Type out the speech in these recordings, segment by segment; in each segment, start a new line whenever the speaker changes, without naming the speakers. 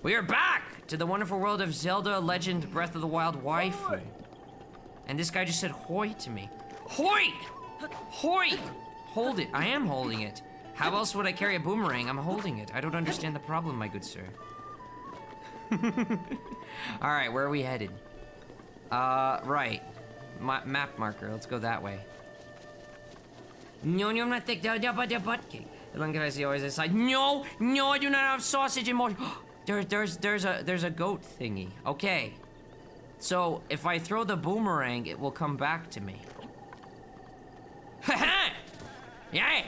We are back to the wonderful world of Zelda Legend Breath of the Wild waifu. And this guy just said hoi to me. Hoi! Hoi! Hold it. I am holding it. How else would I carry a boomerang? I'm holding it. I don't understand the problem, my good sir. Alright, where are we headed? Uh, right. Ma map marker. Let's go that way. No, no, I'm not thick. The butt cake. The long I see always inside. No, no, I do not have sausage in more. There's, there's, a, there's a goat thingy. Okay. So if I throw the boomerang, it will come back to me. Ha Yay!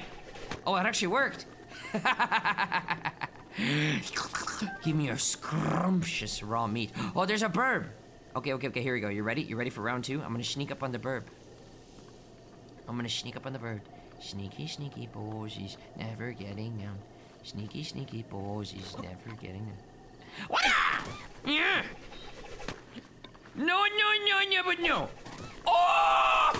Oh, it actually worked. Give me your scrumptious raw meat. Oh, there's a burb. Okay, okay, okay, here we go. You ready? You ready for round two? I'm gonna sneak up on the burb. I'm gonna sneak up on the bird. Sneaky, sneaky boys, never getting down. Sneaky, sneaky boys, never getting down. Yeah. No, no, no, no, but no. Oh!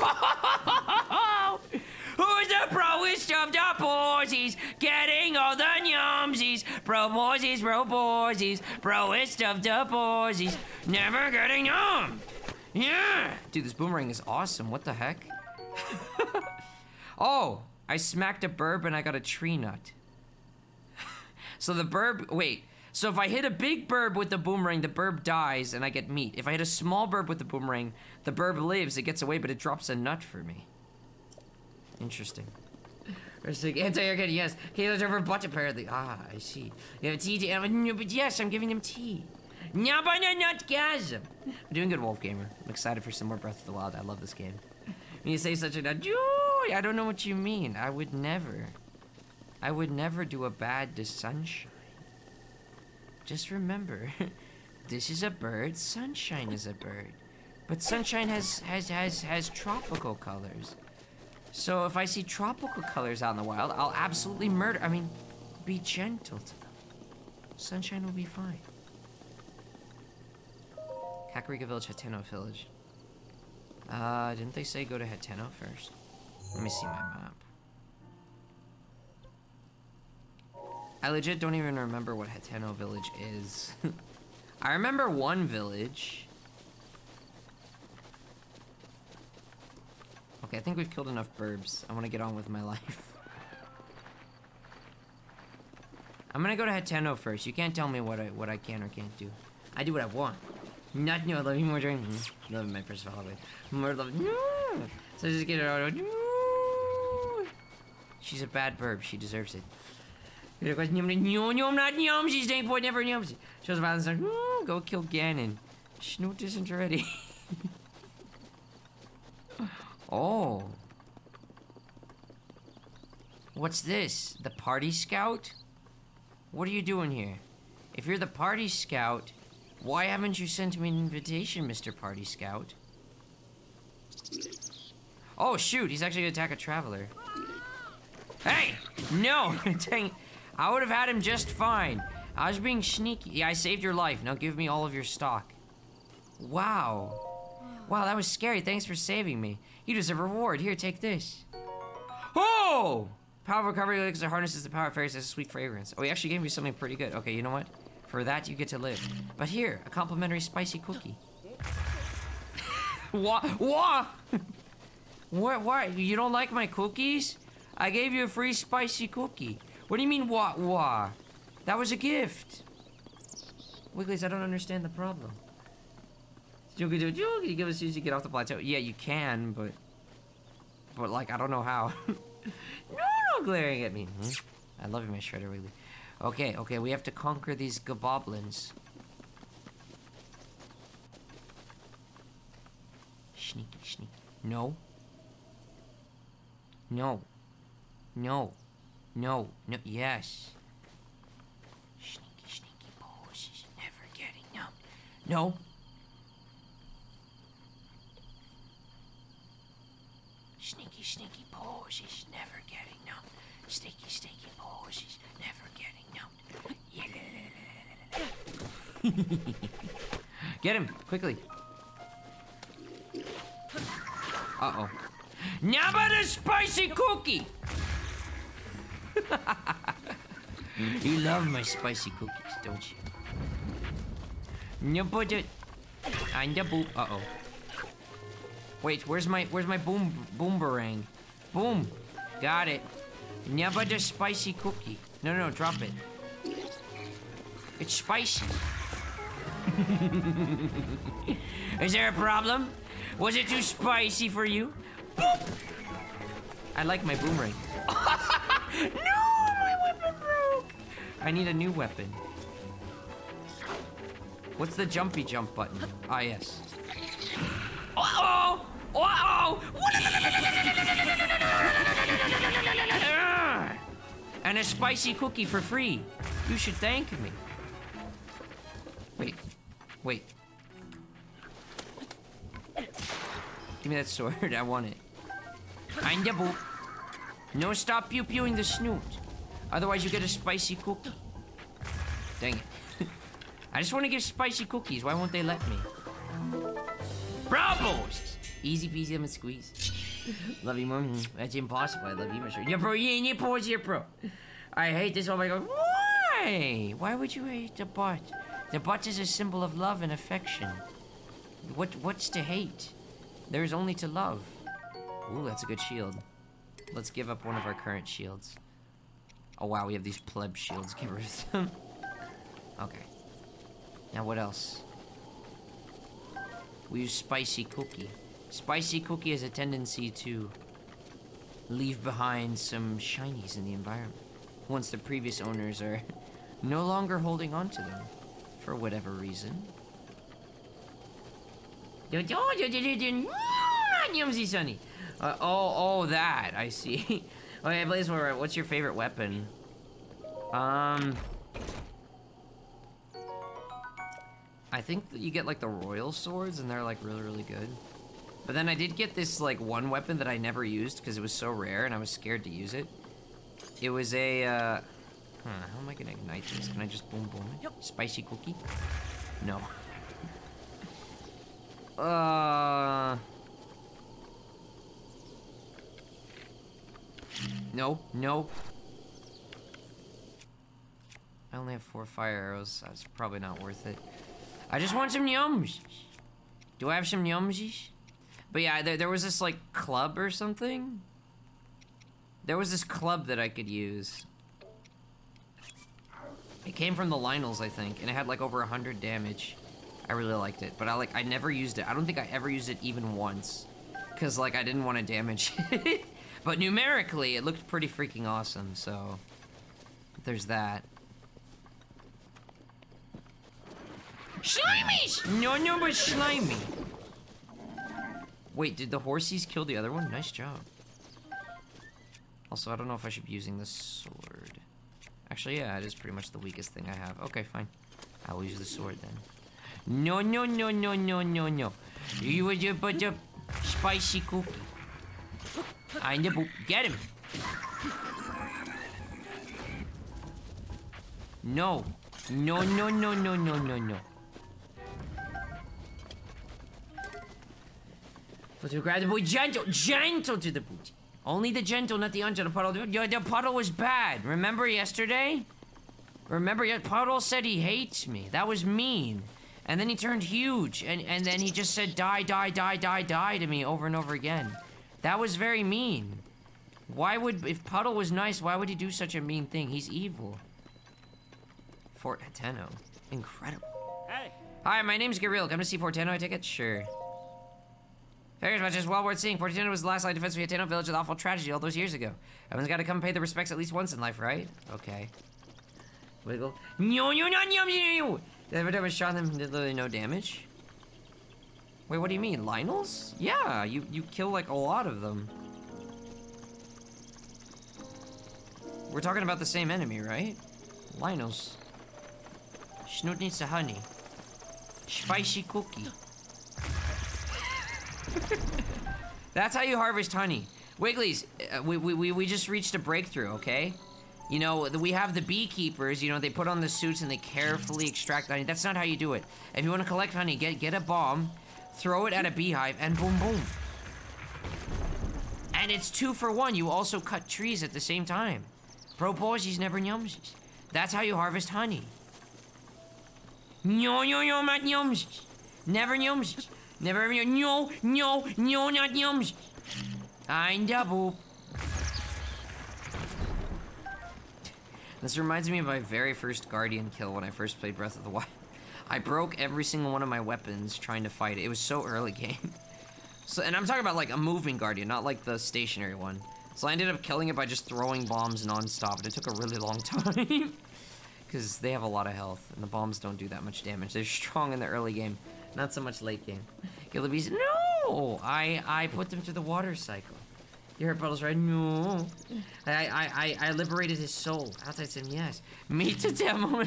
Who's the proest of the posies? Getting all the yumsies. Pro posies, pro posies. Proest of the posies. Never getting yum. Yeah. Dude, this boomerang is awesome. What the heck? oh, I smacked a burb and I got a tree nut. so the burb, wait. So if I hit a big burb with the boomerang, the burb dies and I get meat. If I hit a small burb with the boomerang, the burb lives, it gets away, but it drops a nut for me. Interesting. Anti-airgun, yes. Kayla's over butt apparently. Ah, I see. You have tea to no, but yes, I'm giving them tea. Nyabana nutgasm. I'm doing good, Wolf Gamer. I'm excited for some more Breath of the Wild. I love this game. When you say such a joy, I don't know what you mean. I would never. I would never do a bad to Sunshine. Just remember, this is a bird, Sunshine is a bird. But Sunshine has, has, has, has tropical colors. So if I see tropical colors out in the wild, I'll absolutely murder, I mean, be gentle to them. Sunshine will be fine. Kakariko Village, Hateno Village. Uh, didn't they say go to Hateno first? Let me see my map. I legit don't even remember what Hateno Village is. I remember one village. Okay, I think we've killed enough burbs. I want to get on with my life. I'm gonna go to Hateno first. You can't tell me what I what I can or can't do. I do what I want. Not I love you more during mm, love my first holiday. More love. So just get it out. She's a bad burb. She deserves it. No, no, I'm not yum. She's dang boy never yums. Shows violence. Like, no, go kill Ganon. Snoot isn't ready. oh. What's this? The party scout? What are you doing here? If you're the party scout, why haven't you sent me an invitation, Mr. Party Scout? Oh, shoot, he's actually gonna attack a traveler. Hey! No! Dang, I would have had him just fine. I was being sneaky. Yeah, I saved your life. Now give me all of your stock. Wow. Wow, that was scary. Thanks for saving me. You deserve a reward. Here, take this. Oh! Power recovery elixir harnesses the power of fairies as a sweet fragrance. Oh, he actually gave me something pretty good. Okay, you know what? For that, you get to live. But here, a complimentary spicy cookie. what? What? what? What? You don't like my cookies? I gave you a free spicy cookie. What do you mean, what? What? That was a gift. Wigglies, I don't understand the problem. Can you give us you get off the plateau? Yeah, you can, but... But, like, I don't know how. no, no glaring at me. Hmm? I love you, my Shredder Wiggly. Okay, okay, we have to conquer these goblins. Sneaky, sneaky. No. No. No. No. No. Yes. Sneaky, sneaky boys is never getting up. No. Sneaky, sneaky boys is never getting up. Sneaky, sneaky boys is never getting up. Get him, quickly. Uh-oh. Now about a spicy cookie! you love my spicy cookies, don't you? You put it on the boom. Uh oh. Wait, where's my where's my boom boomerang? Boom. Got it. Never the spicy cookie. No, no, no, drop it. It's spicy. Is there a problem? Was it too spicy for you? Boop! I like my boomerang. no. I need a new weapon. What's the jumpy jump button? Ah, yes. Uh-oh! Uh-oh! And a spicy cookie for free. You should thank me. Wait. Wait. Give me that sword. I want it. I'm the boop. No, stop pew pewing the snoot. Otherwise, you get a spicy cookie. Dang it. I just want to give spicy cookies. Why won't they let me? Bravos! Easy peasy lemon squeeze. love you, mom. That's impossible. I love you, Mr. Yeah, bro. Yeah, yeah, pause here, bro. I hate this. Oh my god. Why? Why would you hate the butt? The butt is a symbol of love and affection. What? What's to hate? There is only to love. Ooh, that's a good shield. Let's give up one of our current shields. Oh wow, we have these pleb shields. Get rid of them. okay. Now what else? We use spicy cookie. Spicy cookie has a tendency to leave behind some shinies in the environment once the previous owners are no longer holding on to them for whatever reason. Uh, oh, oh, that. I see. Okay, Blaze, what's your favorite weapon? Um... I think you get, like, the royal swords, and they're, like, really, really good. But then I did get this, like, one weapon that I never used because it was so rare, and I was scared to use it. It was a, uh... Huh, how am I gonna ignite this? Can I just boom boom it? Yep. Spicy cookie? No. uh... No, no. I only have four fire arrows. That's probably not worth it. I just want some yums. Do I have some yumsies? But yeah, there, there was this like club or something. There was this club that I could use. It came from the Lynels, I think, and it had like over 100 damage. I really liked it, but I like I never used it. I don't think I ever used it even once. Cause like I didn't want to damage it. But numerically, it looked pretty freaking awesome, so there's that. Slimies! No, no, but slimy. Wait, did the horsies kill the other one? Nice job. Also, I don't know if I should be using the sword. Actually, yeah, it is pretty much the weakest thing I have. Okay, fine. I will use the sword then. No, no, no, no, no, no, no. You would put the spicy cookie. I nibble. Get him. No. No, no, no, no, no, no, no. But to grab the boy gentle, gentle to the booty. Only the gentle, not the ungentle puddle. The, the puddle was bad. Remember yesterday? Remember, Puddle said he hates me. That was mean. And then he turned huge, and, and then he just said, die, die, die, die, die to me over and over again. That was very mean. Why would, if Puddle was nice, why would he do such a mean thing? He's evil. Fort Hateno. Incredible. Hey. Hi, my name's Garil. Come to see Fort Hateno, I take it? Sure. Very much is well worth seeing. Fort Hateno was the last line of defense of Hateno Village, an awful tragedy all those years ago. Everyone's got to come pay the respects at least once in life, right? Okay. Wiggle. No, no, no, no, no. Every time I shot them, did literally no damage. Wait, what do you mean, Lynels? Yeah, you you kill like a lot of them. We're talking about the same enemy, right? Lynels. Snoot needs the honey. Spicy cookie. That's how you harvest honey. Wigglies, uh, we, we, we just reached a breakthrough, okay? You know, we have the beekeepers, you know, they put on the suits and they carefully extract honey. That's not how you do it. If you want to collect honey, get, get a bomb, throw it at a beehive, and boom, boom. And it's two for one. You also cut trees at the same time. Proposies never nyumsies. That's how you harvest honey. No, no, no, not yums. Never yums. Never, no, no, no, not. I'm double. This reminds me of my very first Guardian kill when I first played Breath of the Wild. I broke every single one of my weapons trying to fight it. It was so early game. So, and I'm talking about like a moving Guardian, not like the stationary one. So I ended up killing it by just throwing bombs non-stop, and it took a really long time. Because they have a lot of health, and the bombs don't do that much damage. They're strong in the early game, not so much late game. Gillibees, no! I I put them through the water cycle. You heard Puddles, right? No. I, I, I, I liberated his soul. Outside said yes. Meet the demo.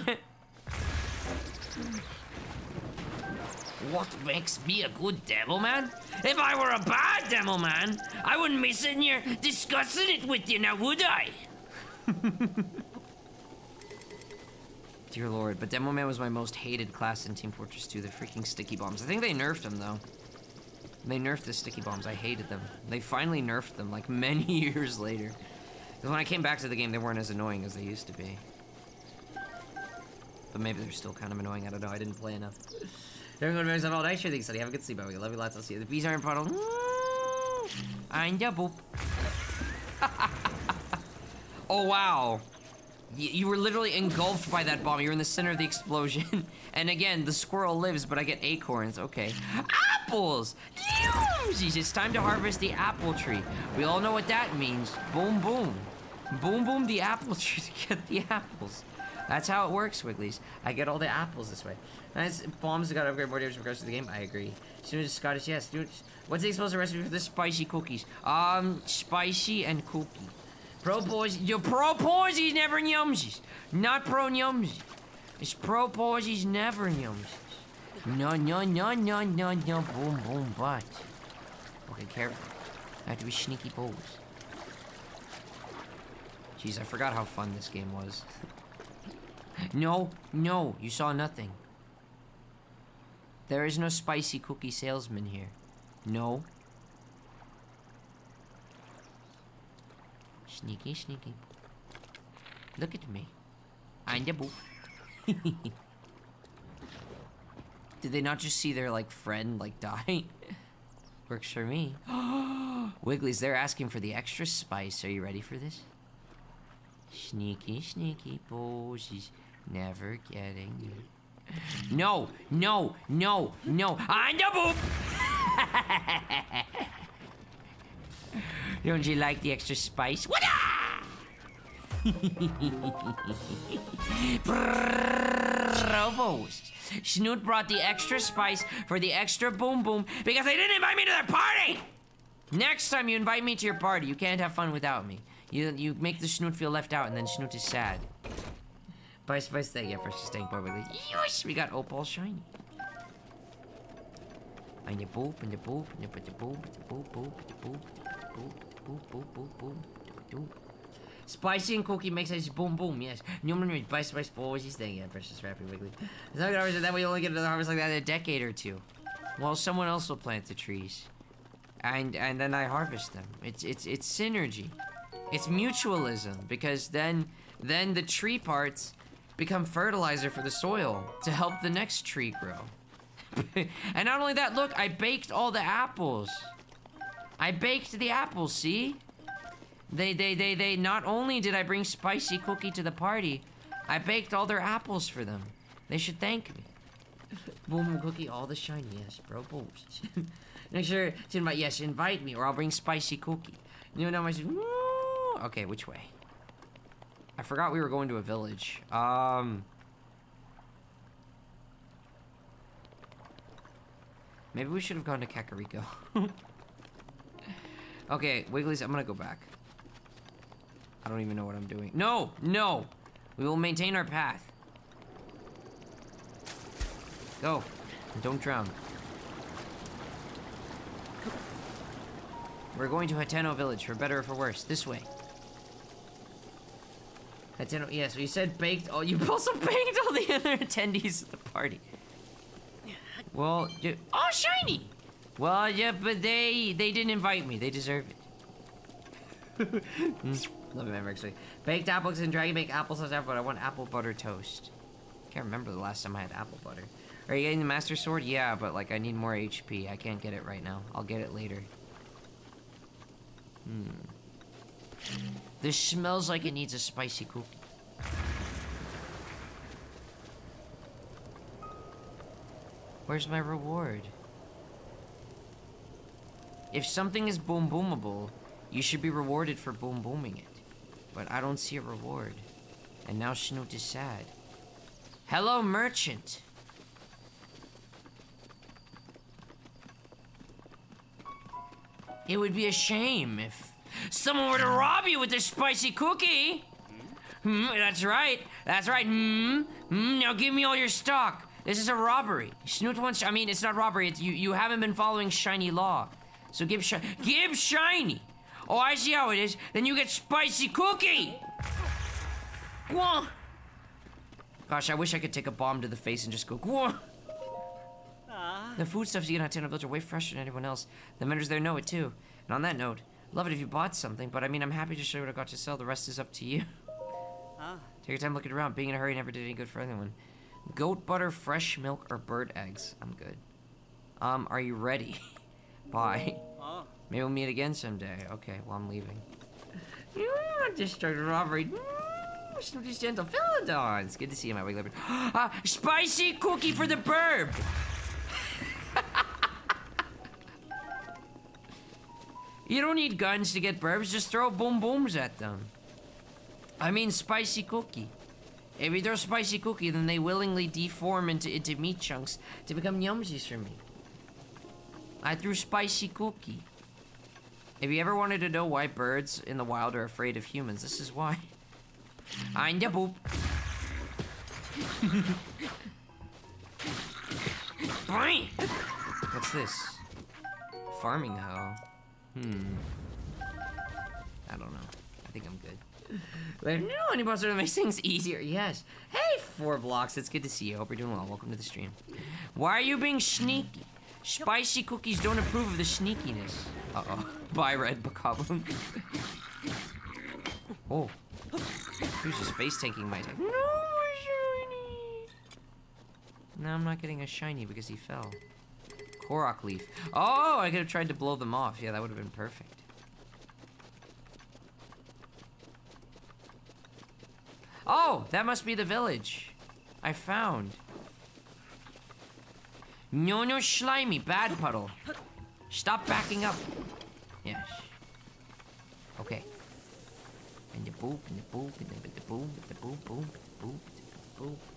What makes me a good demo man? If I were a bad demo man, I wouldn't be sitting here discussing it with you now, would I? Dear lord, but Demo Man was my most hated class in Team Fortress 2, the freaking sticky bombs. I think they nerfed them though. They nerfed the sticky bombs, I hated them. They finally nerfed them like many years later. Because when I came back to the game, they weren't as annoying as they used to be. But maybe they're still kind of annoying, I don't know, I didn't play enough. Everyone goes all night, sure things study. Have a good sleep, buddy. Love you lots, I'll see you. The bees are in puddle. I'm double. oh wow. Y you were literally engulfed by that bomb. You're in the center of the explosion. and again, the squirrel lives, but I get acorns. Okay. Apples! It's time to harvest the apple tree. We all know what that means. Boom, boom. Boom, boom, the apple tree to get the apples. That's how it works, Wigglies. I get all the apples this way. Nice bombs got upgrade more damage progress to the game. I agree. Soon as Scottish, yes. Dude, what's the explosive recipe for the spicy cookies? Um, spicy and cookie. Pro boys, your pro posies never yumsies. Not pro yumsies. It's pro posies never yumsies. No, no, no, no, no, no, boom, boom, but. Okay, careful. I have to be sneaky bows. Jeez, I forgot how fun this game was. no, no, you saw nothing. There is no spicy cookie salesman here. No. Sneaky, sneaky. Look at me. I'm the boo. Did they not just see their, like, friend, like, die? Works for me. Wigglies, they're asking for the extra spice. Are you ready for this? Sneaky, sneaky poses. Never getting you. No, no, no, no. I'm the boob! Don't you like the extra spice? What? Robos. Snoot brought the extra spice for the extra boom boom because they didn't invite me to their party! Next time you invite me to your party, you can't have fun without me. You you make the Snoot feel left out and then Snoot is sad. Vice vice thank you for staying bored with it. Yes, we got Opal Shiny. And the boop and the boop and the boop and boop and boop boop boop boop boop boop boop boop boop Spicy and cookie makes it boom boom, yes. Newman with spice spice boys, he's staying at Precious Rappy Wiggly. It's not gonna that we only get another harvest like that in a decade or two. Well, someone else will plant the trees. And and then I harvest them. It's it's it's synergy. It's mutualism because then then the tree parts become fertilizer for the soil to help the next tree grow. and not only that, look, I baked all the apples. I baked the apples, see? They, they, they, they, not only did I bring Spicy Cookie to the party, I baked all their apples for them. They should thank me. Boom Cookie, all the shiny, yes, bro, boost. Make sure to invite, yes, invite me, or I'll bring Spicy Cookie. You know, my, okay, which way? I forgot we were going to a village. Um... Maybe we should have gone to Kakariko. okay, Wigglies, I'm gonna go back. I don't even know what I'm doing. No! No! We will maintain our path. Go. don't drown. We're going to Hateno village, for better or for worse. This way. Hateno, yes, You said baked all- you also baked all the other attendees at the party. Well, you, oh, shiny! Well, yeah, but they they didn't invite me. They deserve it. mm, love it, actually. Baked apples and dragon baked apple sauce but I want apple butter toast. Can't remember the last time I had apple butter. Are you getting the Master Sword? Yeah, but like I need more HP. I can't get it right now. I'll get it later. Hmm. This smells like it needs a spicy cookie. Where's my reward? If something is boom boomable, you should be rewarded for boom booming it. But I don't see a reward. And now Snoot is sad. Hello, merchant. It would be a shame if someone were to rob you with this spicy cookie. Hmm, that's right. That's right. Hmm. Hmm. Now give me all your stock. This is a robbery. Snoot wants. I mean, it's not robbery. It's you. You haven't been following shiny law. So give shi give shiny. Oh, I see how it is. Then you get spicy cookie. Gwah. Gosh, I wish I could take a bomb to the face and just go gwah. The foodstuffs you get on Hateno Village are way fresher than anyone else. The vendors there know it too. And on that note, love it if you bought something, but I mean, I'm happy to show you what I got to sell. The rest is up to you.
Ah.
Take your time looking around. Being in a hurry never did any good for anyone. Goat butter, fresh milk, or bird eggs. I'm good. Um, are you ready? Bye.
Oh.
Maybe we'll meet again someday. Okay, well, I'm leaving. Destroyed robbery. Snooty's gentle Philodon. It's good to see you, my wig leopard. Ah, spicy cookie for the burb. You don't need guns to get burbs. Just throw boom booms at them. I mean, spicy cookie. If you throw spicy cookie, then they willingly deform into, into meat chunks to become yumsies for me. I threw spicy cookie. If you ever wanted to know why birds in the wild are afraid of humans, this is why. I'm the boop. What's this? Farming hoe. Hmm. I don't know. I think I'm good. Like, no, any boss that makes things easier. Yes. Hey, four blocks. It's good to see you. Hope you're doing well. Welcome to the stream. Why are you being sneaky? Spicy cookies don't approve of the sneakiness. Uh-oh. Bye, Red Bakaboom. oh. Who's just face tanking my attack? No shiny. No, I'm not getting a shiny because he fell. Korok leaf. Oh, I could have tried to blow them off. Yeah, that would have been perfect. Oh, that must be the village. I found. No, no, slimy, bad puddle. Stop backing up. Yes. Okay. And the boop, and the boop, and the, boop, the boop, boop, boop, boop.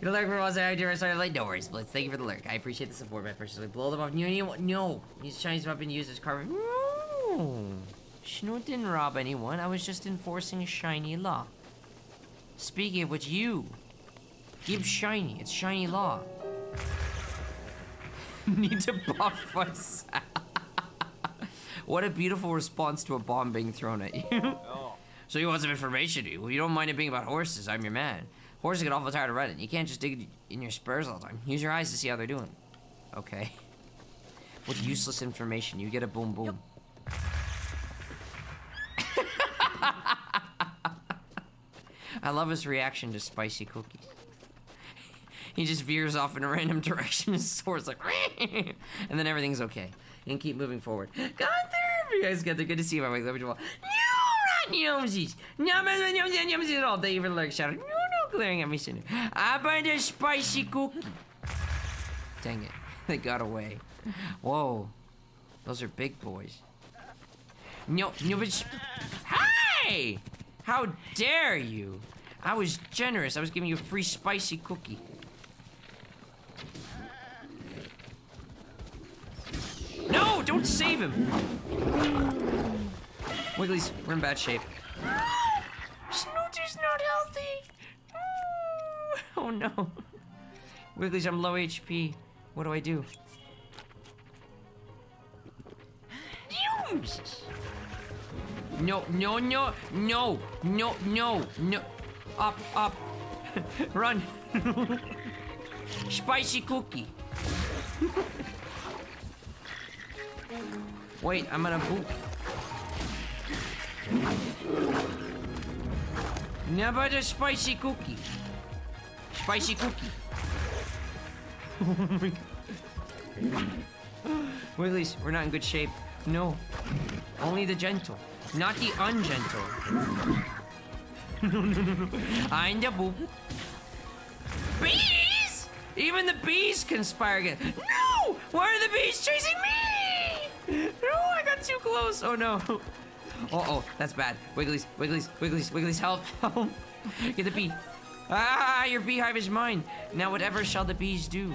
You lurk for once I do sorry like no worries, Blitz. Thank you for the lurk. I appreciate the support, man. Personally, blow them off. No, no, no. These Chinese weapon used as carbon. No. Snoot didn't rob anyone. I was just enforcing a shiny law. Speaking of which, you give shiny. It's shiny law. Need to buff us. what a beautiful response to a bomb being thrown at you.
Oh.
so you want some information? Well, you don't mind it being about horses. I'm your man. Horses get awful tired of running. You can't just dig in your spurs all the time. Use your eyes to see how they're doing. Okay. With useless information, you get a boom boom. I love his reaction to spicy cookies. he just veers off in a random direction. His sword's like, and then everything's okay. You can keep moving forward. God there, you guys got there. Good to see you, my way. Love you all. You run, yumsies. Yumsies, yumsies, yumsies. All day for the lurk shout. Glaring at me sooner. I burned a spicy cookie. Dang it. they got away. Whoa. Those are big boys. No, no, but. Hey! How dare you? I was generous. I was giving you a free spicy cookie. No! Don't save him! Wiggly's, we're in bad shape. Snooty's not healthy! Oh no. Wiggly's, I'm low HP. What do I do? No, no, no, no, no, no, no. Up, up. Run. Spicy cookie. Wait, I'm gonna boop. Never the spicy cookie. Spicy cookie. Wigglies, we're not in good shape. No. Only the gentle. Not the ungentle. no, no, no, no. I'm the boop. Bees! Even the bees conspire again. No! Why are the bees chasing me? No, I got too close. Oh no. Uh oh, that's bad. Wigglies, Wigglies, Wigglies, Wigglies, help, help. Get the bee. Ah, your beehive is mine. Now whatever shall the bees do?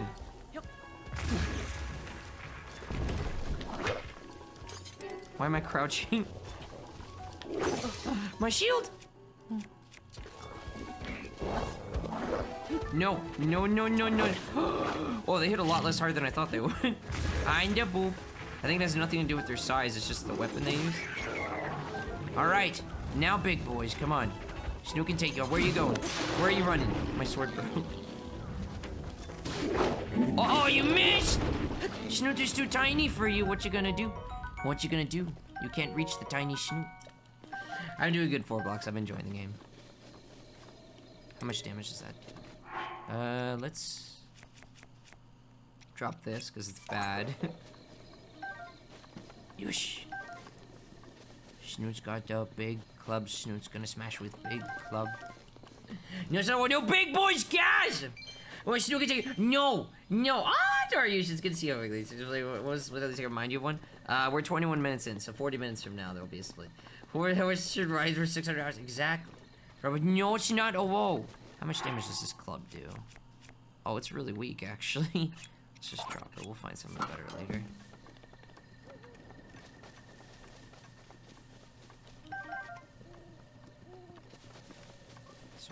Why am I crouching? My shield! No, no, no, no, no. oh, they hit a lot less hard than I thought they would. Kinda boop. I think it has nothing to do with their size, it's just the weapon they use. Alright, now big boys, come on. Snoot can take you. Where are you going? Where are you running? My sword broke. Oh, you missed! Snoot is too tiny for you. What you gonna do? What you gonna do? You can't reach the tiny Snoot. I'm doing good four blocks. I'm enjoying the game. How much damage is that? Uh, let's drop this because it's bad. Yush. Snoot's got the big club. Snoot's gonna smash with big club. No, so no big boys, guys! Well, Snoot can take No, no. Ah, Darius, it's good to see you. What was what does it remind you of one? Uh, we're 21 minutes in, so 40 minutes from now there will be a split. Four hours should rise for 600 hours exactly. No, it's not. Oh, whoa. How much damage does this club do? Oh, it's really weak, actually. Let's just drop it. We'll find something better later.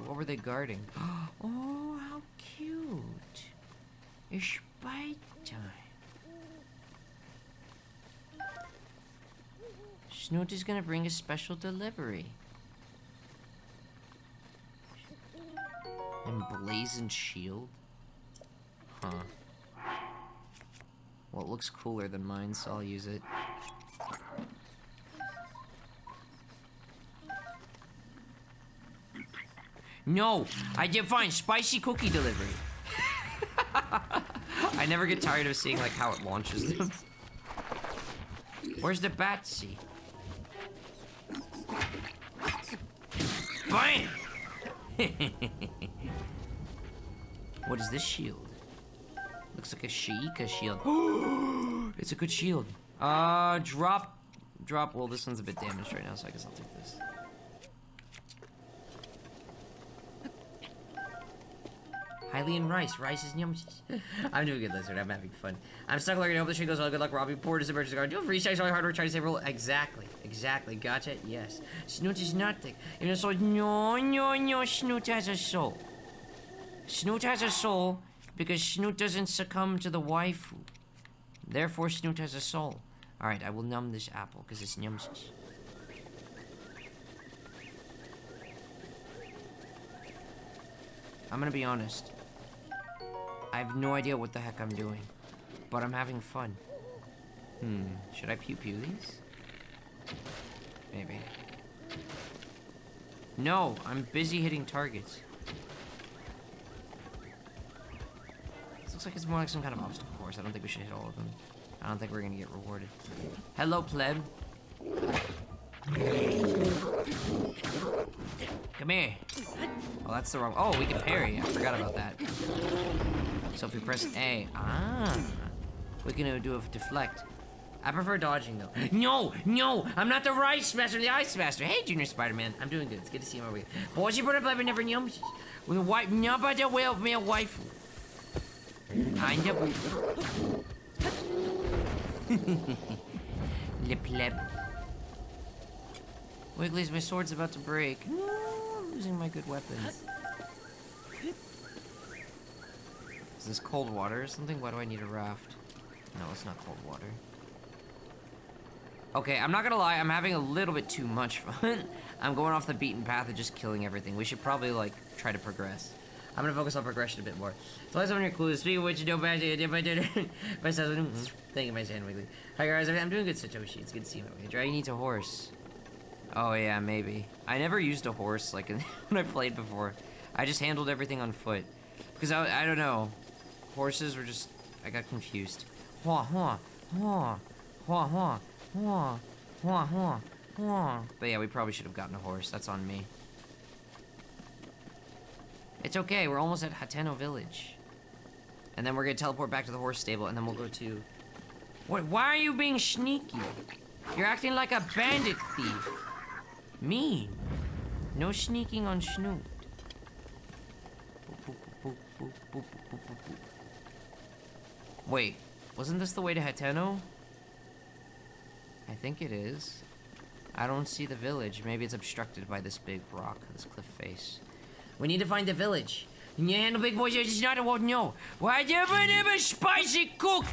What were they guarding? Oh, how cute. It's bite time. Snoot is gonna bring a special delivery. Emblazoned shield? Huh. Well, it looks cooler than mine, so I'll use it. No, I did fine. Spicy cookie delivery. I never get tired of seeing like how it launches them. Where's the Batsy? Bam! what is this shield? Looks like a Sheikah shield. it's a good shield. Uh, drop, drop. Well, this one's a bit damaged right now, so I guess I'll take this. Hylian rice. Rice is yum. I'm doing good, Lizard. I'm having fun. I'm stuck learning. I hope the stream goes well. Good luck, Robbie. Poor is emergency guard. Do a free all hard work trying to save roll. Exactly. Exactly. Gotcha. Yes. Snoot is nothing. Even so, no, no, no. Snoot has a soul. Snoot has a soul because Snoot doesn't succumb to the waifu. Therefore, Snoot has a soul. Alright, I will numb this apple because it's yumsish. I'm gonna be honest. I have no idea what the heck I'm doing. But I'm having fun. Hmm, should I pew-pew these? Maybe. No, I'm busy hitting targets. This looks like it's more like some kind of obstacle course. I don't think we should hit all of them. I don't think we're gonna get rewarded. Hello, pleb. Come here. Oh, that's the wrong. Oh, we can parry. I forgot about that. So if we press A, ah, we can do a deflect. I prefer dodging though. No, no, I'm not the rice master, I'm the ice master. Hey, Junior Spider-Man, I'm doing good. It's good to see you over here. Boys, you brought up never never yum. With a wife, nobody will be a wife. I know. Le pleb. Wiggly's, my sword's about to break. Ah, I'm losing my good weapons. Is this cold water or something? Why do I need a raft? No, it's not cold water. Okay, I'm not gonna lie, I'm having a little bit too much fun. I'm going off the beaten path of just killing everything. We should probably, like, try to progress. I'm gonna focus on progression a bit more. So let's open your clues. Speaking of which, you know, bad idea, but Thank you, my Sand Wiggly. Hi guys, I'm doing good, Satoshi. It's good to see you, my Dragon needs a horse. Oh yeah, maybe. I never used a horse like when I played before. I just handled everything on foot. Because I, I don't know. Horses were just... I got confused. But yeah, we probably should have gotten a horse. That's on me. It's okay, we're almost at Hateno Village. And then we're gonna teleport back to the horse stable, and then we'll go to... What, why are you being sneaky? You're acting like a bandit thief. Mean. No sneaking on Snoot. Wait, wasn't this the way to Hateno? I think it is. I don't see the village. Maybe it's obstructed by this big rock, this cliff face. We need to find the village. Yeah, no big boys, I just not won't know. Why do you have a spicy cook?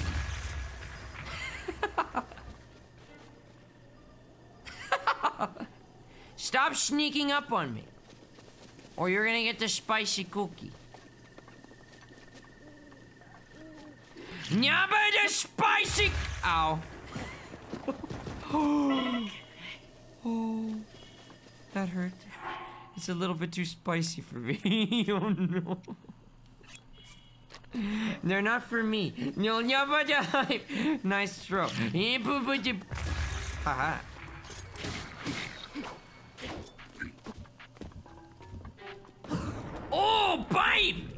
Stop sneaking up on me. Or you're gonna get the spicy cookie. Nyaba the spicy... Ow. oh, that hurt. It's a little bit too spicy for me. oh no. They're not for me. No, nyaba the hype. Nice throw. Haha. Oh, babe!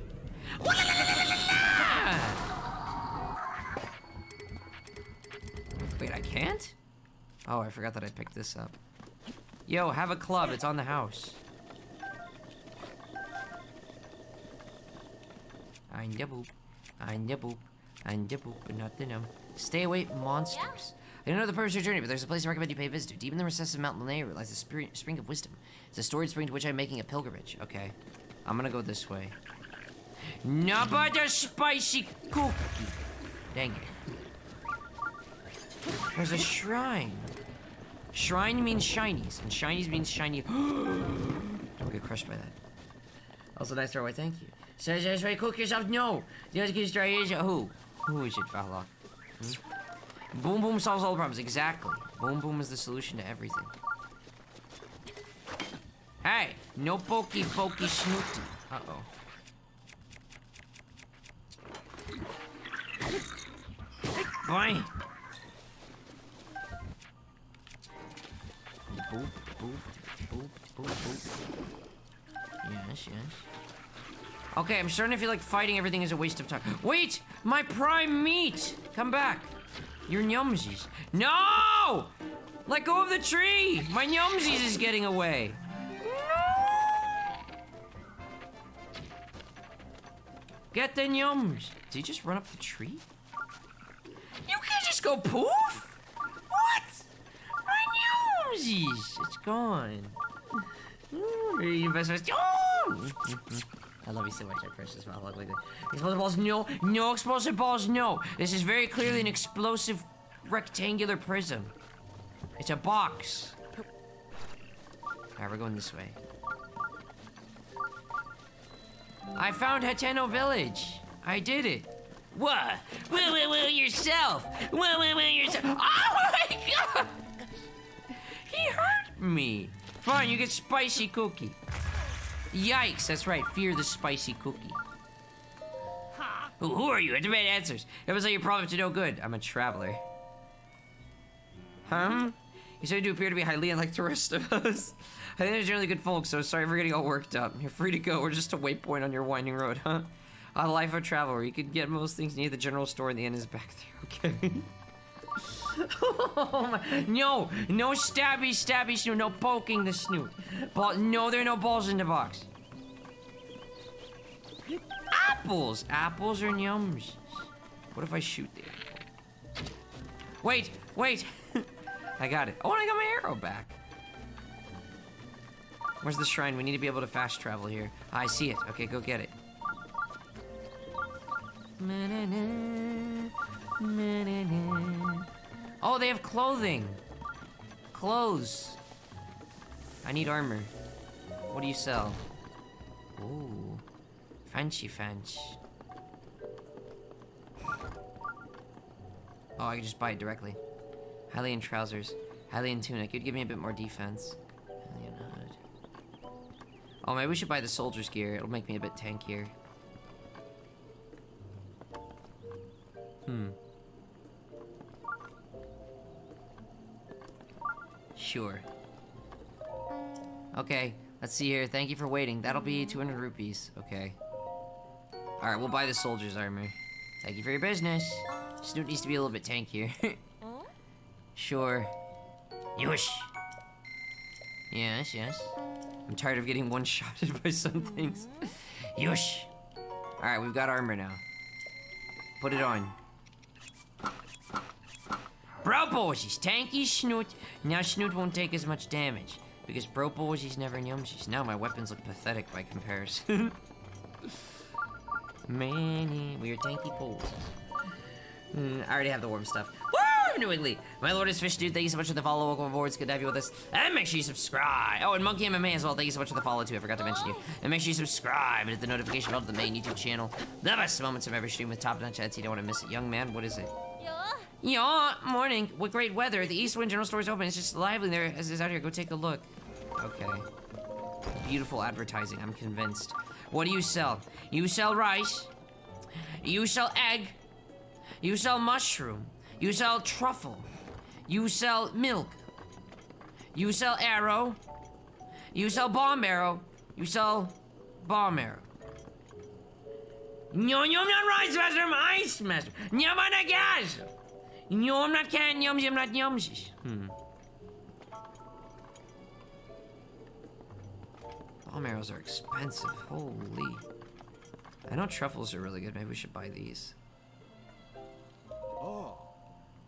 Wait, I can't? Oh, I forgot that I picked this up. Yo, have a club. It's on the house. I'm the boop. I'm the boop. I'm the boop, but not the num. Stay away, monsters. I don't know the purpose of your journey, but there's a place I recommend you pay a visit to. Deep in the recesses of Mount Lanayru lies the spring of wisdom. It's a storied spring to which I'm making a pilgrimage. Okay. I'm gonna go this way. The spicy cookie. Dang it. There's a shrine. Shrine means shinies, and shinies means shiny. Don't get crushed by that. Also, nice throwaway, thank you. Says this way, cook yourself. No! The other kid's try is who? Who is it, Valak? Hmm? Boom Boom solves all the problems, exactly. Boom Boom is the solution to everything. Hey, no pokey pokey snooty. Uh-oh. Boy. Boop, boop, boop, boop, boop. Yes, yes. Okay, I'm starting to feel like fighting everything is a waste of time. Wait! My prime meat! Come back. Your nyumsies. No! Let go of the tree! My nyumsies is getting away. Get the yums. Did he just run up the tree? You can't just go poof! What? My yumsies! It's gone. I love you so much, I precious mouth. Look like that. Explosive balls, no. No explosive balls, no. This is very clearly an explosive rectangular prism. It's a box. Alright, we're going this way. I found Hateno Village. I did it. What? Woo woo woo yourself. Woo woo woo yourself. Oh my god! He hurt me. Fine, you get spicy cookie. Yikes, that's right. Fear the spicy cookie. Who, who are you? I demand answers. It was like your problem to no good. I'm a traveler. Huh? You said you appear to be highly unlike the rest of us. I think they're generally good folks, so sorry for getting all worked up. You're free to go. We're just a waypoint on your winding road, huh? A life of traveler. You could get most things near the general store and the end is back there, okay? oh my, no, no stabby, stabby snoot, no poking the snoot. Ball, no, there are no balls in the box. Apples, apples are yums. What if I shoot the apple? Wait, wait. I got it. Oh, and I got my arrow back. Where's the shrine? We need to be able to fast travel here. Ah, I see it. Okay, go get it. Oh, they have clothing. Clothes. I need armor. What do you sell? Ooh. Fancy fancy. Oh, I can just buy it directly. Hylian trousers. Hylian tunic. You'd give me a bit more defense. Hylian hood. Oh, maybe we should buy the soldier's gear. It'll make me a bit tankier. Hmm. Sure. Okay, let's see here. Thank you for waiting. That'll be 200 rupees. Okay. Alright, we'll buy the soldier's armor. Thank you for your business. Snoot needs to be a little bit tankier. sure. Yush. Yes, yes. I'm tired of getting one-shotted by some things. Yush. Alright, we've got armor now. Put it on. Broposies, tanky Snoot. Now Snoot won't take as much damage. Because Broposies never yumsies. Now my weapons look pathetic by comparison. Many, we are tanky poles. Mm, I already have the warm stuff. Woo! New! My Lord is Fish Dude, thank you so much for the follow. Welcome aboard. It's good to have you with us. And make sure you subscribe. Oh, and Monkey MMA as well. Thank you so much for the follow, too. I forgot to mention you. And make sure you subscribe and hit the notification bell to the main YouTube channel. The best moments of every stream with top notch ads. You don't want to miss it. Young man, what is it? Yeah, morning. What great weather. The East Wind General Store is open. It's just lively there as it's out here. Go take a look. Okay. Beautiful advertising. I'm convinced. What do you sell? You sell rice. You sell egg. You sell mushroom. You sell truffle. You sell milk. You sell arrow. You sell bomb arrow. You sell bomb arrow. No, yum not rice master, I'm ice master. Yum on a gas. Yum not can yums, yum not yums. Hmm. Bomb arrows are expensive. Holy. I know truffles are really good. Maybe we should buy these.
Oh.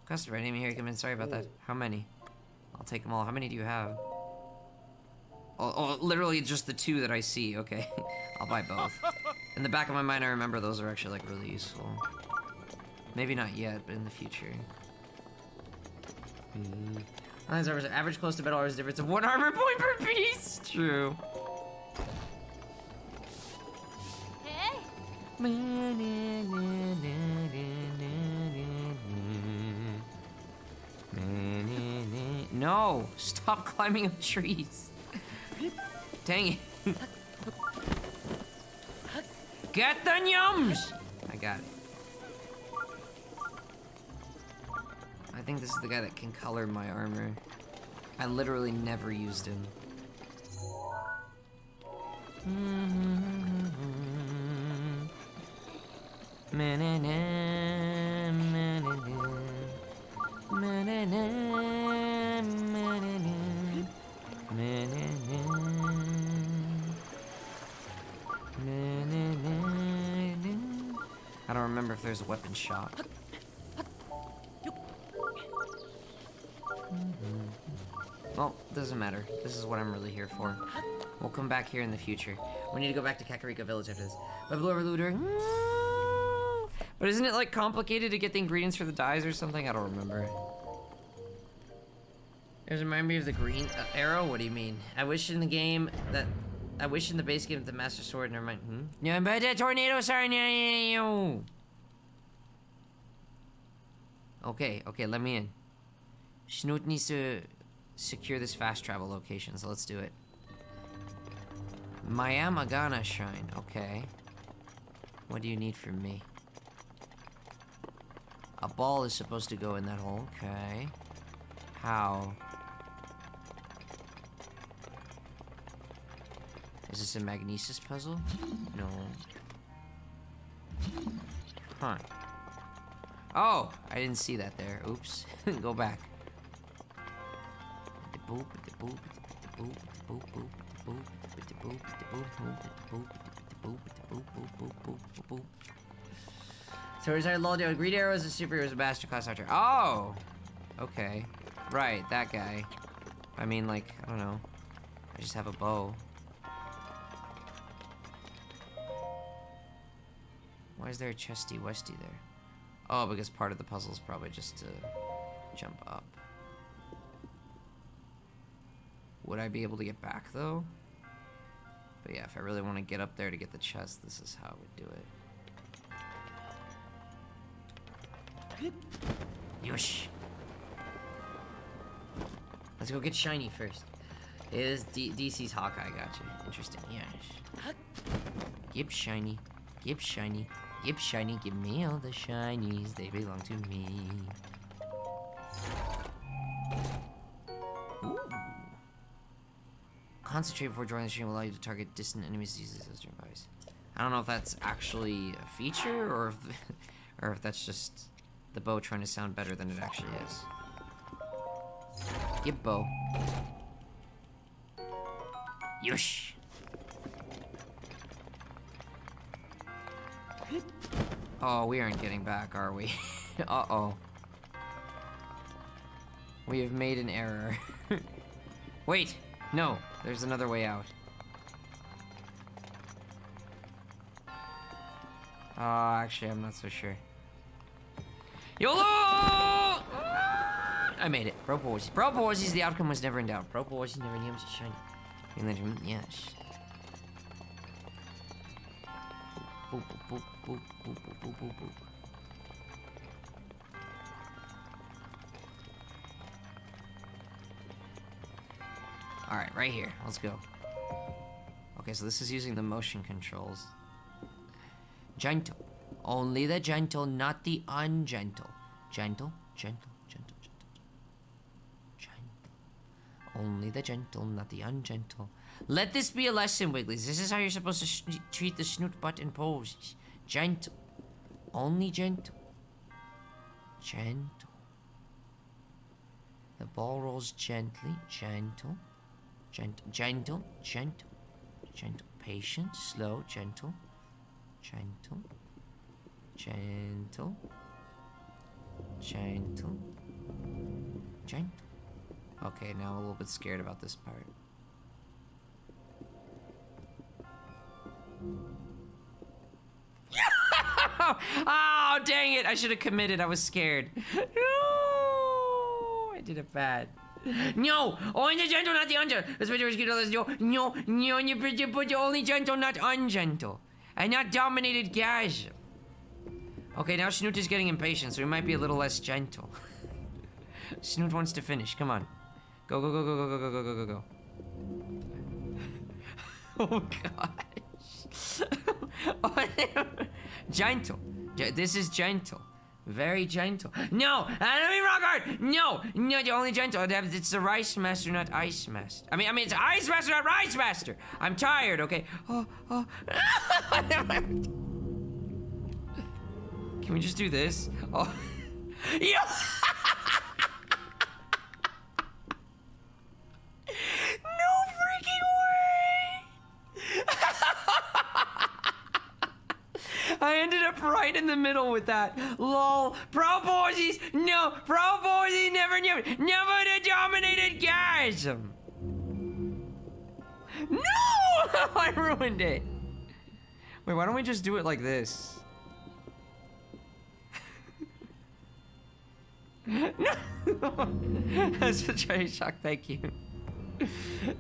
Customer, I didn't even hear you come in. Sorry about that. How many? I'll take them all. How many do you have? Oh, oh, literally just the two that I see. Okay. I'll buy both. In the back of my mind, I remember those are actually, like, really useful. Maybe not yet, but in the future. Hmm. Lines armors average close to metal armors difference of one armor point per piece. True. No! Stop climbing up trees. Dang it. Get the yums! I got it. I think this is the guy that can color my armor. I literally never used him. I don't remember if there's a weapon shot. Well, doesn't matter. This is what I'm really here for. We'll come back here in the future. We need to go back to Kakariko Village after this. But isn't it like complicated to get the ingredients for the dyes or something? I don't remember. There's remind me of the green uh, arrow. What do you mean? I wish in the game that I wish in the base game that the Master Sword. Never mind. Hmm? Yeah, but the tornado. Sorry. no. Okay. Okay. Let me in. Snoot needs to secure this fast travel location, so let's do it. Myahm Agana Shrine, okay. What do you need from me? A ball is supposed to go in that hole, okay. How? Is this a magnesis puzzle? No. Huh. Oh, I didn't see that there. Oops. Go back. So is our Loldo Green Arrow is a superhero is a master class archer. Oh! Okay. Right, that guy. I mean like, I don't know. I just have a bow. Why is there a chesty westy there? Oh, because part of the puzzle is probably just to jump up. Would I be able to get back, though? But yeah, if I really want to get up there to get the chest, this is how I would do it. Yosh! Let's go get Shiny first. Is D DC's Hawkeye, gotcha. Interesting, yes. Give Shiny. Give Shiny. Yep, shiny, give me all the shinies. They belong to me. Ooh. Concentrate before joining the stream will allow you to target distant enemies using those stream bodies. I don't know if that's actually a feature or if, or if that's just the bow trying to sound better than it actually is. Get bow. Yush. Oh, we aren't getting back, are we? Uh-oh. We have made an error. Wait, no, there's another way out. Uh, actually, I'm not so sure. YOLO! I made it. Proposes. Proposes, the outcome was never in doubt. Proposes never knew to shine. Yes. Boop, boop, boop, boop, boop, boop, boop, boop. Alright, right here. Let's go. Okay, so this is using the motion controls. Gentle. Only the gentle, not the ungentle. Gentle, gentle, gentle, gentle, gentle. Only the gentle, not the ungentle. Let this be a lesson, Wigglies. This is how you're supposed to treat the snoot butt in poses. Gentle. Only gentle. Gentle. The ball rolls gently, gentle. Gentle, gentle, gentle, gentle. Patient, slow, gentle, gentle, gentle, gentle, gentle. Okay, now I'm a little bit scared about this part. oh, dang it. I should have committed. I was scared. No, I did it bad. No, only gentle, not the ungentle. Let's put no, no, no, you you put only gentle, not ungentle. And not dominated gasm. Okay, now Snoot is getting impatient, so he might be a little less gentle. Snoot wants to finish. Come on. Go, go, go, go, go, go, go, go, go, go, oh, gosh. Oh, gentle. This is gentle. Very gentle. No, ah, enemy rock hard. No, no, the only gentle. It's the rice master, not ice master. I mean, I mean, it's ice master, not rice master. I'm tired. Okay. Oh, oh. Can we just do this? Oh. I ended up right in the middle with that. Lol. Pro Boisies, no. Pro Boisies never knew. Never the dominated gasm. No! I ruined it. Wait, why don't we just do it like this? no! That's such a shock, thank you.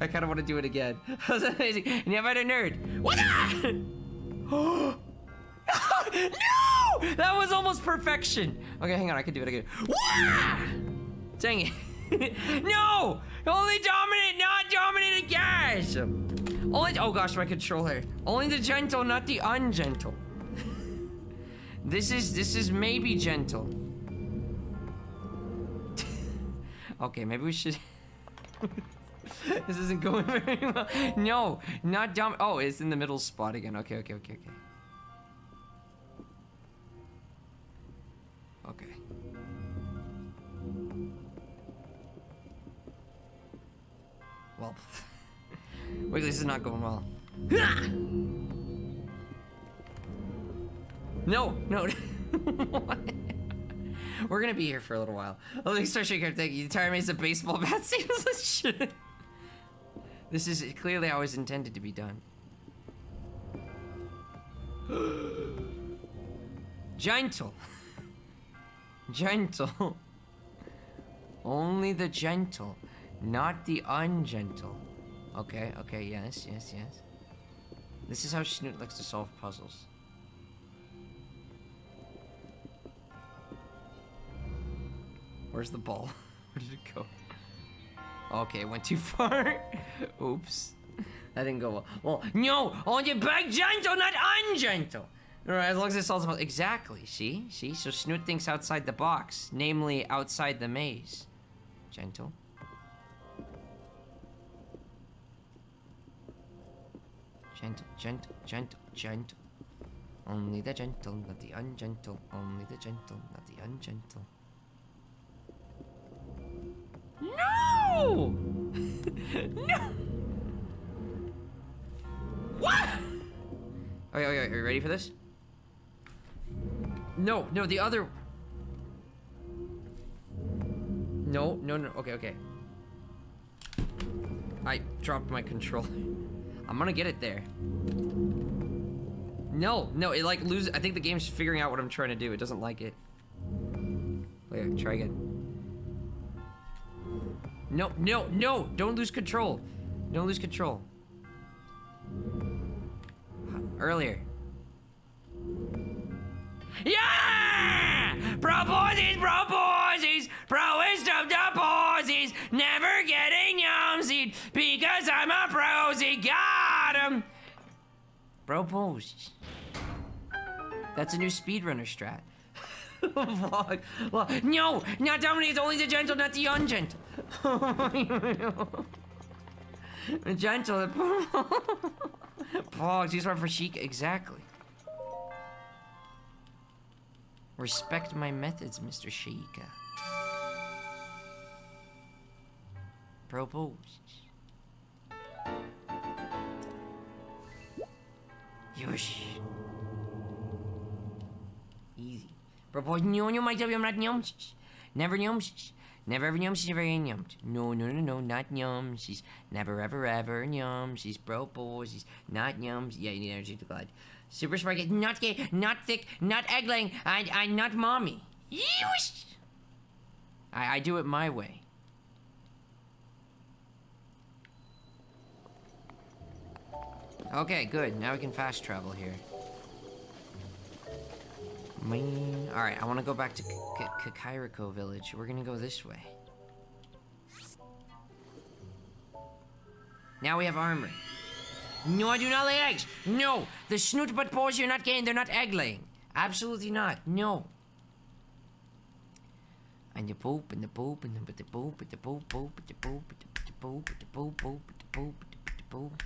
I kind of want to do it again. That was amazing. Never a nerd. What? no! That was almost perfection. Okay, hang on. I can do it again. Dang it. no! Only dominant, not dominated gas. Only, oh gosh, my controller. Only the gentle, not the ungentle. this is, this is maybe gentle. okay, maybe we should... this isn't going very well. No, not dom- Oh, it's in the middle spot again. Okay, okay, okay. Okay. Well, Wiggly, this is not going well. No, no. We're gonna be here for a little while. Oh, they start shaking. Thank you. The tire makes a baseball bat seems like shit. This is clearly how was intended to be done. Gentle. Gentle. Only the gentle, not the ungentle. Okay, okay, yes, yes, yes. This is how Snoot likes to solve puzzles. Where's the ball? Where did it go? Okay, it went too far. Oops. That didn't go well. Well, no! Only big gentle, not ungentle! Alright, as long as it solves the Exactly, see? See? So Snoot thinks outside the box, namely outside the maze. Gentle. Gentle, gentle, gentle, gentle. Only the gentle, not the ungentle. Only the gentle, not the ungentle. No! no! What? Okay, okay, are you ready for this? No, no, the other. No, no, no. Okay, okay. I dropped my controller. I'm gonna get it there. No, no, it like loses. I think the game's figuring out what I'm trying to do. It doesn't like it. Wait, try again. No, no, no! Don't lose control. Don't lose control. Earlier. Yeah! Proposes, proposes, pro wisdom deposes, never getting yumsied because I'm a prosy. Got him! Proposes. That's a new speedrunner strat. Vlog. Vlog. No! Not Dominic, it's only the gentle, not the ungentle. gentle. Pogs, these are for chic. Exactly. Respect my methods, Mr. Sheikah. Propose. Yosh. Easy. No, my I'm not nyums. Never nyums. Never ever she's never nyums. No, no, no, no, not. She's never ever ever nyums. She's not nyums. Yeah, you need energy to glide. Super Sparky, not gay, not thick, not eggling, I, I, not mommy. Yeesh! I, I do it my way. Okay, good. Now we can fast travel here. Alright, I want to go back to Kakariko village. We're gonna go this way. Now we have armor. No, I do not lay eggs. No, the snoot but paws you're not getting. They're not egg laying. Absolutely not. No. And the poop and the poop and the poop and the poop poop the poop the poop the poop poop the poop the poop.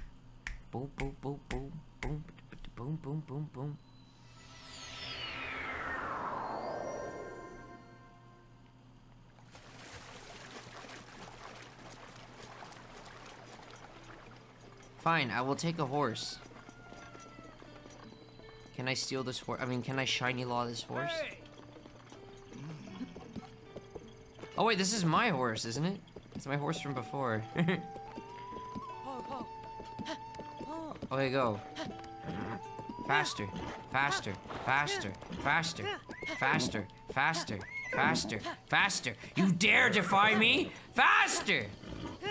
Fine, I will take a horse. Can I steal this horse? I mean, can I shiny law this horse? Hey! Mm. Oh wait, this is my horse, isn't it? It's my horse from before. Oh, oh. okay, go. Faster, faster, faster, faster, faster, faster, faster, faster. You dare defy me? Faster!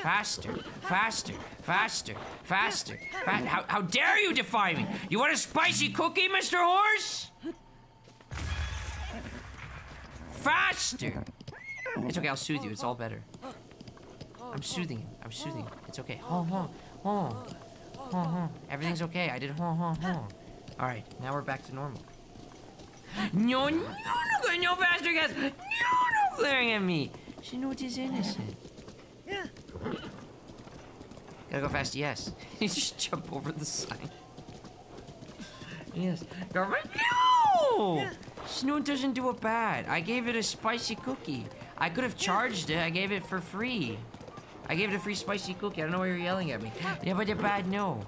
Faster, faster, faster, faster. Fa how, how dare you defy me? You want a spicy cookie, Mr. Horse? Faster! It's okay, I'll soothe you. It's all better. I'm soothing him. I'm soothing him. It's okay. Ho, ho, ho. Ho, ho. Everything's okay. I did ho, ho, ho. Alright, now we're back to normal. No, no, no, no faster, guys. No, no glaring at me. She knows is innocent. Yeah. Gotta go fast, yes. you just jump over the sign. yes. Go right No! Snoot doesn't do it bad. I gave it a spicy cookie. I could have charged it. I gave it for free. I gave it a free spicy cookie. I don't know why you're yelling at me. Yeah, but the bad no.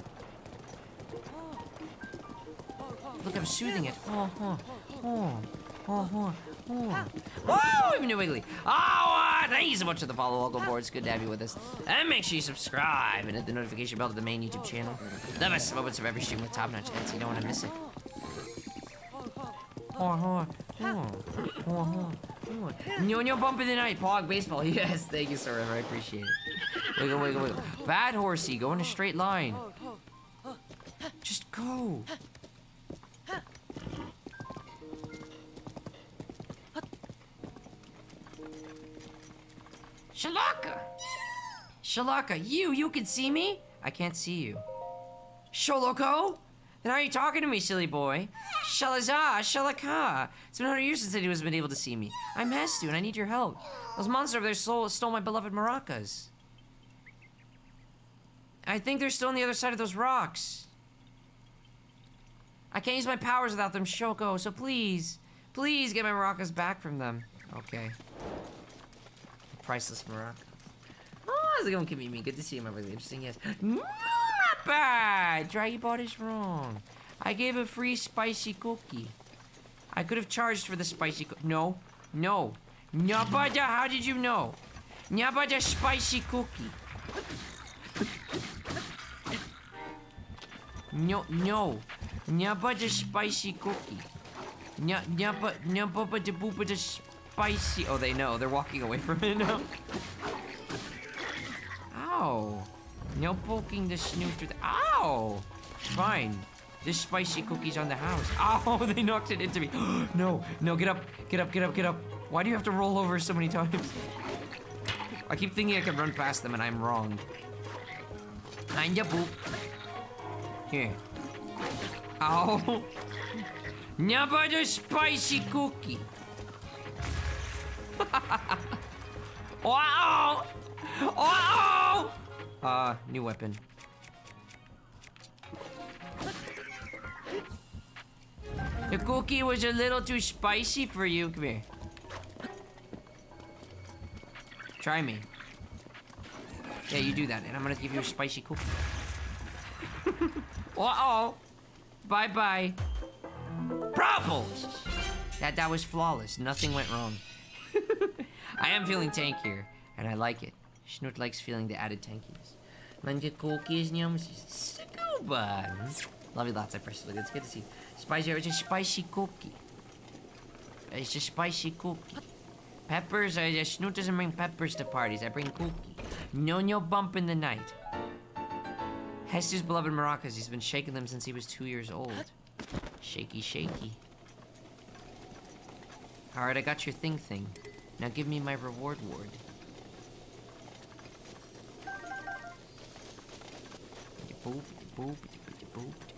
Look, I'm soothing it. Oh, oh, oh, oh, oh. Oh. Whoa, even New Wiggly. Oh, uh, thank you so much for the follow, welcome board. It's good to have you with us. And make sure you subscribe and hit the notification bell to the main YouTube channel. The best moments of every stream with top-notch edits. You don't want to miss it. Oh, oh, oh, oh, oh. Bump in the night, Pog baseball. Yes, thank you, sir. I appreciate it. Wiggle, wiggle, wiggle. Bad horsey, go in a straight line. Just go. Shalaka! Shalaka, you, you can see me? I can't see you. Sholoko? Then are you talking to me, silly boy? Shalazar, Shalaka. It's been 100 years since anyone has been able to see me. I'm Hestu, and I need your help. Those monsters over there stole, stole my beloved maracas. I think they're still on the other side of those rocks. I can't use my powers without them, Shoko, so please, please get my maracas back from them. Okay. Priceless maraca. Oh, how's it going, Kamimi? Good to see you, my really interesting, yes. No, not bad! Dry bot is wrong. I gave a free spicy cookie. I could have charged for the spicy cookie. No, no. Nyabada, how did you know? Nyabada spicy cookie. No, no. Nyabada spicy cookie. Nya, nyaba, nyababa da booba da spicy. Oh, they know. They're walking away from it now. Ow. No poking the snoot the. Ow! Fine. This spicy cookie's on the house. Oh, they knocked it into me. no, no, get up, get up, get up, get up. Why do you have to roll over so many times? I keep thinking I can run past them and I'm wrong. Kinda boop. Here. Ow. Never the spicy cookie. Wow! Wow! Uh, new weapon. The cookie was a little too spicy for you. Come here. Try me. Yeah, you do that, and I'm gonna give you a spicy cookie. Uh-oh. Bye-bye. Bravo! That, that was flawless. Nothing went wrong. I am feeling tankier, and I like it. Snoot likes feeling the added tankiness. Manja cookies, yums. Scuba. Love you lots, I personally. It's good to see. Spicy, it's a spicy cookie. It's a spicy cookie. Peppers, I just, Snoot doesn't bring peppers to parties. I bring cookie. No, no bump in the night. Hestu's beloved maracas. He's been shaking them since he was two years old. Shaky, shaky. Alright, I got your thing thing. Now give me my reward ward.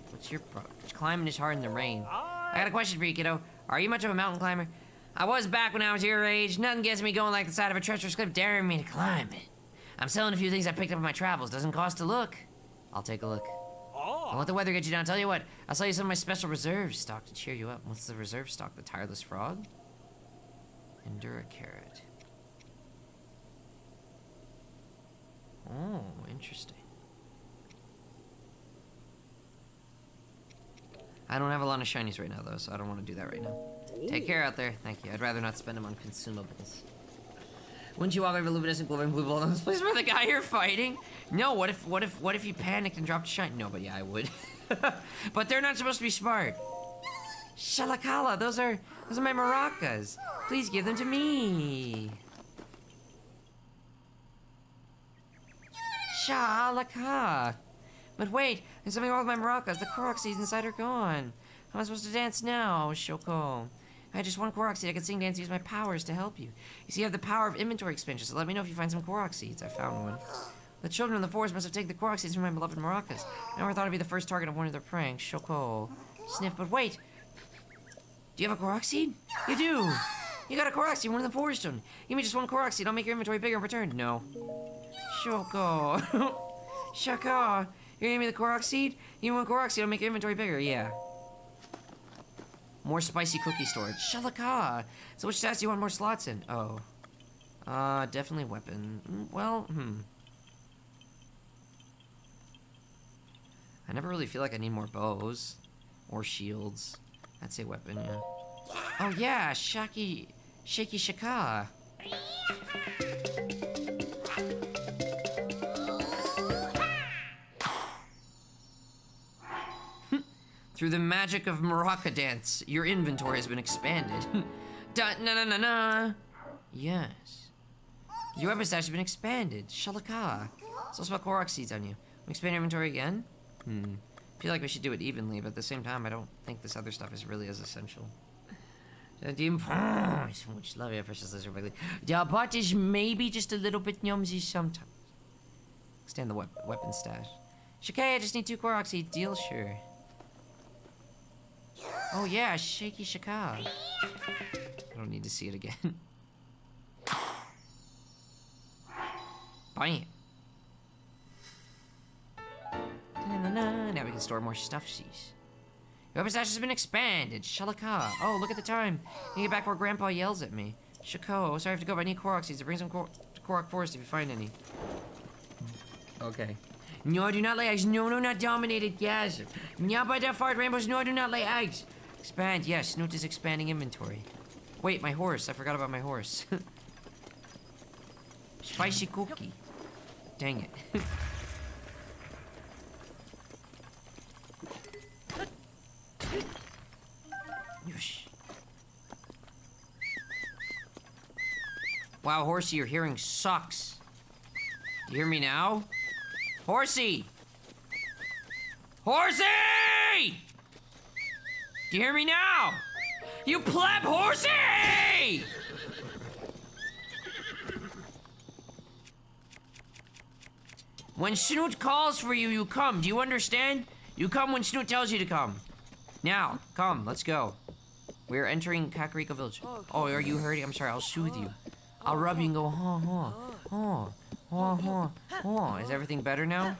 What's your pro? Climbing is hard in the rain. I got a question for you, kiddo. Are you much of a mountain climber? I was back when I was your age. Nothing gets me going like the side of a treacherous cliff daring me to climb it. I'm selling a few things I picked up in my travels. Doesn't cost a look. I'll take a look. Oh. I'll let the weather get you down. Tell you what, I'll sell you some of my special reserve stock to cheer you up. What's the reserve stock? The tireless frog? Endura carrot. Oh, interesting. I don't have a lot of shinies right now, though, so I don't want to do that right now. Take care out there. Thank you. I'd rather not spend them on consumables. Wouldn't you walk over luminescent glowing blue ball in this place where the guy you're fighting? No, what if, what if, what if you panicked and dropped a shine? No, but yeah, I would. but they're not supposed to be smart. Shalakala, those are, those are my maracas. Please give them to me. Shalaka. But wait, there's something wrong with my maracas. The Korok seeds inside are gone. How am I supposed to dance now, Shoko? I had just one Korok seed. I could sing, dance, use my powers to help you. You see, I have the power of inventory expansion, so let me know if you find some Korok seeds. I found one. The children of the forest must have taken the Korok seeds from my beloved maracas. I never thought I'd be the first target of one of their pranks. Shoko. Sniff, but wait. Do you have a Korok seed? You do. You got a Korok seed, one of the forest children. Give me just one Korok seed. I'll make your inventory bigger in return. No. Shoko. Shaka. You're giving me the Korok seed? You want Korok seed? I'll make your inventory bigger. Yeah. More spicy cookie storage. Shalaka. So which stats do you want more slots in? Oh. Uh, definitely weapon. Mm, Well, hmm. I never really feel like I need more bows. Or shields. I'd say weapon, yeah. Oh yeah, Shaki... Shaky Shaka. Through the magic of Maraca dance, your inventory has been expanded. da na na na na. Yes. Your weapon stash has been expanded. Shalaka. So spell Korok seeds on you. Expand your inventory again? Hmm. Feel like we should do it evenly, but at the same time, I don't think this other stuff is really as essential. Uh, so much love you, precious lizard Wiggly. The butt is maybe just a little bit yumsy sometimes. Extend the wep- weapon stash. Shakay, I just need two Korok seeds. Deal, sure. Oh yeah, shaky shaka. I don't need to see it again. Bam. Now we can store more stuffies. Your weapon stash has been expanded. Shalaka. Oh, look at the time. I get back before Grandpa yells at me. Shako. Oh, sorry I have to go, but I need Korok seeds. Bring some Kor Korok Forest if you find any. Okay. No, I do not lay eggs. No, no, not dominated gas. Yeah, by that fart rainbows. No, do not lay eggs. Expand. Yes, Snoot is expanding inventory. Wait, my horse. I forgot about my horse. Spicy cookie. Dang it. Wow, Horsey, your hearing sucks. You hear me now? Horsey! Horsey! Do you hear me now? You pleb Horsey! When Snoot calls for you, you come. Do you understand? You come when Snoot tells you to come. Now, come, let's go. We're entering Kakariko Village. Oh, are you hurting? I'm sorry, I'll soothe you. I'll rub you and go, huh, huh, huh, huh, huh, huh. Is everything better now?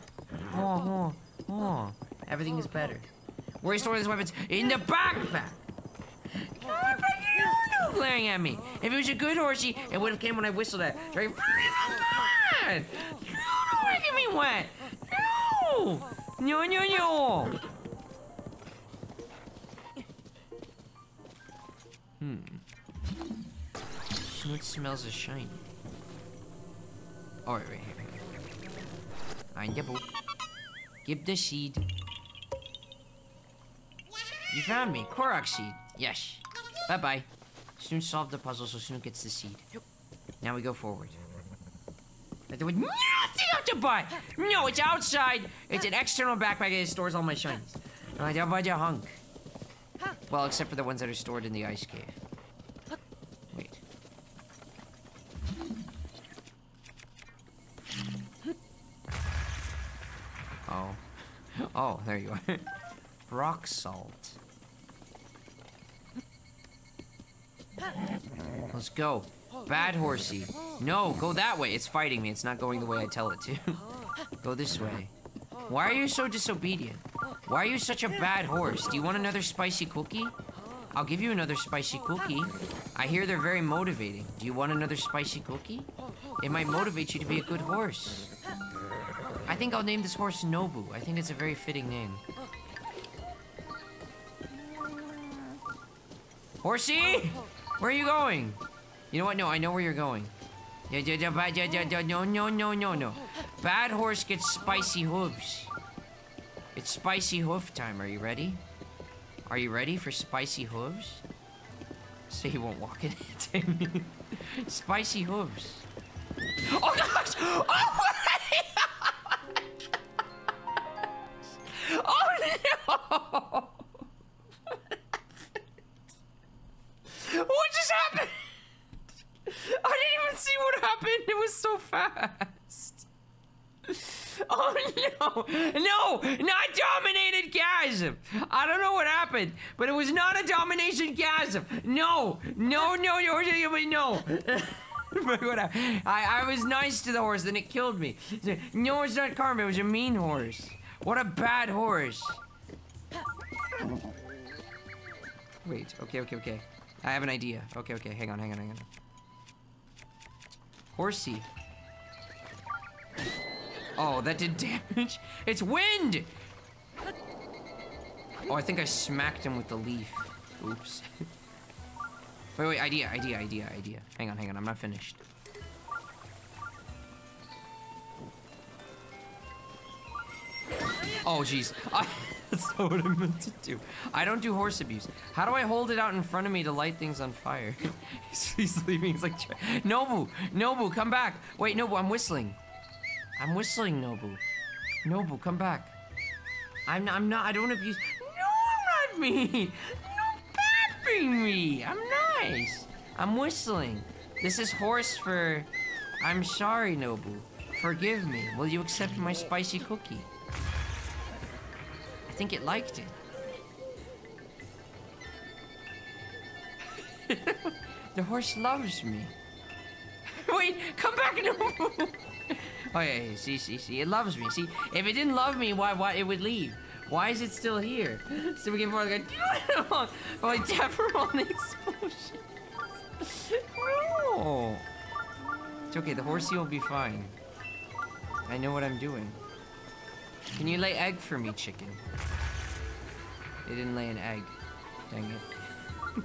Huh, huh, huh. Everything is better. Where are you storing these weapons? In the backpack! God, you glaring at me. If it was a good horsey, it would have came when I whistled at. it. Right? No, don't making me wet. No, no, no, no. Hmm. Snoot smells of shiny. Oh, right, here. I nibble. Give the seed. You found me, Korok seed. Yes. Bye bye. Snoot solved the puzzle, so Snoot gets the seed. Now we go forward. There nothing to buy. No, it's outside. It's an external backpack that stores all my shinies. I don't buy the hunk. Well, except for the ones that are stored in the ice cave. Wait. Oh. Oh, there you are. Rock salt. Let's go. Bad horsey. No, go that way. It's fighting me. It's not going the way I tell it to. go this way. Why are you so disobedient? Why are you such a bad horse? Do you want another spicy cookie? I'll give you another spicy cookie. I hear they're very motivating. Do you want another spicy cookie? It might motivate you to be a good horse. I think I'll name this horse Nobu. I think it's a very fitting name. Horsey! Where are you going? You know what? No, I know where you're going. No, no, no, no, no. Bad horse gets spicy hooves. It's spicy hoof time. Are you ready? Are you ready for spicy hooves? So he won't walk into me. spicy hooves. Oh gosh! Oh my! oh no! What just happened? I didn't even see what happened. It was so fast. Oh no! No! Not dominated gasm! I don't know what happened, but it was not a domination gasm! No! No, no, no, no! I, I was nice to the horse, then it killed me. No, it's not karma, it was a mean horse. What a bad horse. Wait, okay, okay, okay. I have an idea. Okay, okay, hang on, hang on, hang on. Horsey. Oh, that did damage. It's wind! Oh, I think I smacked him with the leaf. Oops. wait, wait, idea, idea, idea, idea. Hang on, hang on, I'm not finished. Oh, jeez. That's not what I meant to do. I don't do horse abuse. How do I hold it out in front of me to light things on fire? he's, he's leaving. He's like, Nobu, Nobu, come back. Wait, Nobu, I'm whistling. I'm whistling, Nobu. Nobu, come back. I'm not, I'm not, I don't abuse. No, I'm not me. No bapping me. I'm nice. I'm whistling. This is horse for, I'm sorry, Nobu. Forgive me. Will you accept my spicy cookie? I think it liked it. the horse loves me. Wait, come back and... oh, yeah, yeah, see, see, see, it loves me. See, if it didn't love me, why, why, it would leave. Why is it still here? So we can forward again. oh, I tap her explosion. no. It's okay, the horsey will be fine. I know what I'm doing. Can you lay egg for me, chicken? It didn't lay an egg. Dang it.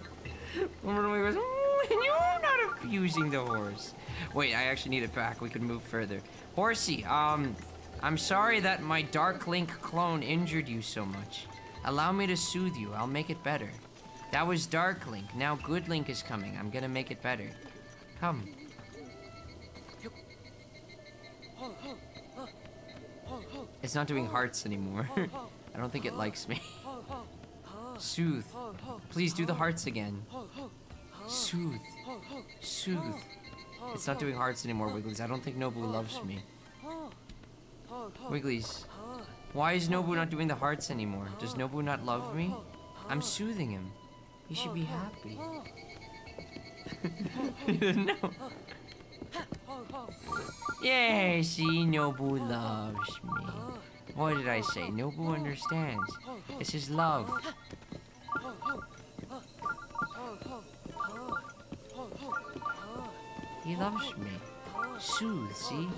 Remember goes, you're not abusing the horse. Wait, I actually need it back. We can move further. Horsey, um, I'm sorry that my Dark Link clone injured you so much. Allow me to soothe you. I'll make it better. That was Dark Link. Now Good Link is coming. I'm gonna make it better. Come. It's not doing hearts anymore. I don't think it likes me. Soothe. Please do the hearts again. Soothe. Soothe. It's not doing hearts anymore, Wigglies. I don't think Nobu loves me. Wigglies. Why is Nobu not doing the hearts anymore? Does Nobu not love me? I'm soothing him. He should be happy. no. Yeah, see, Nobu loves me. What did I say? Nobu understands. It's his love. He loves me. Soothe, see?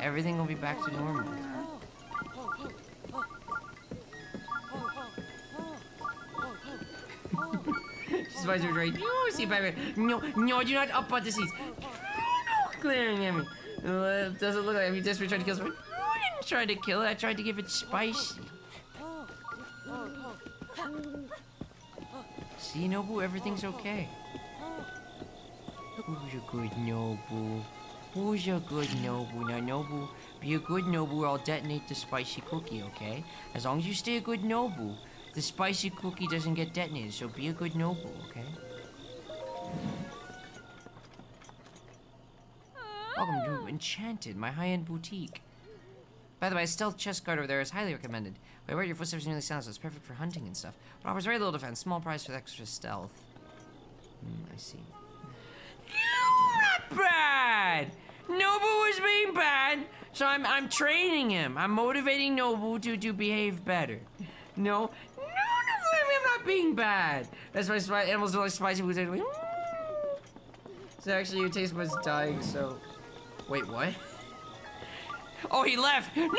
Everything will be back to normal. Spicer right. No, baby. No, no, do not up on the seats. Glaring at me. Uh, doesn't look like he just tried to kill someone. I didn't try to kill it. I tried to give it spicy. See, Nobu, everything's okay. Who's a good Nobu? Who's a good Nobu? Now, Nobu, be a good Nobu or I'll detonate the spicy cookie, okay? As long as you stay a good Nobu, the spicy cookie doesn't get detonated, so be a good Nobu, okay? Welcome to Enchanted, my high-end boutique. By the way, a stealth chest guard over there is highly recommended. By the way, your footsteps nearly silent, so it's perfect for hunting and stuff. But offers very little defense, small price for extra stealth. Hmm, I see. Not bad! Nobu was being bad, so I'm I'm training him. I'm motivating Nobu to, to behave better. No, no, no, I'm not being bad. That's why my animals are like spicy food. So actually, your taste buds dying, so... Wait, what? Oh, he left! No!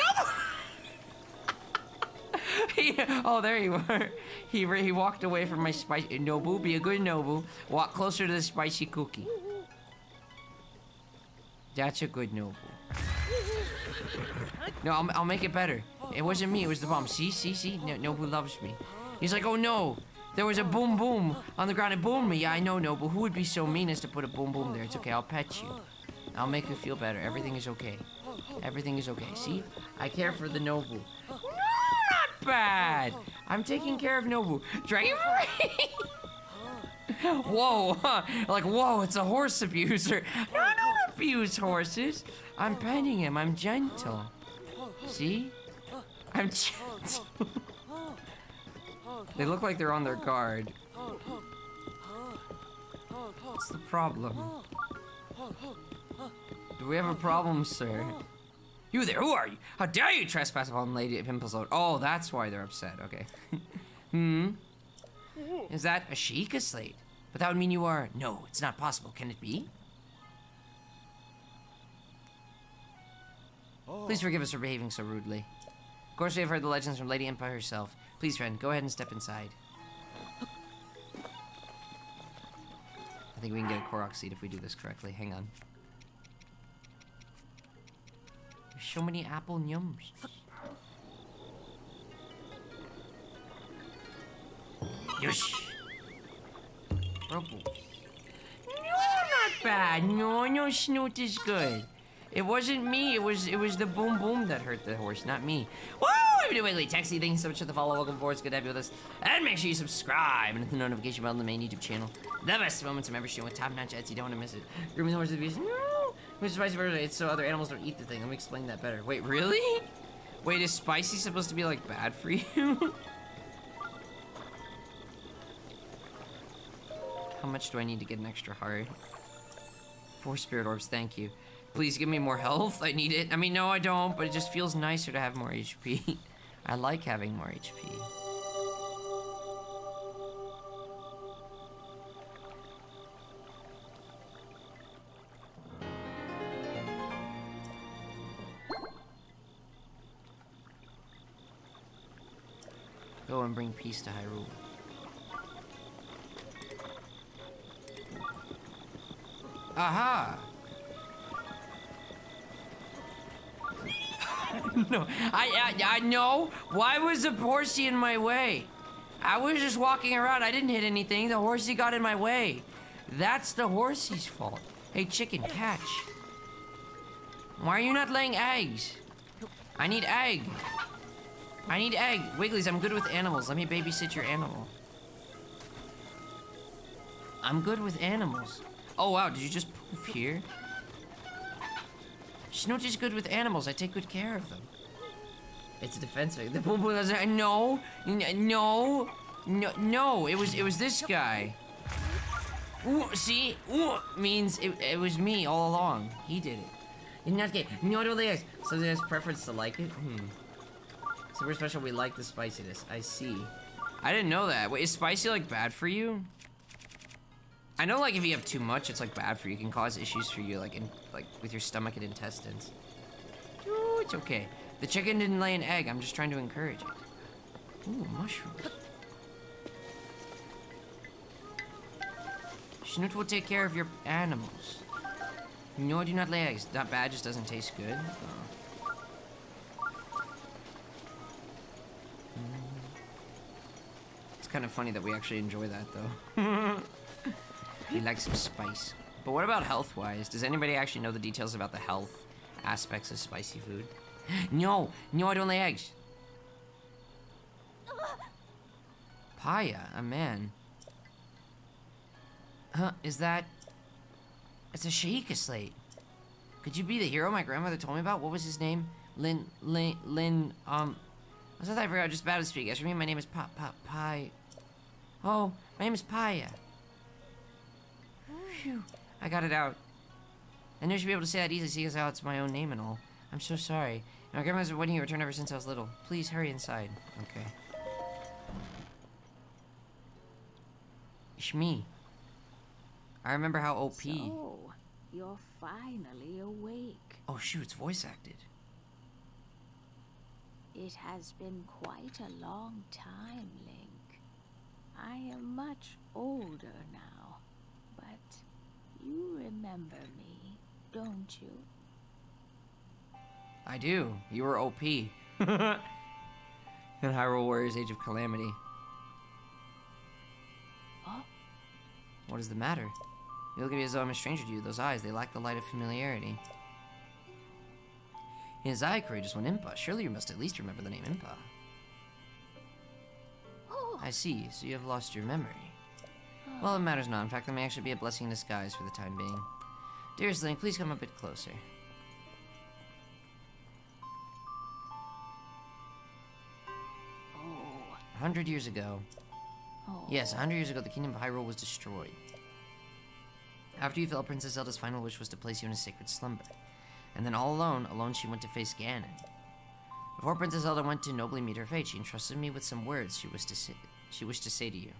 he, oh, there you are. He he walked away from my spicy Nobu. Be a good Nobu. Walk closer to the spicy cookie. That's a good Nobu. No, I'll, I'll make it better. It wasn't me. It was the bomb. See, see, see. No, Nobu loves me. He's like, oh no. There was a boom boom on the ground. It boomed me. Yeah, I know, Nobu. Who would be so mean as to put a boom boom there? It's okay. I'll pet you. I'll make you feel better. Everything is okay. Everything is okay. See? I care for the Nobu. Bad. I'm taking care of Nobu. Dragon Whoa, huh? like, whoa, it's a horse abuser. No, I don't abuse horses. I'm petting him. I'm gentle. See? I'm gentle. they look like they're on their guard. What's the problem? Do we have a problem, sir? You there, who are you? How dare you trespass upon Lady Impa's abode? Oh, that's why they're upset, okay. hmm? Is that a Sheikah slate? But that would mean you are... No, it's not possible. Can it be? Please forgive us for behaving so rudely. Of course, we have heard the legends from Lady Impa herself. Please, friend, go ahead and step inside. I think we can get a Korok seed if we do this correctly. Hang on. There's so many apple nyums. Yosh! Purple. No, not bad. No, no, Snoot is good. It wasn't me. It was it was the boom boom that hurt the horse, not me. Woo! Every Wiggly Taxi, thank you so much for the follow. Welcome aboard. It's good to have you with us. And make sure you subscribe and hit the notification bell on the main YouTube channel. The best moments of show with top notch ads. You don't want to miss it. Grooming the horse abuse. No! Which is spicy birthday. It's so other animals don't eat the thing. Let me explain that better. Wait, really? Wait, is spicy supposed to be like bad for you? How much do I need to get an extra heart? Four spirit orbs, thank you. Please give me more health. I need it. I mean, no, I don't, but it just feels nicer to have more HP. I like having more HP. Go and bring peace to Hyrule. Aha! no, I, I, I know. Why was the horsey in my way? I was just walking around. I didn't hit anything. The horsey got in my way. That's the horsey's fault. Hey, chicken, catch. Why are you not laying eggs? I need egg. I need egg. Wigglies, I'm good with animals. Let me babysit your animal. I'm good with animals. Oh, wow, did you just poof here? She's not just good with animals. I take good care of them. It's thing. The boom doesn't. No, no, no, no. It was it was this guy. Ooh, see, ooh means it, it was me all along. He did it. In that case, no, no, there's so there's preference to like it. Hmm. So we're special. We like the spiciness. I see. I didn't know that. Wait, is spicy like bad for you? I know like if you have too much, it's like bad for you. It can cause issues for you like in like with your stomach and intestines. Ooh, it's okay. The chicken didn't lay an egg. I'm just trying to encourage it. Ooh, mushrooms. Snoot will take care of your animals. No, I do not lay eggs. Not bad, just doesn't taste good. Oh. It's kind of funny that we actually enjoy that, though. he likes some spice. But what about health-wise? Does anybody actually know the details about the health aspects of spicy food? No, no, I don't lay eggs. Paya, a man. Huh, is that... It's a Sheikah slate. Could you be the hero my grandmother told me about? What was his name? Lin, Lin, Lin, um... I thought I forgot just about to speak. As for me, my name is Pop Pop Pi... Oh, my name is Paya. Phew, I got it out. I knew I should be able to say that easily, seeing as how it's my own name and all. I'm so sorry. My grandma's been waiting your return ever since I was little. Please hurry inside. Okay. Shmi. I remember how OP.
So, you're finally awake.
Oh shoot, it's voice acted.
It has been quite a long time, Link. I am much older now, but you remember me, don't you?
I do. You were OP. In Hyrule Warriors Age of Calamity.
Oh,
What is the matter? You look at me as though I'm a stranger to you. Those eyes, they lack the light of familiarity. In his eye, courageous one Impa. Surely you must at least remember the name Impa.
Oh,
I see, so you have lost your memory. Well, it matters not. In fact, that may actually be a blessing in disguise for the time being. Dearest Link, please come a bit closer.
oh,
A hundred years ago,
oh.
yes, a hundred years ago, the kingdom of Hyrule was destroyed. After you fell, Princess Zelda's final wish was to place you in a sacred slumber. And then all alone, alone she went to face Ganon. Before Princess Zelda went to nobly meet her fate, she entrusted me with some words she wished to say, she wished to say to you.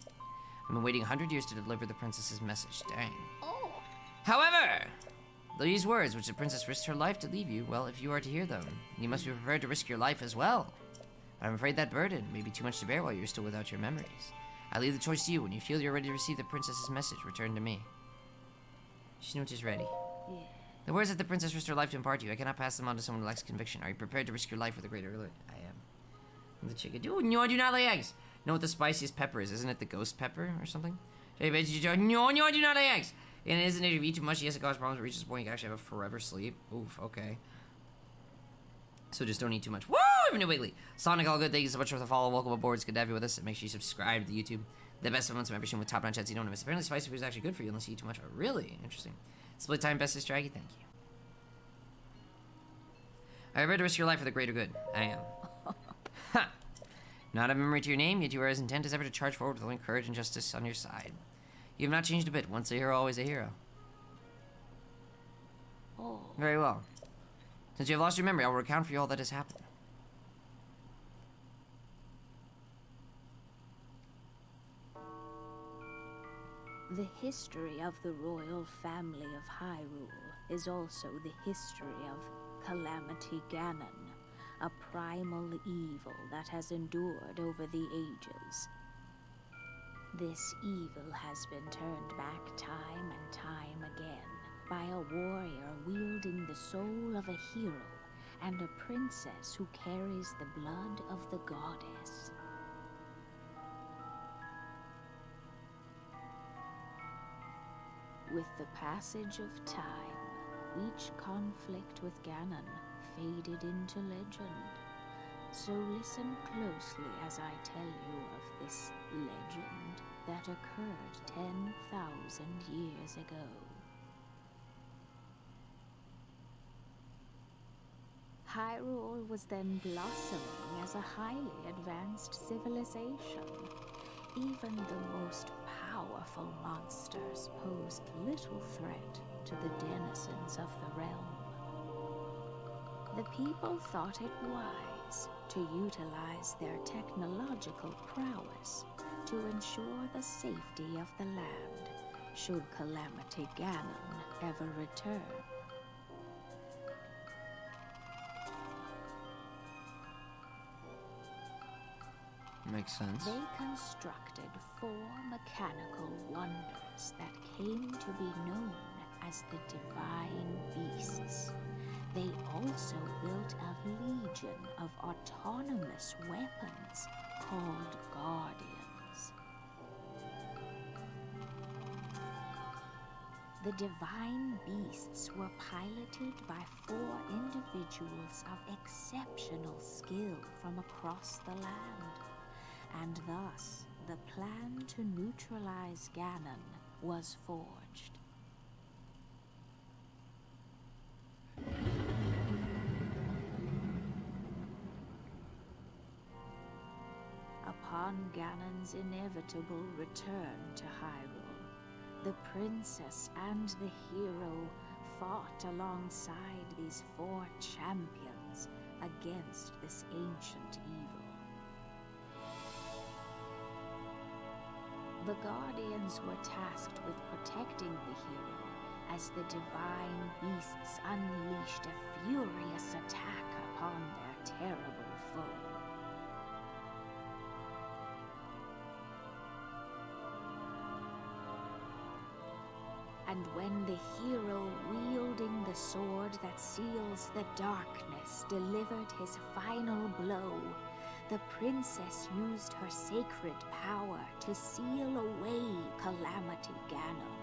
I've been waiting a hundred years to deliver the princess's message. Dang.
Oh,
However, these words, which the princess risked her life to leave you, well, if you are to hear them, you must be prepared to risk your life as well. But I'm afraid that burden may be too much to bear while you're still without your memories. I leave the choice to you. When you feel you're ready to receive the princess's message, return to me. Snoot is ready.
yeah.
The words that the princess risked her life to impart to you, I cannot pass them on to someone who lacks conviction. Are you prepared to risk your life for the greater good? I am. The chicken. Dude, no, I do not lay eggs. Know what the spiciest pepper is? Isn't it the ghost pepper or something? Hey, bitch, you No, no, I do not eggs. And it isn't if you eat too much, yes, it causes problems. Reaches this point, you actually have a forever sleep. Oof, okay. So just don't eat too much. Woo! Even a Wiggly. Sonic, all good. Thank you so much for the follow. Welcome aboard. It's good to have you with us. And make sure you subscribe to the YouTube. The best of months of everything with top notch chats you don't want to miss. Apparently, spicy food is actually good for you unless you eat too much. Oh, really? Interesting. Split time bestest Draggy, thank you. I ready to risk your life for the greater good. I am. Not a memory to your name, yet you are as intent as ever to charge forward with only courage and justice on your side. You have not changed a bit. Once a hero, always a hero.
Oh,
Very well. Since you have lost your memory, I will recount for you all that has happened.
the history of the royal family of Hyrule is also the history of Calamity Ganon, a primal evil that has endured over the ages. This evil has been turned back time and time again by a warrior wielding the soul of a hero and a princess who carries the blood of the goddess. With the passage of time, each conflict with Ganon faded into legend. So listen closely as I tell you of this legend that occurred 10,000 years ago. Hyrule was then blossoming as a highly advanced civilization. Even the most powerful monsters posed little threat to the denizens of the realm. The people thought it wise to utilize their technological prowess to ensure the safety of the land should Calamity Ganon ever return.
Makes sense.
They constructed four mechanical wonders that came to be known as the Divine Beasts. They also built a legion of autonomous weapons called Guardians. The Divine Beasts were piloted by four individuals of exceptional skill from across the land and thus the plan to neutralize Ganon was forged. Upon Ganon's inevitable return to Hyrule, the princess and the hero fought alongside these four champions against this ancient evil. The Guardians were tasked with protecting the hero as the divine beasts unleashed a furious attack upon their terrible foe. And when the hero wielding the sword that seals the darkness delivered his final blow, the princess used her sacred power to seal away Calamity Ganon.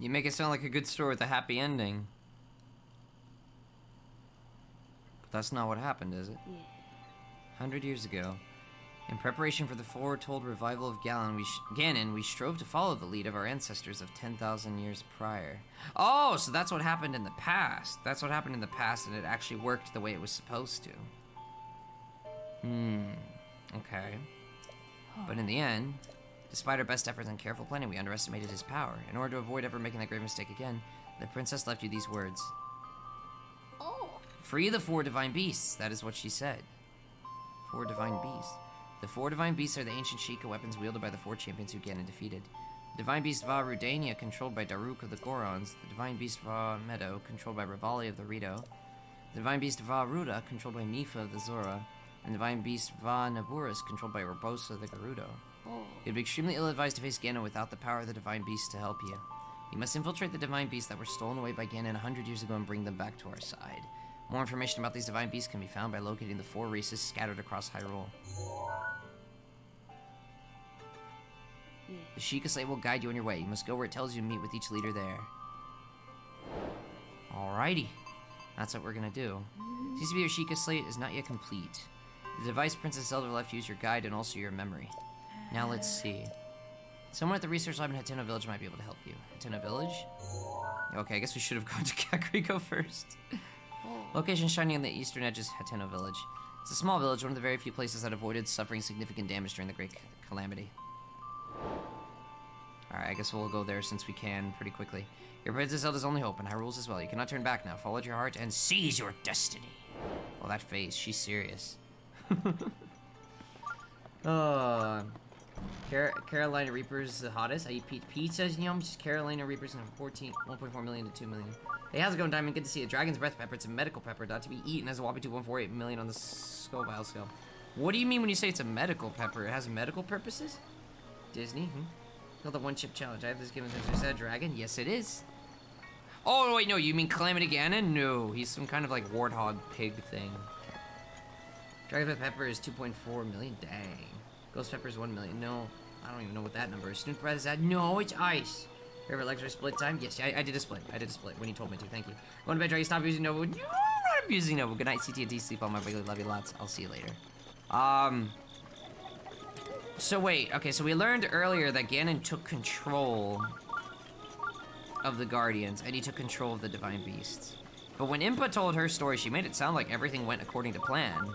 You make it sound like a good story with a happy ending. But that's not what happened, is it?
Yeah.
Hundred years ago, in preparation for the foretold revival of Ganon, we sh- Ganon, we strove to follow the lead of our ancestors of 10,000 years prior. Oh, so that's what happened in the past. That's what happened in the past, and it actually worked the way it was supposed to. Hmm. Okay. But in the end, despite our best efforts and careful planning, we underestimated his power. In order to avoid ever making that grave mistake again, the princess left you these words. Free the four divine beasts. That is what she said. Four divine beasts. The four divine beasts are the ancient Sheikah weapons wielded by the four champions who Ganon defeated. The divine beast Vah Rudania, controlled by Daruk of the Gorons. The divine beast Vah Medoh, controlled by Revali of the Rito. The divine beast Vah Ruta, controlled by Mipha of the Zora. And the divine beast Vah Naboris, controlled by Urbosa of the Gerudo.
oh.
You'd be extremely ill-advised to face Ganon without the power of the Divine Beast to help you. You must infiltrate the Divine Beasts that were stolen away by Ganon a hundred years ago and bring them back to our side. More information about these Divine Beasts can be found by locating the four races scattered across Hyrule. The Sheikah Slate will guide you on your way. You must go where it tells you to meet with each leader there. Alrighty. That's what we're gonna do. Be your Sheikah Slate is not yet complete. The device Princess Zelda left you is your guide and also your memory. Now let's see. Someone at the research lab in Hateno Village might be able to help you. Hateno Village? Okay, I guess we should have gone to Kakariko first. Location shining on the eastern edge is Hateno Village. It's a small village, one of the very few places that avoided suffering significant damage during the Great Calamity. Alright, I guess we'll go there since we can pretty quickly. Your Princess Zelda's only hope, and Hyrule's as well. You cannot turn back now. Follow your heart and seize your destiny. Well, that face, she's serious. oh, Car Carolina Reaper's the hottest. I eat pizzas, yums. Carolina Reaper's 14, 1.4 million to 2 million. Hey, how's it going, Diamond? Good to see you. Dragon's Breath Pepper. It's a medical pepper, not to be eaten as a whopping 2.48 million on the Scoville scale. What do you mean when you say it's a medical pepper? It has medical purposes? Disney? Hmm? No, the one chip challenge. I have this given. Is that said dragon? Yes, it is. Oh, wait, no, you mean Calamity Ganon? No, he's some kind of like warthog pig thing. Dragon Breath Pepper is 2.4 million? Dang. Ghost Pepper is 1 million. No, I don't even know what that number is. Snoot Breath is that? No, it's ice. Favorite lecture split time? Yes, I, I, did a split. I did a split when you told me to. Thank you. Going to bed, you stop using Nobu. No, not abusing Nobu. Good night, CTNT. Sleep on my regular. Love you lots. I'll see you later. Um. So wait, okay, so we learned earlier that Ganon took control of the Guardians, and he took control of the Divine Beasts. But when Impa told her story, she made it sound like everything went according to plan.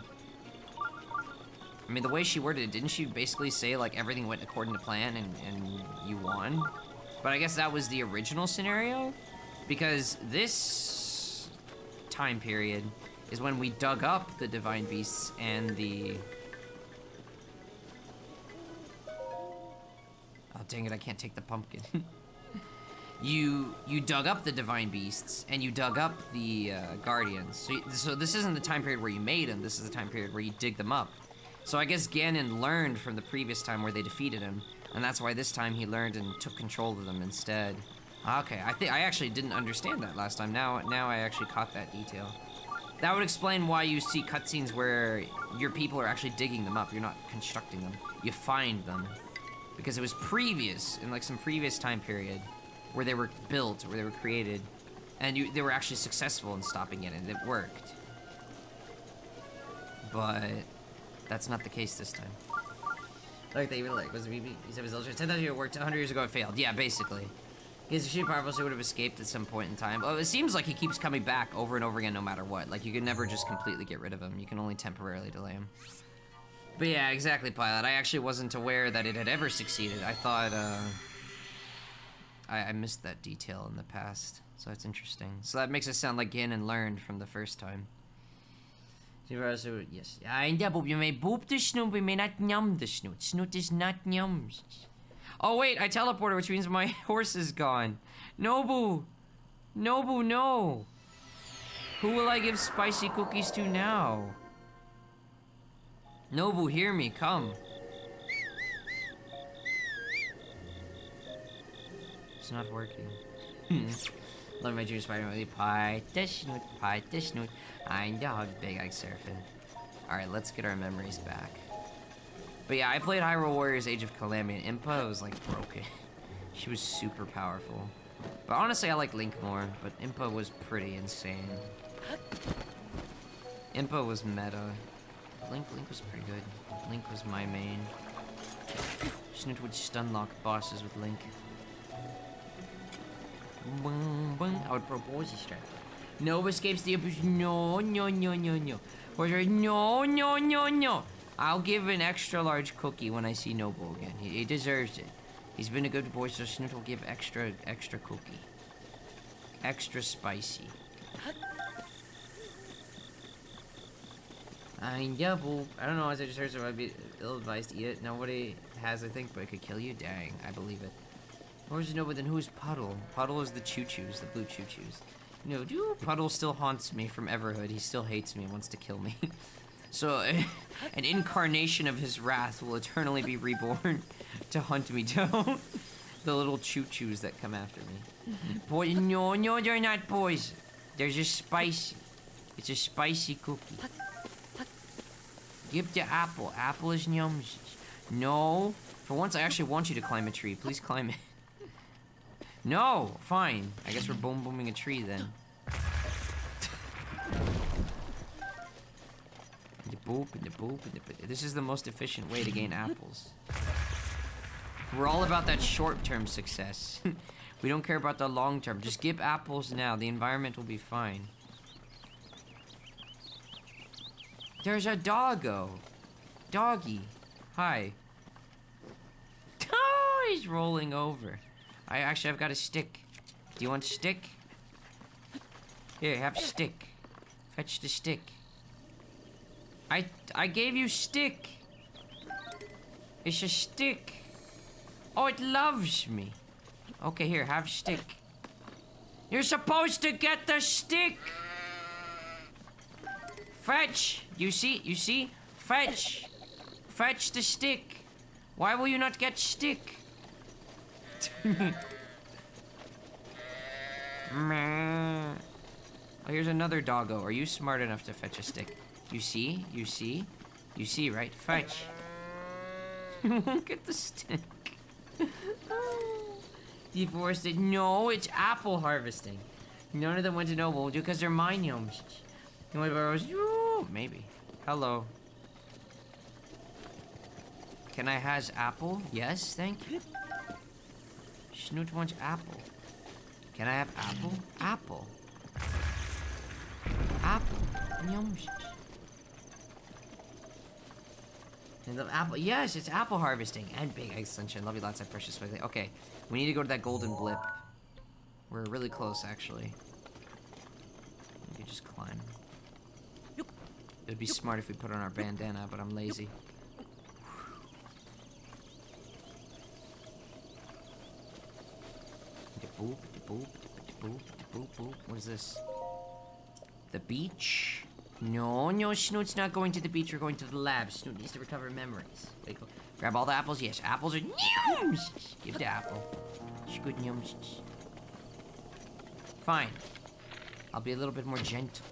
I mean, the way she worded it, didn't she basically say, like, everything went according to plan and, and you won? But I guess that was the original scenario? Because this time period is when we dug up the Divine Beasts and the... Oh, dang it, I can't take the pumpkin. you you dug up the divine beasts and you dug up the uh, guardians. So, you, so this isn't the time period where you made them. This is the time period where you dig them up. So I guess Ganon learned from the previous time where they defeated him, and that's why this time he learned and took control of them instead. Ah, okay, I think I actually didn't understand that last time. Now now I actually caught that detail. That would explain why you see cutscenes where your people are actually digging them up. You're not constructing them. You find them. Because it was previous, in like some previous time period, where they were built, where they were created, and you, they were actually successful in stopping it, and it worked. But that's not the case this time. Like they even like was he said his illustrator 10,000 years worked 100 years ago it failed. Yeah, basically. He's a powerful, so would have escaped at some point in time. Well, it seems like he keeps coming back over and over again, no matter what. Like you can never just completely get rid of him. You can only temporarily delay him. But yeah, exactly, Pilot. I actually wasn't aware that it had ever succeeded. I thought, uh... I, I missed that detail in the past, so that's interesting. So that makes it sound like Ganon learned from the first time. Yes. Ja, der Bub, you may boop the snoot, we may not yum the snoot. Snoot is not yum. Oh wait, I teleported, which means my horse is gone. Nobu! Nobu, no! Who will I give spicy cookies to now? Nobu, hear me, come. It's not working. Hmm. Love my junior spider. Pie the snoot, pie the snoot. I'm dog, big egg surfing. Alright, let's get our memories back. But yeah, I played Hyrule Warriors Age of Calamity and Impa was like broken. she was super powerful. But honestly, I like Link more, but Impa was pretty insane. Impa was meta. Link, Link was pretty good. Link was my main. Snoot would stun lock bosses with Link. I would propose this strat. No escapes the abuse. No, no, no, no, no. No, no, no, no. I'll give an extra large cookie when I see Nobu again. He, he deserves it. He's been a good boy, so Snoot will give extra, extra cookie. Extra spicy. I double. I don't know, as I just heard, so I'd be ill-advised to eat it. Nobody has, I think, but it could kill you. Dang, I believe it. Where's Nobu, then who's Puddle? Puddle is the choo-choos, the blue choo-choos. No, do Puddle still haunts me from Everhood. He still hates me and wants to kill me. so, an incarnation of his wrath will eternally be reborn to hunt me down. the little choo-choos that come after me. Boy, no, no, they're not boys. They're just spicy. It's a spicy cookie. Give the apple. Apple is yums. No. For once, I actually want you to climb a tree. Please climb it. No, fine. I guess we're boom booming a tree then. the boop and the boop and the This is the most efficient way to gain apples. We're all about that short-term success. We don't care about the long term. Just give apples now. The environment will be fine. There's a doggo. Doggy. Hi. Oh, he's rolling over. I actually, I've got a stick. Do you want stick? Here, have stick. Fetch the stick. I I gave you stick. It's a stick. Oh, it loves me. Okay, here, have stick. You're supposed to get the stick. Fetch. You see? You see? Fetch. Fetch the stick. Why will you not get stick? Oh, here's another doggo. Are you smart enough to fetch a stick? You see? You see? You see, right? Fetch. Won't get the stick. Deforested. No, it's apple harvesting. None of them went to Noble because they're mine to Maybe. Hello. Can I has apple? Yes, thank you. Snoot wants apple. Can I have apple? Apple. Apple. Yums. The apple. Yes, it's apple harvesting and big egg sunshine. Love you lots of precious with Okay, we need to go to that golden blip. We're really close, actually. We could just climb. It would be smart if we put on our bandana, but I'm lazy. Boop, boop, boop, boop, boop. What is this? The beach? No, no, Snoot's not going to the beach. We're going to the lab. Snoot needs to recover memories. Grab all the apples. Yes, apples are yums. Give the apple. It's good yums. Fine. I'll be a little bit more gentle.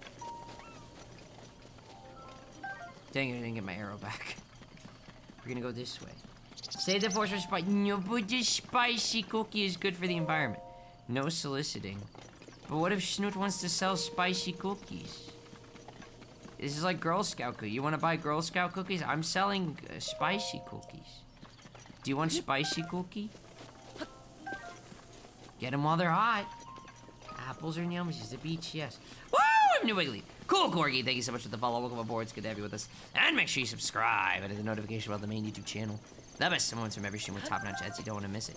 Dang it, I didn't get my arrow back. We're gonna go this way. Say the force spice. No, but this spicy cookie is good for the environment. No soliciting. But what if Snoot wants to sell spicy cookies? This is like Girl Scout cookies. You want to buy Girl Scout cookies? I'm selling uh, spicy cookies. Do you want spicy cookie? Get them while they're hot. Apples are yummy. It's the beach, yes. Woo! I'm New Wiggly. Cool, Corgi. Thank you so much for the follow. Welcome aboard. It's good to have you with us. And make sure you subscribe and hit the notification about the main YouTube channel. The best moments from every stream with top-notch ads. You don't want to miss it.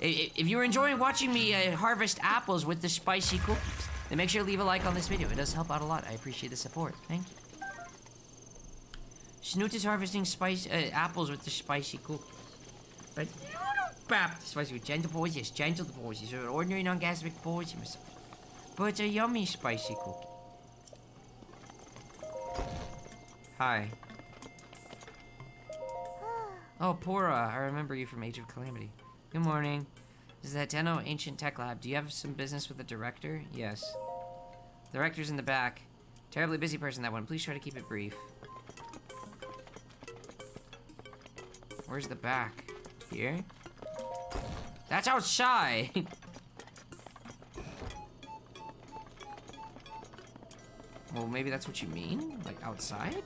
If you're enjoying watching me uh, harvest apples with the spicy cookies, then make sure to leave a like on this video. It does help out a lot. I appreciate the support. Thank you. Snoot is harvesting spice uh, apples with the spicy cookies. But you don't bap the spicy with gentle boys. Yes, gentle boys. These are ordinary non-gasmic boys. But it's a yummy spicy cookie. Hi. Oh, Purah, I remember you from Age of Calamity. Good morning. This is that Hateno Ancient Tech Lab. Do you have some business with the director? Yes. The director's in the back. Terribly busy person, that one. Please try to keep it brief. Where's the back? Here? That's outside! well, maybe that's what you mean? Like, outside?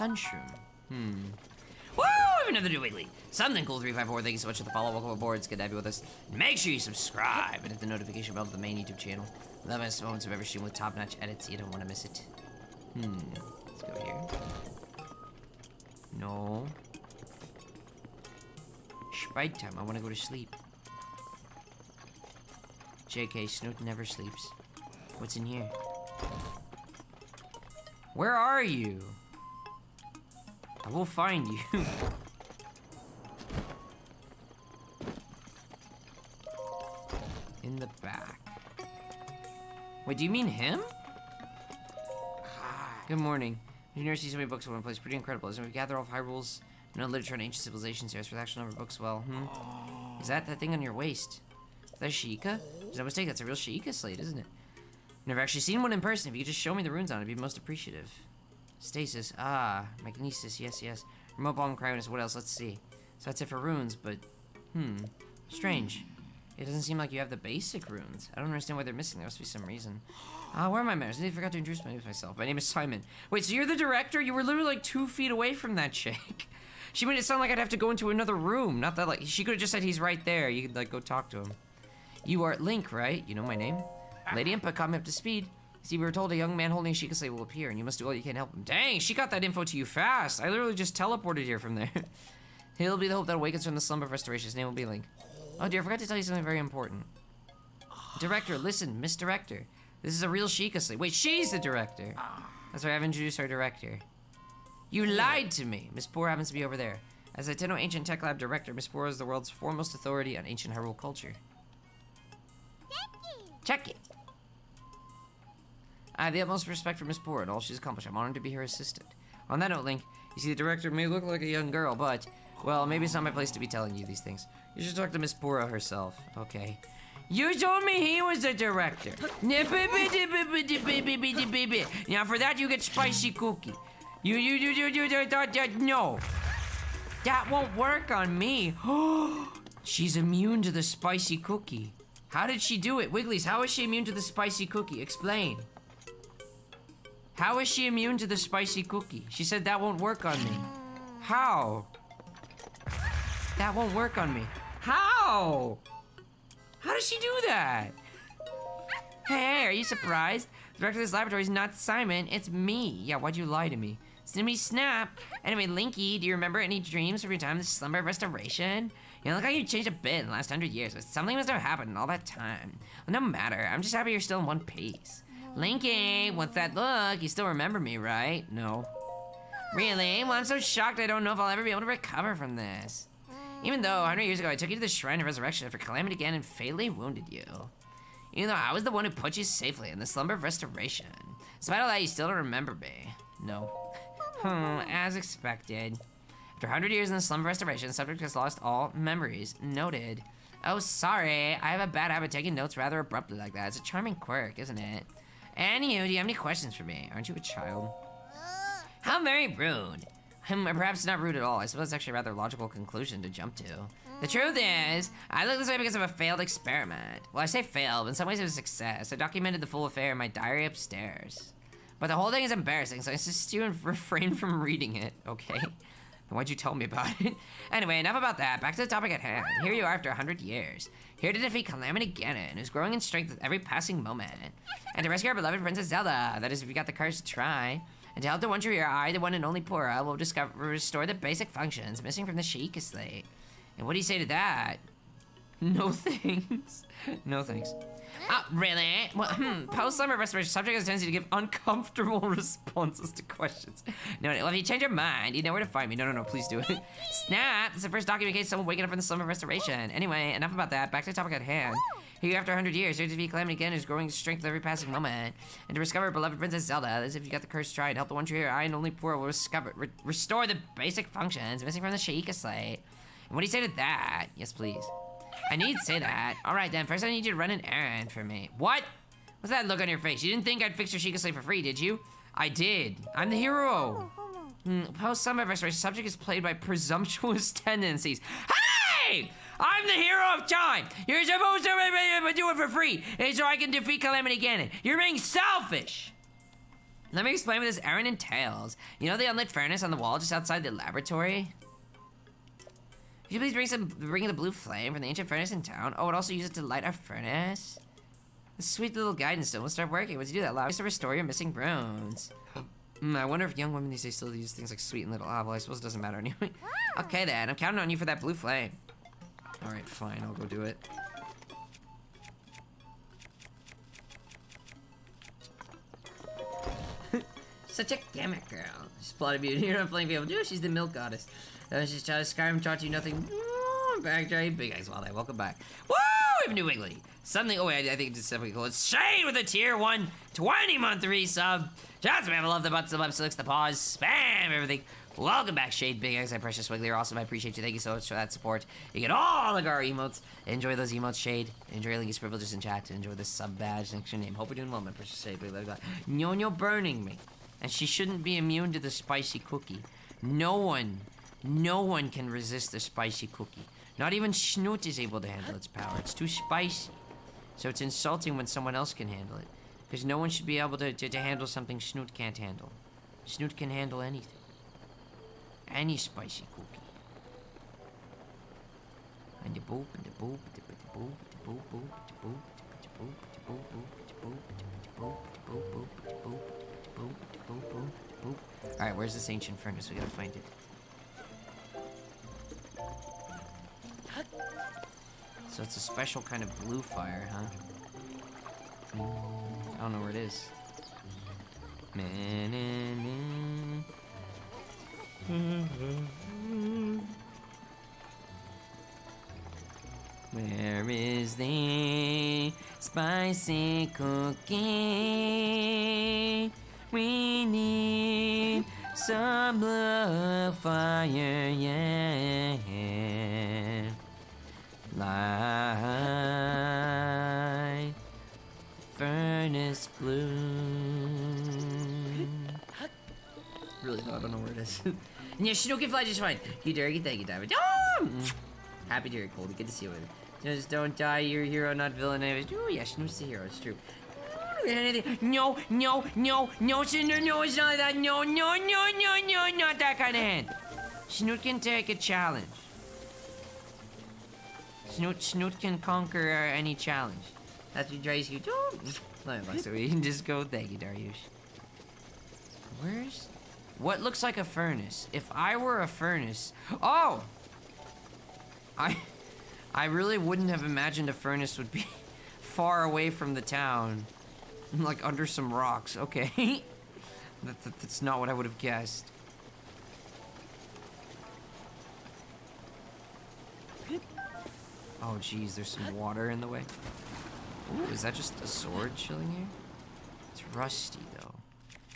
Sunshroom. Hmm. Woo! Another new weekly. Something cool 354. Thank you so much for the follow. Welcome aboard. It's good to have you with us. Make sure you subscribe and hit the notification bell to the main YouTube channel. The best moments of every stream with top-notch edits. You don't want to miss it. Hmm. Let's go here. No. Spite time. I want to go to sleep. JK, Snoot never sleeps. What's in here? Where are you? I will find you. In the back. Wait, do you mean him? Good morning. University so many books in one place. Pretty incredible, isn't it? We gather all of Hyrule's known literature and ancient civilizations here It's for the actual number of books well. Hmm? Is that that thing on your waist? Is that Sheikah? Is that a mistake? That's a real Sheikah slate, isn't it? Never actually seen one in person. If you could just show me the runes on it, I'd be most appreciative. Stasis. Ah, magnesis. Yes, yes. Remote bomb cryonis. What else? Let's see. So that's it for runes, but... Hmm. Strange. It doesn't seem like you have the basic runes. I don't understand why they're missing. There must be some reason. Ah, where are my manners? I forgot to introduce myself. My name is Symin. Wait, so you're the director? You were literally like two feet away from that chick. She made it sound like I'd have to go into another room. Not that like she could have just said he's right there. You could like go talk to him. You are Link, right? You know my name. Lady Impa caught me up to speed. See, we were told a young man holding a Sheikah Slate will appear, and you must do all you can to help him. Dang, she got that info to you fast. I literally just teleported here from there. He'll be the hope that awakens from the slumber of restoration. His name will be Link. Oh dear, I forgot to tell you something very important. Director, listen, Miss Director. This is a real Sheikah Slate. Wait, she's the director. That's right, I've introduced our director. You lied to me. Miss Purah happens to be over there. As a Hateno Ancient Tech Lab director, Miss Purah is the world's foremost authority on ancient Hyrule culture. Check it. I have the utmost respect for Miss Purah and all she's accomplished. I'm honored to be her assistant. On that note, Link, you see, the director may look like a young girl, but, well, maybe it's not my place to be telling you these things. You should talk to Miss Purah herself, okay? You told me he was the director. Now, for that, you get spicy cookie. You, you, you, you, you, you, you, you, no. That won't work on me. She's immune to the spicy cookie. How did she do it? Wigglies, how is she immune to the spicy cookie? Explain. How is she immune to the spicy cookie? She said that won't work on me. How? That won't work on me. How? How does she do that? Hey, are you surprised? The director of this laboratory is not Symin, it's me. Yeah, why'd you lie to me? Simmy snap. Anyway, Linky, do you remember any dreams from your time in the slumber restoration? You look like you changed a bit in the last hundred years, but something must have happened in all that time. Well, no matter, I'm just happy you're still in one piece. Linky, what's that look? You still remember me, right? No. Really? Well, I'm so shocked I don't know if I'll ever be able to recover from this. Even though 100 years ago I took you to the Shrine of Resurrection after Calamity Ganon and fatally wounded you. Even though I was the one who put you safely in the Slumber of Restoration. Despite all that, you still don't remember me. No. Hmm, as expected. After 100 years in the Slumber of Restoration, subject has lost all memories. Noted. Oh, sorry. I have a bad habit of taking notes rather abruptly like that. It's a charming quirk, isn't it? Anywho, do you have any questions for me? Aren't you a child? How very rude. Hmm, or perhaps not rude at all. I suppose it's actually a rather logical conclusion to jump to. The truth is, I look this way because of a failed experiment. Well, I say failed, but in some ways it was a success. I documented the full affair in my diary upstairs. But the whole thing is embarrassing, so I insist you refrain from reading it, okay? Then why'd you tell me about it? anyway, enough about that. Back to the topic at hand. Here you are after 100 years. Here to defeat Calamity Ganon, who's growing in strength with every passing moment. And to rescue our beloved Princess Zelda. That is, if you got the courage to try. And to help the one true I, the one and only Purah, will discover restore the basic functions missing from the Sheikah Slate. And what do you say to that? No thanks. no thanks. Oh, really? Well, hmm. Post-slumber restoration subject has a tendency to give uncomfortable responses to questions. No, no, well, if you change your mind, you know where to find me. No, no, no, please do it. Snap! This is the first document case someone waking up from the slumber restoration. Anyway, enough about that. Back to the topic at hand. Here after 100 years, here to be Calamity Ganon is growing strength with every passing moment. And to discover beloved Princess Zelda, as if you got the curse and help the one true here, I and only poor will discover, re restore the basic functions missing from the Sheikah Slate. And what do you say to that? Yes, please. I need to say that. All right, then. First, I need you to run an errand for me. What? What's that look on your face? You didn't think I'd fix your Sheikah for free, did you? I did. I'm the hero. Mm, Post summer restoration subject is played by presumptuous tendencies. Hey! I'm the hero of time. You're supposed to do it for free, and so I can defeat Calamity Ganon. You're being selfish. Let me explain what this errand entails. You know the unlit furnace on the wall just outside the laboratory? Could you please bring some, bring the blue flame from the ancient furnace in town? Oh, and also use it to light our furnace. The sweet little guidance stone will start working. Once you do that, allow us to restore your missing runes. Mm, I wonder if young women these days still use things like sweet and little. Ah, well, I suppose it doesn't matter anyway. okay then, I'm counting on you for that blue flame. All right, fine, I'll go do it. Such a gimmick girl. She's plotted beauty. You're not playing people. Do she's the milk goddess. Uh, she's taught Skyrim taught you nothing. Mm, back Jerry, big while they welcome back. Woo! We have new Wiggly. Suddenly, oh wait, I, I think it's something cool. It's Shade with a tier one 20 month resub. Just man, I love the butts, the bumps, the the paws, spam everything. Welcome back, Shade Big Eggs. I Precious Wiggly. You're awesome. I appreciate you. Thank you so much for that support. You get all of our emotes. Enjoy those emotes, Shade. Enjoy Linky's privileges in chat. Enjoy this sub badge next to your name. Hope you're doing well, my Precious Shade Big Eggs. Nyonya burning me. And she shouldn't be immune to the spicy cookie. No one, no one can resist the spicy cookie. Not even Snoot is able to handle its power. It's too spicy. So it's insulting when someone else can handle it. Because no one should be able to, to, to handle something Snoot can't handle. Snoot can handle anything. Any spicy cookie. And the boop, and the boop, and the boop, and the boop, boop, and the boop, and the boop, and the boop, boop, and the boop, and the boop, and the boop, boop, and the boop, and the boop, boop, boop, boop. Alright, where's this ancient furnace? We gotta find it. So it's a special kind of blue fire, huh? I don't know where it is. Where is the spicy cookie? We need some blue fire, yeah. Light furnace blue. Really though, I don't know where it is. yeah, Shinoki fly just fine. You Derek, thank you, David. Oh! Happy Derek Coldy, good to see you. Just don't die, you're a hero, not villain. Oh yeah, Shinoki's the hero, it's true. No, no, no, no, Snoot, no, it's not that. No, no, no, no, no, not that kind of hand. Snoot can take a challenge. Snoot, Snoot can conquer uh, any challenge. That's what drives you. Don't. So we can just go. Thank you, Dariush. Where's? What looks like a furnace? If I were a furnace, oh, I, I really wouldn't have imagined a furnace would be far away from the town, like under some rocks. Okay, that, that, that's not what I would have guessed. Oh, geez, there's some water in the way. Ooh, is that just a sword chilling here? It's rusty, though.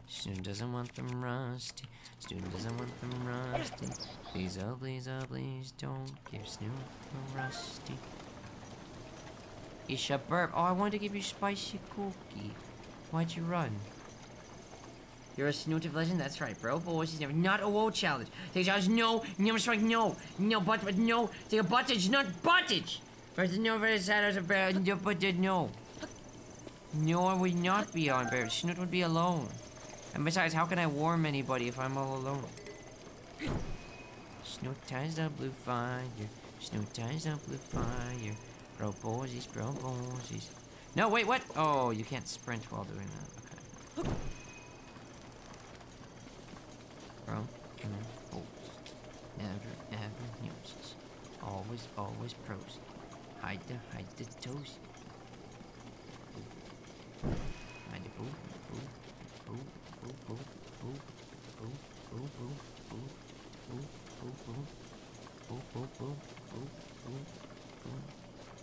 Student doesn't want them rusty. Student doesn't want them rusty. Please, oh, please, oh, please, don't give Snoot a rusty. Isha burp. Oh, I wanted to give you spicy cookie. Why'd you run? You're a Snoot of legend? That's right, bro. Boys, he's never. Not a woe challenge. Take a challenge. No. Never strike. No. No, but, but no. Take a buttage, not buttage. First, no, very sad a but no. No, I would not be on bear. Snoot would be alone. And besides, how can I warm anybody if I'm all alone? Snoot ties the blue fire. Snoot ties the blue fire. Bro, boys. No, wait, what? Oh, you can't sprint while doing that. Okay. Mm, oh. Never, ever nuisances. Always, always pros. Hide the, hide the toes. Hide the boo, boo, boo, boo, boo, boo, boo, boo, boo, boo, boo, boo, boo, boo, boo, boo, boo, boo,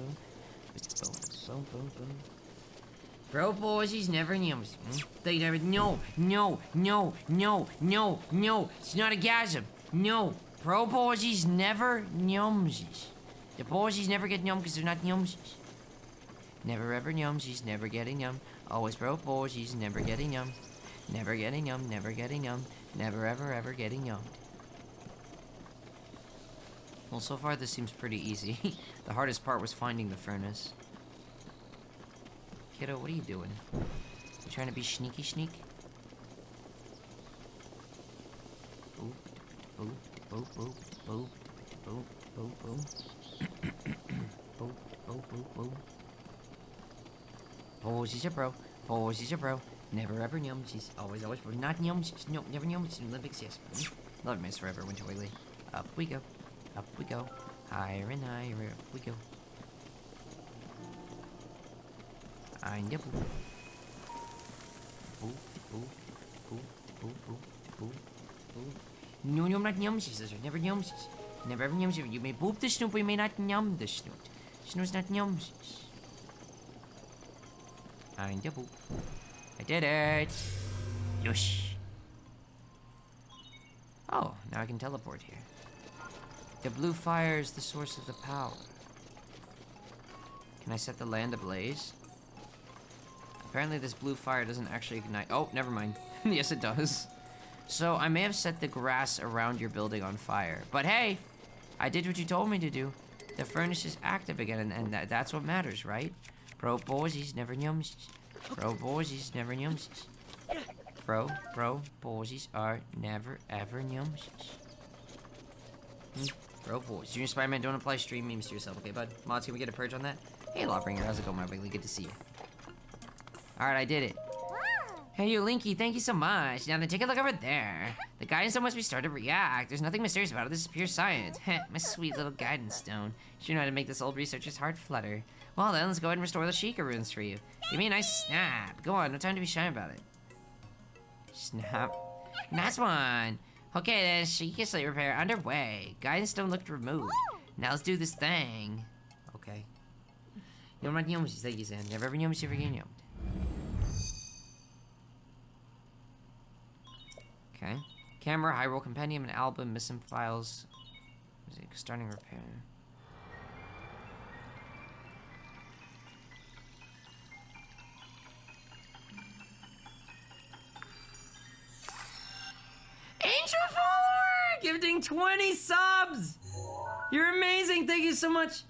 boo. Bro, boys, he's never yums. Hmm? They never. No, no, no, no, no, no. It's not a gasm. No. Pro boys, he's never yumsies. The boys, he's never get yum because they're not yumsies. Never ever yumsies, never getting yum. Always bro boys, he's never getting yum. Never getting yum, never getting yum. Never ever ever getting yum. Well, so far this seems pretty easy. the hardest part was finding the furnace. Kiddo, what are you doing? You trying to be sneaky sneak? Boop, boop, boop, boop, boop, boop, boop, boop. boop, boop, boop, boop. Posies are bro. Posies are bro. Never ever yumsies. Always, always bro. Not yumsies. No, never yumsies. Olympics, yes. Love Miss Forever, Winter Wiggly. Up we go. Up we go. Higher and higher. Up we go. I nibble. Boop, boop, boop, boop, boop, boop, boop. No, no, I'm not yumsies. Those are never yumsies. Never ever yums. You may boop the snoot, but you may not yum the snoot. Snoot's not yums. I'm the boop. I did it. Yosh. Oh, now I can teleport here. The blue fire is the source of the power. Can I set the land ablaze? Apparently this blue fire doesn't actually ignite. Oh, never mind. yes, it does. So I may have set the grass around your building on fire. But hey, I did what you told me to do. The furnace is active again, and, and that, that's what matters, right? Pro boys never yums. Pro boys never yums. Pro, pro boys are never ever yums. Bro boys. Junior Spider-Man, don't apply stream memes to yourself, okay, bud? Mods, can we get a purge on that? Hey, Lawbringer, how's it going, my wiggly? Good to see you. Alright, I did it. Hey, you Linky, thank you so much. Now then, take a look over there. The guidance stone must be started to react. There's nothing mysterious about it. This is pure science. Heh, my sweet little guidance stone. Sure know how to make this old researcher's heart flutter. Well then, let's go ahead and restore the Sheikah runes for you. Give me a nice snap. Go on, no time to be shy about it. Snap. Nice one. Okay then, Sheikah slate repair underway. Guidance stone looked removed. Now let's do this thing. Okay. Yom not yom, thank you, Sam. Never ever yom, never again yom. Okay. Camera, Hyrule Compendium, and album, missing files. Music, starting repair. Angel follower! Gifting 20 subs! You're amazing, thank you so much.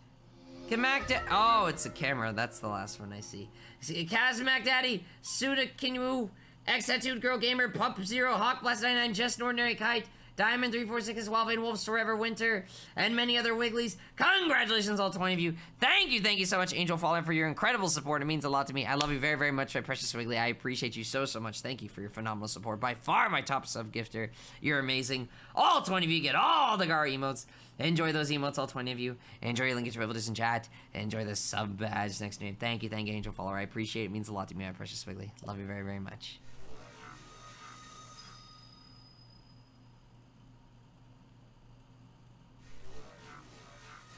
Kamak Da- Oh, it's a camera. That's the last one I see. Kazmac Daddy, Suda Kinwu, Tattooed Girl Gamer, Pup Zero, Hawk Blast 99, Just an Ordinary Kite, Diamond 346, Wildvein Wolves Forever Winter, and many other Wigglies. Congratulations, all 20 of you. Thank you, thank you so much, Angel Fallen, for your incredible support. It means a lot to me. I love you very, very much, my precious Wiggly. I appreciate you so, so much. Thank you for your phenomenal support. By far my top sub gifter. You're amazing. All 20 of you get all the Gar emotes. Enjoy those emotes, all 20 of you. Enjoy your linkage privileges in chat. Enjoy the sub badge next name. Thank you, thank you, Angel Follower. I appreciate it. It means a lot to me, my precious Wiggly. Love you very, very much.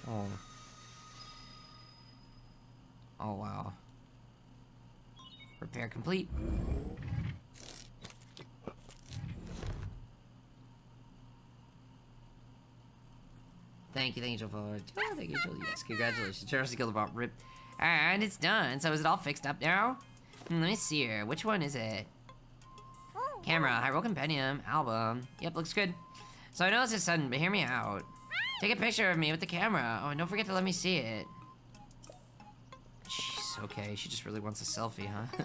Oh. Oh, wow. Repair complete. Thank you, thank you, for oh, thank you, Joel. Yes, congratulations. Charles killed about rip. And it's done. So is it all fixed up now? Hmm, let me see here. Which one is it? Camera, Hyrule Compendium, album. Yep, looks good. So I know this is sudden, but hear me out. Take a picture of me with the camera. Oh, and don't forget to let me see it. Jeez, okay. She just really wants a selfie, huh?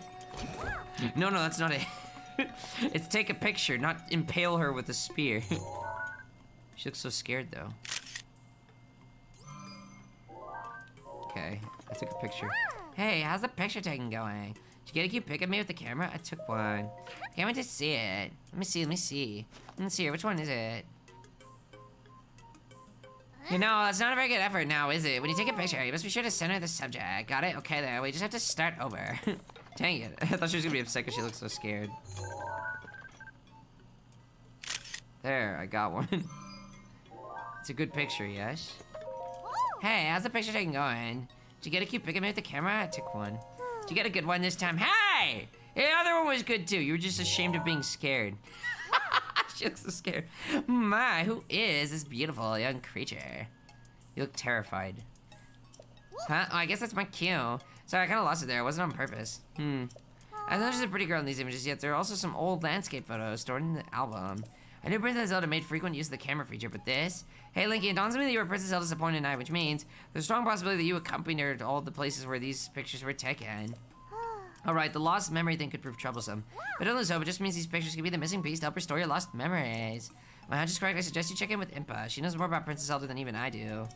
no, no, that's not it. it's take a picture, not impale her with a spear. she looks so scared, though. Okay, I took a picture. Hey, how's the picture taking going? Did you get a cute pic of me with the camera? I took one. Can't wait to see it. Let me see, let me see. Let me see here, which one is it? You know, it's not a very good effort now, is it? When you take a picture, you must be sure to center the subject. Got it? Okay, there. We just have to start over. Dang it. I thought she was gonna be upset because she looks so scared. There, I got one. it's a good picture, yes? Hey, how's the picture taking going? Did you get a cute pic of me with the camera? I took one. Did you get a good one this time? Hey! The other one was good too. You were just ashamed of being scared. She looks so scared. My, who is this beautiful young creature? You look terrified. Huh? Oh, I guess that's my cue. Sorry, I kind of lost it there. It wasn't on purpose. Hmm. I know she's a pretty girl in these images, yet there are also some old landscape photos stored in the album. I knew Princess Zelda made frequent use of the camera feature, but this... Hey, Linky, it dawns on me that you were Princess Zelda's appointed knight, which means there's a strong possibility that you accompanied her to all the places where these pictures were taken. Alright, the lost memory thing could prove troublesome. But don't lose hope, it just means these pictures could be the missing piece to help restore your lost memories. My hunch is correct, I suggest you check in with Impa. She knows more about Princess Zelda than even I do.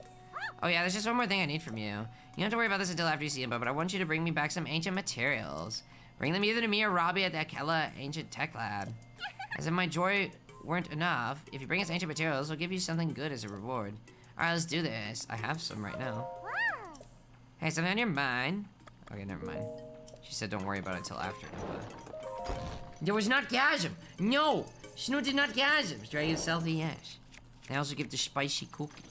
Oh yeah, there's just one more thing I need from you. You don't have to worry about this until after you see Impa, but I want you to bring me back some ancient materials. Bring them either to me or Robbie at the Akkala Ancient Tech Lab. As if my joy weren't enough, if you bring us ancient materials, we'll give you something good as a reward. Alright, let's do this. I have some right now. Hey, something on your mind? Okay, never mind. She said don't worry about it till after. There was not gasm. No! Snoot did not gasm. Dragon selfie, yes. I also give the spicy cookie.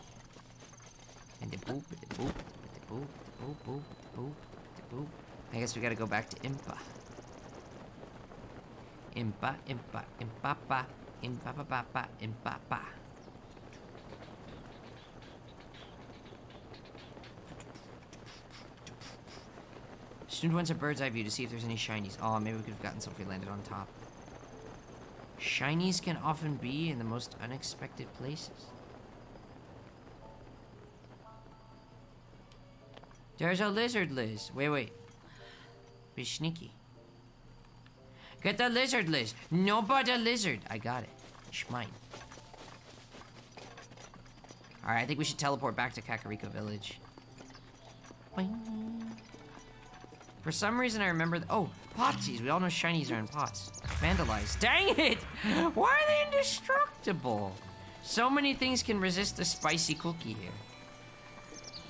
And the boop, the boop, the boop, the boop, boop, the boop, the boop. I guess we gotta go back to Impa. Impa, Impa, Impapa, Impapapapa, Impapa. Student wants a bird's eye view to see if there's any shinies. Oh, maybe we could have gotten some if we landed on top. Shinies can often be in the most unexpected places. There's a lizard, Liz. Wait, wait. Be sneaky. Get the lizard, Liz. No but a lizard. I got it. It's. Alright, I think we should teleport back to Kakariko Village. Boing. For some reason, I remember. Oh, Potsies. We all know shinies are in pots. Vandalize. Dang it! Why are they indestructible? So many things can resist a spicy cookie here.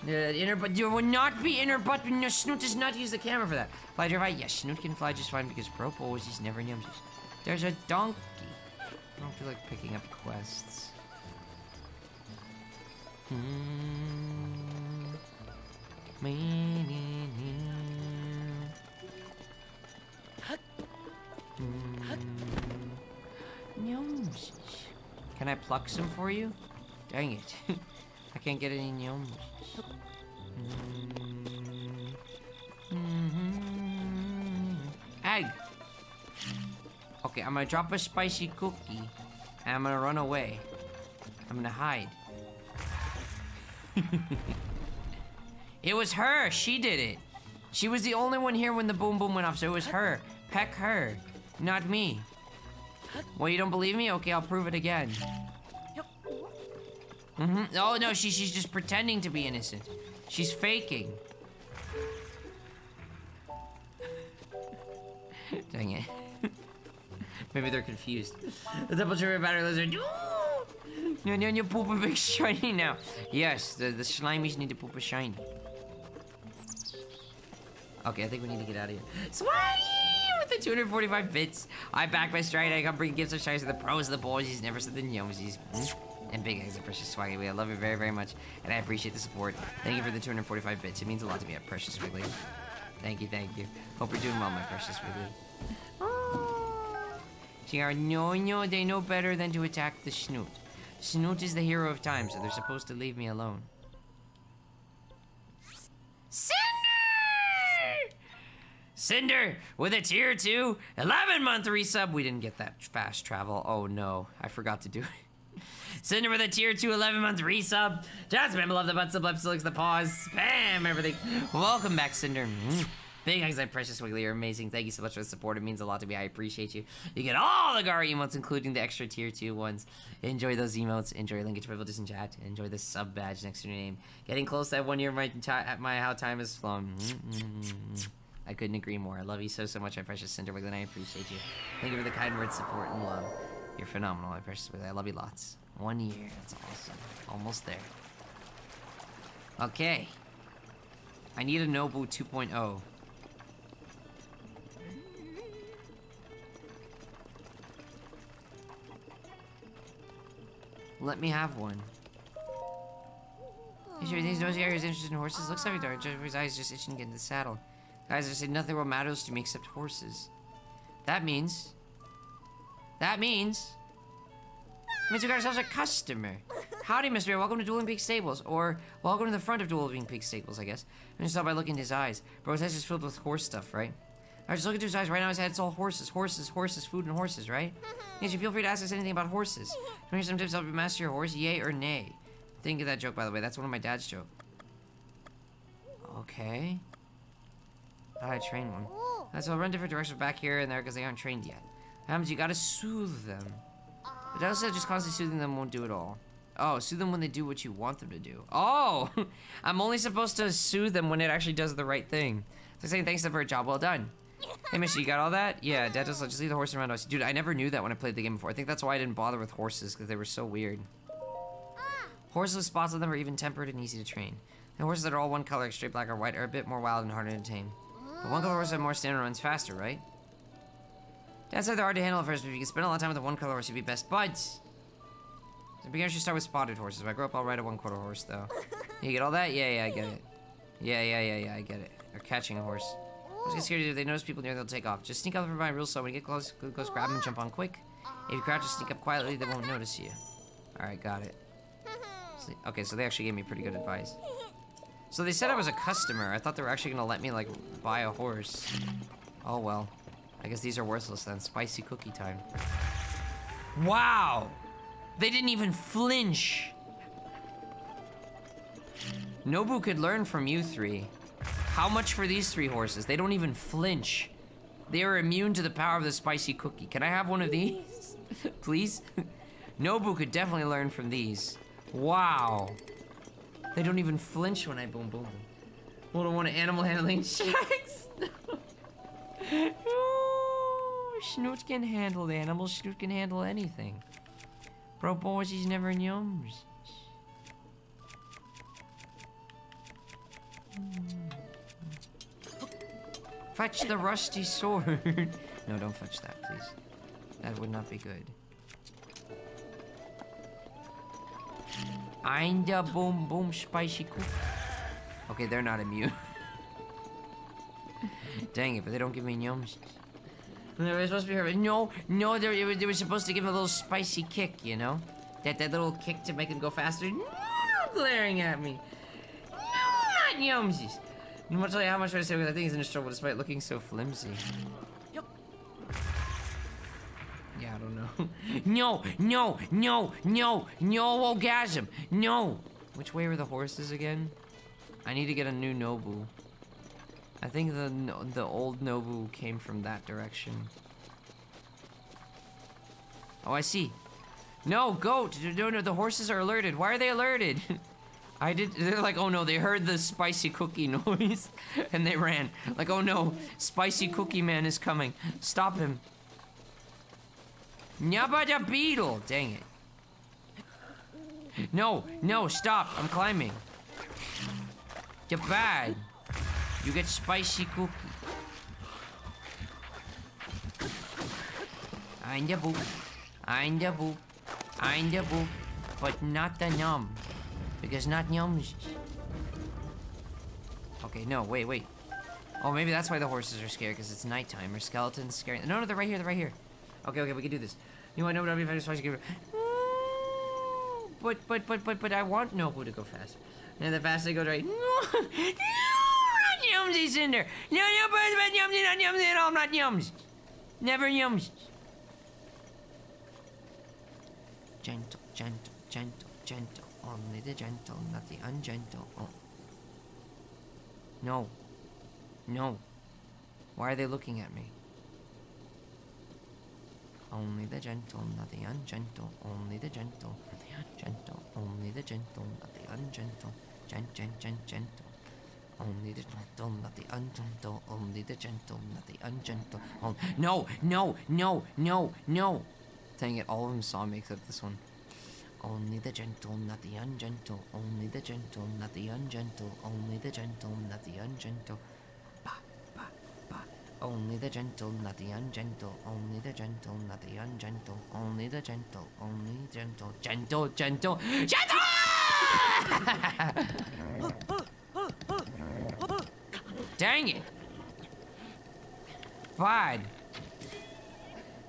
The inner butt. you will not be inner button. No, Snoot does not use the camera for that. Fly right? Yes, Snoot can fly just fine because Propo always he's never yumsies. There's a donkey. I don't feel like picking up quests. Hmm. Gnomes. Can I pluck some for you? Dang it. I can't get any gnomes. Mm-hmm. Mm-hmm. Egg! Okay, I'm gonna drop a spicy cookie. And I'm gonna run away. I'm gonna hide. it was her! She did it! She was the only one here when the boom boom went off, so it was her. Peck her. Not me. Well, you don't believe me? Okay, I'll prove it again. Mm-hmm. Oh, no, she, she's just pretending to be innocent. She's faking. Dang it. Maybe they're confused. The double trigger battery lizard. No, no, no, poop a big shiny now. Yes, the, the slimies need to poop a shiny. Okay, I think we need to get out of here. Swaggy the 245 bits. I back my stride. I got bring gifts of shinies to the pros and the boys. He's never said the gnomesies. And big eggs and precious swaggy. I love you very, very much. And I appreciate the support. Thank you for the 245 bits. It means a lot to me, Precious Wiggly. Thank you, thank you. Hope you're doing well, my precious Wiggly. Oh. See, our no, no, they know better than to attack the Snoot. Snoot is the hero of time, so they're supposed to leave me alone. Cinder! Cinder with a tier 2, 11 month resub. We didn't get that fast travel. Oh no, I forgot to do it. Cinder with a tier 2 11 month resub. Spam love the butts, the blips, the the paws, spam everything. Welcome back, Cinder. Mm. Big Eggs and Precious Wiggly are amazing. Thank you so much for the support. It means a lot to me. I appreciate you. You get all the Gar emotes, including the extra tier 2 ones. Enjoy those emotes. Enjoy linkage privileges in chat. Enjoy the sub badge next to your name. Getting close to that one year my, my how time has flown. I couldn't agree more. I love you so, so much, my precious Cinder Wiggly, and I appreciate you. Thank you for the kind words, support, and love. You're phenomenal, my precious Wiggly. I love you lots. One year. That's awesome. Almost there. Okay. I need a Nobu 2.0. Let me have one. Is your these nosy areas interested in horses? Looks like dark. Jeffrey's eyes just itching to get in the saddle. Guys, I said nothing what matters to me except horses. That means. That means. means we got ourselves a customer. Howdy, Mr. Bear. Welcome to Dueling Peak Stables. Or, welcome to the front of Dueling Peak Stables, I guess. I'm just start by looking at his eyes. Bro, his eyes just filled with horse stuff, right? I just looking through his eyes right now. His head's all horses, horses, horses, food, and horses, right? Yes, you feel free to ask us anything about horses. We hear some tips help you master your horse? Yay or nay? Think of that joke, by the way. That's one of my dad's joke. Okay. I train one? Uh, so I'll run different directions back here and there because they aren't trained yet. Happens, you gotta soothe them. But also just constantly soothing them won't do it all. Oh, soothe them when they do what you want them to do. Oh! I'm only supposed to soothe them when it actually does the right thing. So saying thanks for a job well done. Hey, Mister, you got all that? Yeah, Dad just, just leave the horse around us. Dude, I never knew that when I played the game before. I think that's why I didn't bother with horses, because they were so weird. Horses with spots on them are even tempered and easy to train. And horses that are all one color, straight black or white, are a bit more wild and harder to tame. But one color horse have more stamina runs faster, right? Said they're hard to handle at first, but if you can spend a lot of time with a one color horse, you'd be best buds. The beginner should start with spotted horses. If I grow up, I'll ride a one quarter horse, though. You get all that? Yeah, yeah, I get it. Yeah, yeah, yeah, yeah, I get it. They're catching a horse. I was scared if they notice people near, they'll take off. Just sneak up from behind real slow. When you get close, close, grab them and jump on quick. If you crouch and sneak up quietly, they won't notice you. Alright, got it. Okay, so they actually gave me pretty good advice. So they said I was a customer. I thought they were actually gonna let me, like, buy a horse. Oh well. I guess these are worthless then. Spicy cookie time. Wow! They didn't even flinch! Nobu could learn from you three. How much for these three horses? They don't even flinch. They are immune to the power of the spicy cookie. Can I have one of these? Please? Nobu could definitely learn from these. Wow. They don't even flinch when I boom boom them. On, one of animal handling checks. no, Snoot can handle the animals. Snoot can handle anything. Bro, boys, he's never in yums. Fetch the rusty sword. no, don't fetch that, please. That would not be good. I'm boom boom spicy cook. Okay, they're not immune. Dang it, but they don't give me yums. They were supposed to be hurt. No, no, they were, they were supposed to give a little spicy kick, you know? That that little kick to make them go faster. No, glaring at me. No, not yumsies. Much like how much I say because I think he's in trouble despite looking so flimsy. Yeah, I don't know. no, no, no, no, no orgasm. No. Which way were the horses again? I need to get a new Nobu. I think the the old Nobu came from that direction. Oh, I see. No, goat. No, no, the horses are alerted. Why are they alerted? I did. They're like, oh no, they heard the spicy cookie noise, and they ran. Like, oh no, spicy cookie man is coming. Stop him. Nyabba the beetle. Dang it. No, no, stop. I'm climbing. You're bad. You get spicy cookie. I'm the boop. I'm the boop. I'm the boop. But not the num. Because not yums. Okay, no, wait, wait. Oh, maybe that's why the horses are scared, because it's nighttime, or skeletons scaring. No, no, they're right here, they're right here. Okay, okay, we can do this. You want Nobu to be fast, fast, give But, but, but, but, but I want Nobu to go fast. And the faster they go, right. No, no, not Yumsy Cinder. No, no, but, but Yumsy, not Yumsy at all, not Yums. Never Yums. Gentle, gentle, gentle, gentle. Only the gentle, not the ungentle. Oh. No. No. Why are they looking at me? Only the gentle, not the ungentle. Only the gentle, not the ungentle. Only the gentle, not the ungentle. Gent, gent, gent, gentle. Only the gentle, not the ungentle. Only the gentle, not the ungentle. On- no, no, no, no, no. Dang it, all of them saw me except this one. Only the gentle, not the ungentle. Only the gentle, not the ungentle. Only the gentle, not the ungentle. Only the gentle, not the ungentle. Only the gentle, not the ungentle. Only the gentle, only gentle, gentle, gentle, gentle! Dang it! Fine.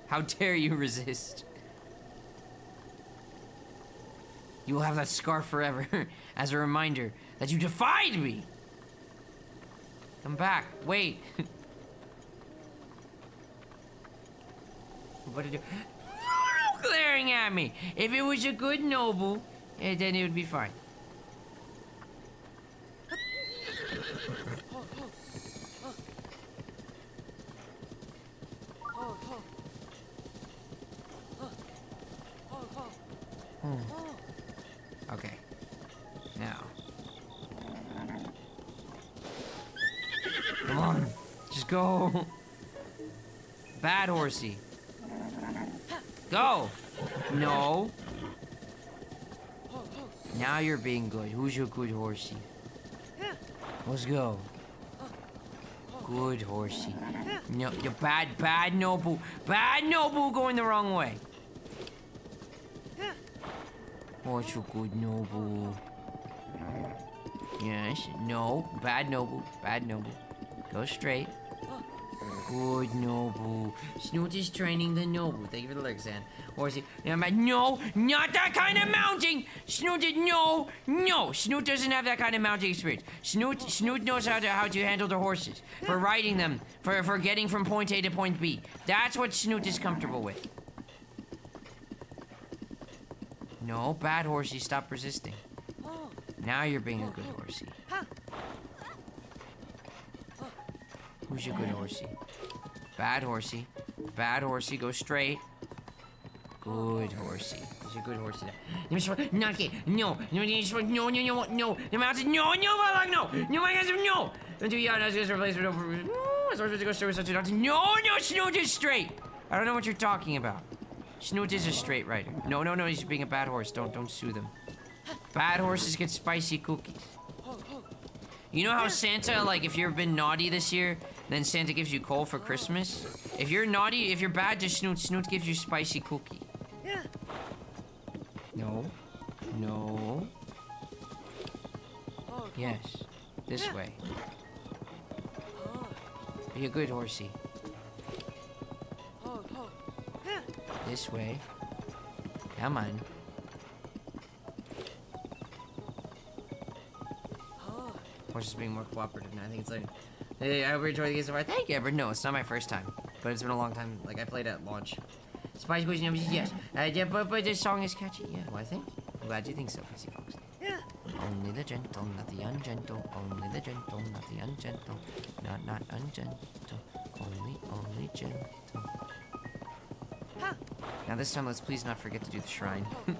How dare you resist? You will have that scar forever as a reminder that you defied me. Come back. Wait. what did you? glaring at me. If it was a good noble, eh, then it would be fine. Okay. Now. Come on. Just go. Bad horsey. Go. No. Now you're being good. Who's your good horsey? Let's go. Good horsey. No, you're bad, bad noble. Bad noble going the wrong way. What's your good noble? Yes. No. Bad noble. Bad noble. Go straight. Good noble. Snoot is training the noble. Thank you for the lyrics, Ann. Or is he? But no, not that kind of mounting. Snoot did no, no. Snoot doesn't have that kind of mounting experience. Snoot, Snoot knows how to how to handle the horses for riding them, for for getting from point A to point B. That's what Snoot is comfortable with. No, bad horsey, stop resisting. Now you're being a good horsey. Who's your good horsey? Bad horsey. Bad horsey, go straight. Good horsey. Who's your good horsey? Not gay. No. No, no, no, no, no, no. Mountain. No, no, my no. No, my guys, no. Don't do yeah, that's just it. No, it's supposed to go straight with such a doctor. No, no, Snoot is straight. I don't know what you're talking about. Snoot is a straight rider. No, no, no, he's being a bad horse. Don't, don't sue them. Bad horses get spicy cookies. You know how Santa, like, if you've been naughty this year, then Santa gives you coal for Christmas? If you're naughty, if you're bad to Snoot, Snoot gives you spicy cookie. Yeah. No. No. Oh, yes. This way. Be a good horsey. Oh, this way. Come on. Oh. Horse is being more cooperative now. I think it's like, hey, I hope you enjoy the game so far. Thank you, Edward. No, it's not my first time, but it's been a long time. Like I played at launch. Spice numbers, yes. Uh, yeah, but, but this song is catchy. Yeah, well, I think. I'm glad you think so, Chrissy Fox.
Yeah.
Only the gentle, not the ungentle. Only the gentle, not the ungentle. Not, not ungentle. Only, only gentle. Huh. Now this time, let's please not forget to do the shrine.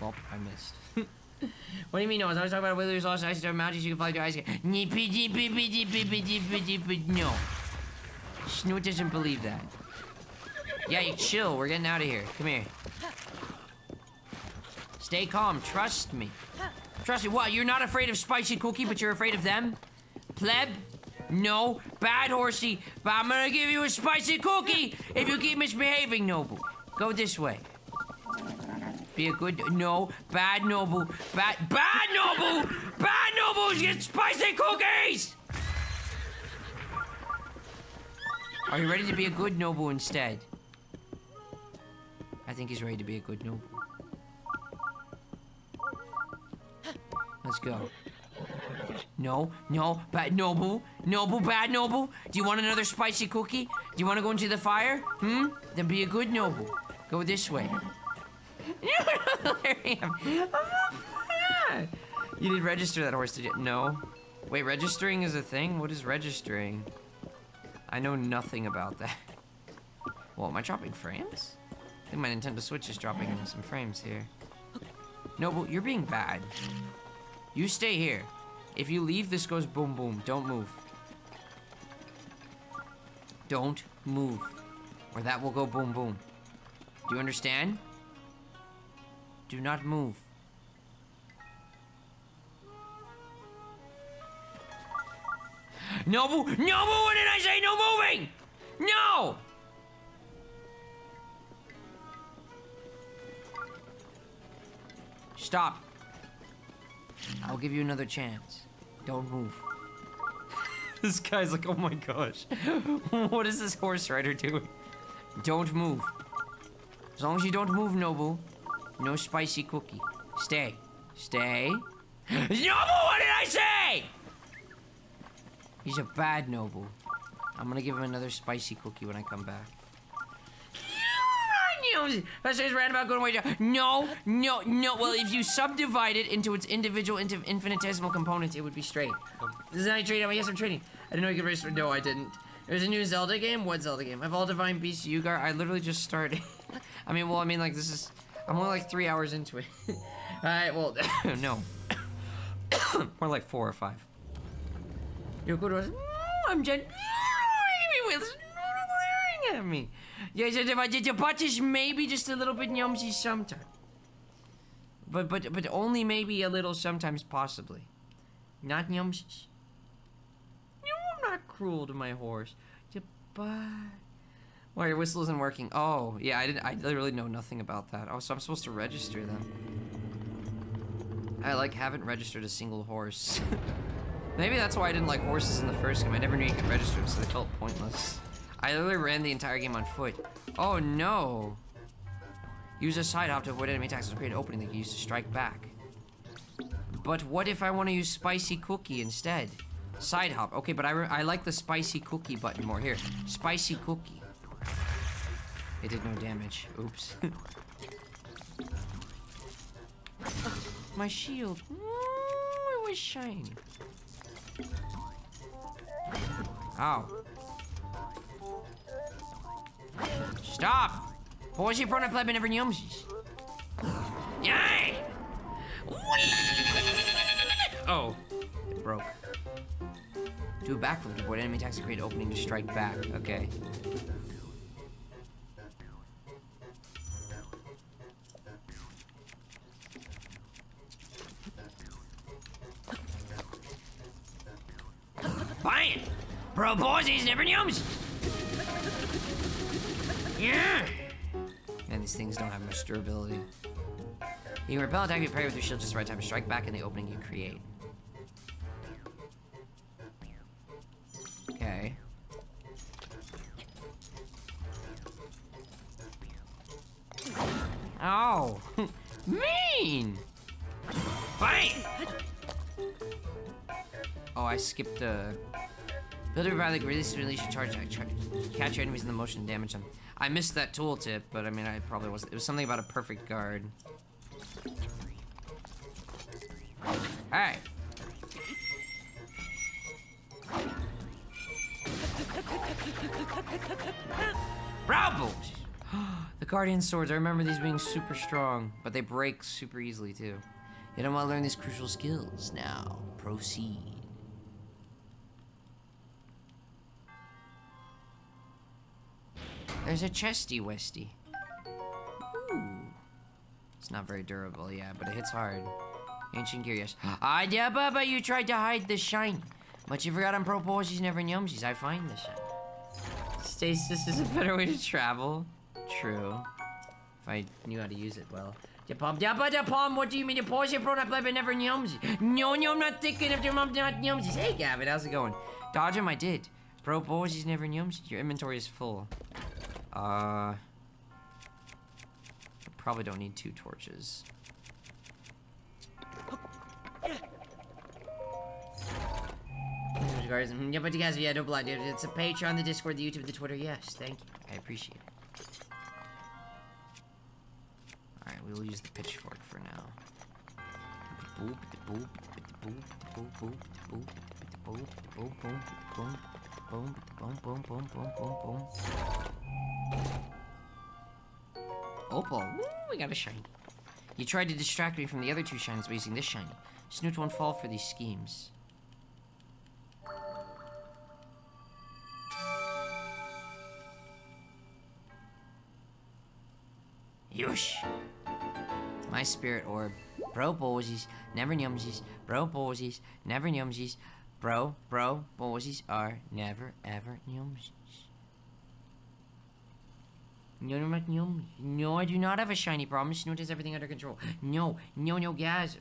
Well, I missed. what do you mean no? I was talking about Wheeler's Lost Ice Star Mountains you can fly to ice. No. Snoot doesn't believe that. Yeah, you chill. We're getting out of here. Come here. Stay calm. Trust me. Trust me. What? You're not afraid of Spicy Cookie, but you're afraid of them? Pleb? No. Bad horsey. But I'm gonna give you a Spicy Cookie if you keep misbehaving, Noble. Go this way. Be a good no, bad noble, bad bad noble, bad nobles get spicy cookies. Are you ready to be a good noble instead? I think he's ready to be a good noble. Let's go. No, no, bad noble, noble, bad noble. Do you want another spicy cookie? Do you want to go into the fire? Hmm? Then be a good noble. Go this way. you oh, did register that horse, did you? No. Wait, registering is a thing? What is registering? I know nothing about that. Well, am I dropping frames? I think my Nintendo Switch is dropping some frames here. No, but you're being bad. You stay here. If you leave, this goes boom boom. Don't move. Don't move. Or that will go boom boom. Do you understand? Do not move. No, no, what did I say? No moving! No! Stop. I'll give you another chance. Don't move. this guy's like, oh my gosh. what is this horse rider doing? Don't move. As long as you don't move, Nobu, no spicy cookie. Stay. Stay. Nobu, what did I say? He's a bad noble. I'm gonna give him another spicy cookie when I come back. That's just random about going away. No, no, no. Well, if you subdivide it into its individual into infinitesimal components, it would be straight. This is how you trade. I guess oh, I'm trading. I didn't know you could race. For no, I didn't. There's a new Zelda game. What Zelda game? I've all divine beast Yugar. I literally just started. I mean, well, I mean, like this is. I'm only like three hours into it. Alright, well, no. More like four or five. Good was. I'm just. at me. Yes, if I did your butt is maybe just a little bit yumsy sometimes. But but but only maybe a little sometimes possibly. Not yumsies. No, I'm not cruel to my horse. Goodbye. Why your whistle isn't working? Oh, yeah, I didn't. I literally know nothing about that. Oh, so I'm supposed to register them. I like haven't registered a single horse. Maybe that's why I didn't like horses in the first game. I never knew you could register them, so they felt pointless. I literally ran the entire game on foot. Oh no! Use a side hop to avoid enemy attacks and create an opening that you use to strike back. But what if I want to use spicy cookie instead? Side hop. Okay, but I, I like the spicy cookie button more. Here, spicy cookie. It did no damage. Oops. My shield. Oh, it was shiny. Ow. Stop! Pozi prona plebin never nyumsies. Yay! Oh, it broke. Do a backflip to avoid enemy attacks and create an opening to strike back. Okay. Bang! Bro, boys, never nyums. Yeah. Man, these things don't have much durability. You can repel attack you parry with your shield just the right time to strike back in the opening you create. Okay. Oh, mean! Bang! Oh, I skipped uh Builder by like release release charge, charge catch your enemies in the motion and damage them. I missed that tooltip, but I mean I probably wasn't it was something about a perfect guard. Alright. Bravo! the Guardian Swords, I remember these being super strong, but they break super easily too. You don't want to learn these crucial skills. Now, proceed. There's a chesty westy. Ooh. It's not very durable, yeah, but it hits hard. Ancient gear, yes. Ah, yeah, Bubba, you tried to hide the shine. But you forgot on proposies never nyumsies. I find the shine. Stasis is a better way to travel. True. If I knew how to use it well. Japom, Japa, Japom, what do you mean? The pause your pronoun play but never nyumsies. No, no, I'm not thinking of your mom not nyumsies. Hey, Gavin, how's it going? Dodge him, I did. Proposies never nyumsies. Your inventory is full. Uh... Probably don't need two torches. Guys, yeah, but you guys, yeah, no blood. It's a Patreon, the Discord, the YouTube, the Twitter. Yes, thank you. I appreciate it. All right, we will use the pitchfork for now. Boop, boop, boop, boop, boop, boop, boop, boop, boop, boom, boom, boom, boom, boom, boom, boom, boom. Opal, woo, we got a shiny. You tried to distract me from the other two shinies by using this shiny. Snoot won't fall for these schemes. Yush! My spirit orb. Bro posies, never nyumsies. Bro posies, never nyumsies. Bro, bro, posies are never ever nyumsies. No, no, nyum. No, I do not have a shiny problem. Snoot has everything under control. No, no, no, guys.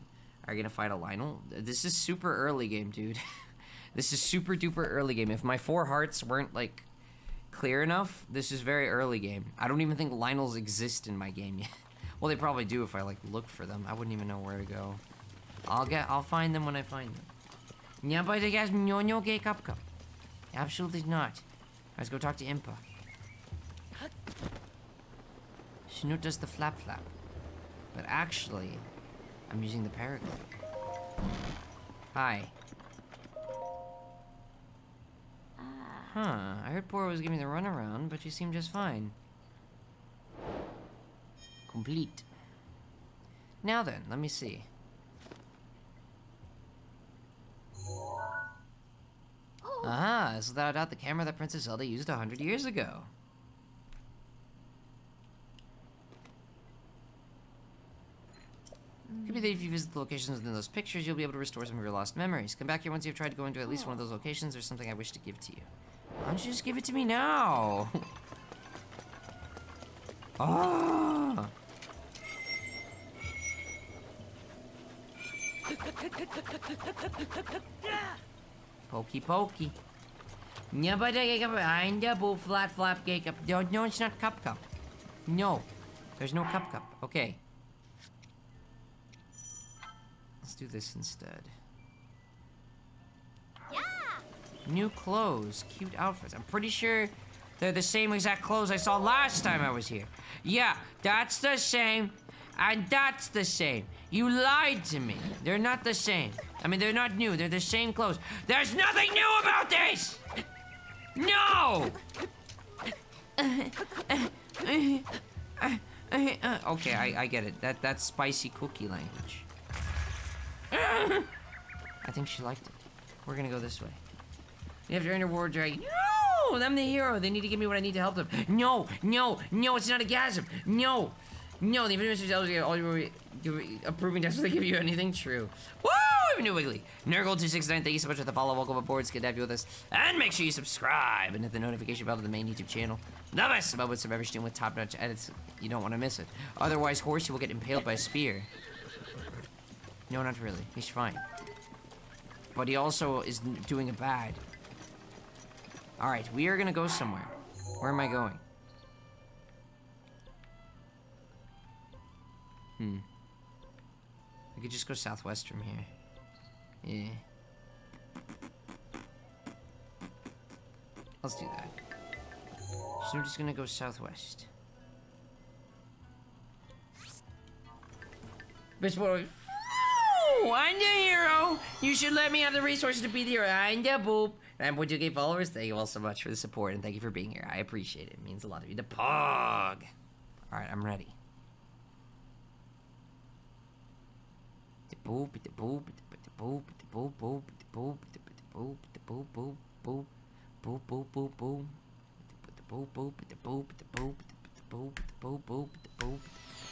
Are you gonna fight a Lynel? This is super early game, dude. this is super duper early game. If my four hearts weren't, like, clear enough, this is very early game. I don't even think Lynels exist in my game yet. well, they probably do if I, like, look for them. I wouldn't even know where to go. I'll get, I'll find them when I find them. Yeah, but the guys, no, no, gay cup cup. Absolutely not. Let's go talk to Impa. Snoot does the flap flap. But actually, I'm using the paraglide. Hi. Huh, I heard Purah was giving the runaround, but you seem just fine. Complete. Now then, let me see. Ah, is without a doubt the camera that Princess Zelda used a hundred years ago. Could be that if you visit the locations within those pictures, you'll be able to restore some of your lost memories. Come back here once you've tried to go into at least one of those locations. There's something I wish to give to you. Why don't you just give it to me now? Ah! Pokey pokey. Behind the boo flat flap cake up. No, no, it's not cup cup. No. There's no cup cup. Okay. Let's do this instead. New clothes, cute outfits. I'm pretty sure they're the same exact clothes I saw last time I was here. Yeah, that's the same, and that's the same. You lied to me. They're not the same. I mean, they're not new. They're the same clothes. There's nothing new about this! No! okay, I, I get it. That That's spicy cookie language. I think she liked it. We're gonna go this way. You have to earn your wardrobe. No! I'm the hero. They need to give me what I need to help them. No! No! No, it's not a gasm! No! No, the information tells you all your approving tests they give you anything true. Woo! New Wiggly. Nurgle269, thank you so much for the follow. Welcome aboard. It's good to have you with us. And make sure you subscribe and hit the notification bell to the main YouTube channel. The best moments of every stream with top-notch edits. You don't want to miss it. Otherwise, Horsey will get impaled by a spear. No, not really. He's fine. But he also is doing a bad. Alright, we are gonna go somewhere. Where am I going? Hmm. We could just go southwest from here. Yeah. Let's do that. So we're just gonna go southwest. Bitch boy. I'm the hero! You should let me have the resources to be the hero. I'm the boop. And would you give followers? Thank you all so much for the support and thank you for being here. I appreciate it. It means a lot to me. The pog! Alright, I'm ready. Boop, the boop, the boop, the boop, boop, the boop, the boop, the boop, boop, boop, boop, boop, boop, boop. The boop, boop, the boop, the boop, the boop, the boop, boop, the boop,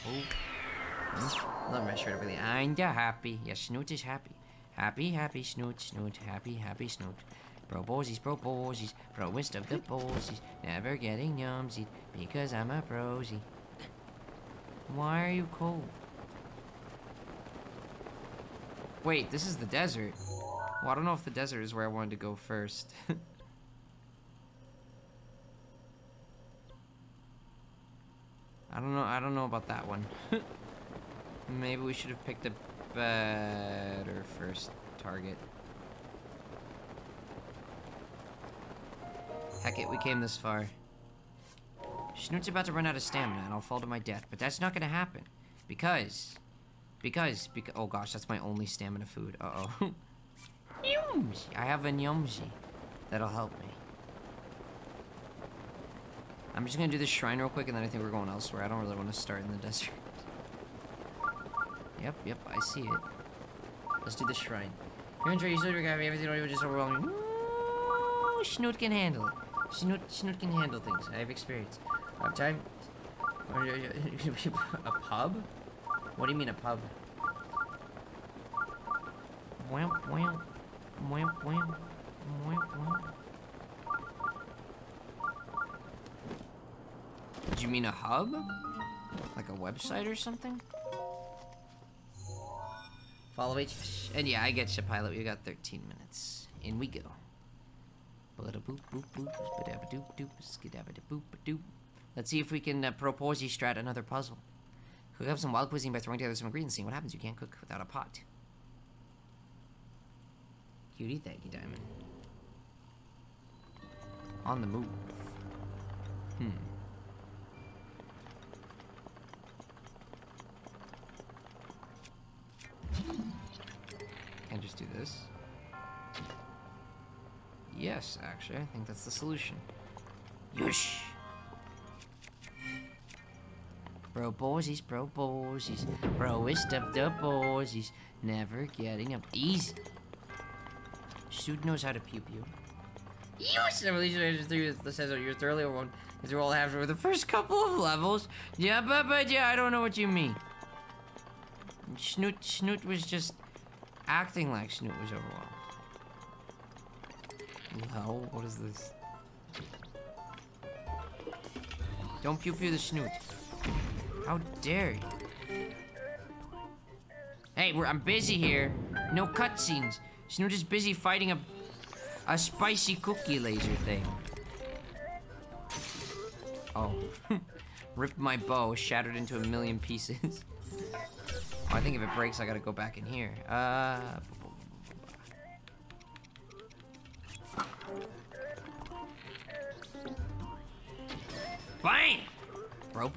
the boop. Love my shirt really. I'm happy. Yes, Snoot is happy. Happy, happy, Snoot, Snoot, happy, happy, Snoot. Bro posies, bro posies, broest of the posies, never getting yumsy because I'm a prosy. Why are you cold? Wait, this is the desert. Well, I don't know if the desert is where I wanted to go first. I don't know, I don't know about that one. Maybe we should have picked a better first target. Heck it, we came this far. Snoot's about to run out of stamina and I'll fall to my death, but that's not gonna happen. Because... Because, because, oh gosh, that's my only stamina food. Uh-oh. Yumsy. I have a Yumsy. That'll help me. I'm just gonna do this shrine real quick and then I think we're going elsewhere. I don't really want to start in the desert. Yep, yep, I see it. Let's do the shrine. Your soldier guy, everything or just overwhelming. Ooh, Snoot can handle it. Snoot, Snoot can handle things. I have experience. I have time. a pub? What do you mean a pub? Wamp, wamp. Wamp, wamp. Wamp, wamp. Did you mean a hub? Like a website or something? Follow H. And yeah, I get you, pilot. We got 13 minutes. In we go. Let's see if we can uh, propose you strat another puzzle. Cook up some wild cuisine by throwing together some ingredients, seeing what happens. You can't cook without a pot. Cutie, thank you, Diamond. On the move. Hmm. Can just do this. Yes, actually, I think that's the solution. Yush! Bro boys, bro boys, broest of the boys, never getting up easy. Dude knows how to pew pew. Yes! Released it that says you're thoroughly overwhelmed as you all for the first couple of levels. Yeah, but, but yeah, I don't know what you mean. Snoot, Snoot was just acting like Snoot was overwhelmed. No, what is this? Don't pew pew the Snoot. How dare you? Hey, we're, I'm busy here. No cutscenes. Snoot is busy fighting a, a spicy cookie laser thing. Oh. Ripped my bow, shattered into a million pieces. oh, I think if it breaks, I gotta go back in here. Uh... Bang! Bro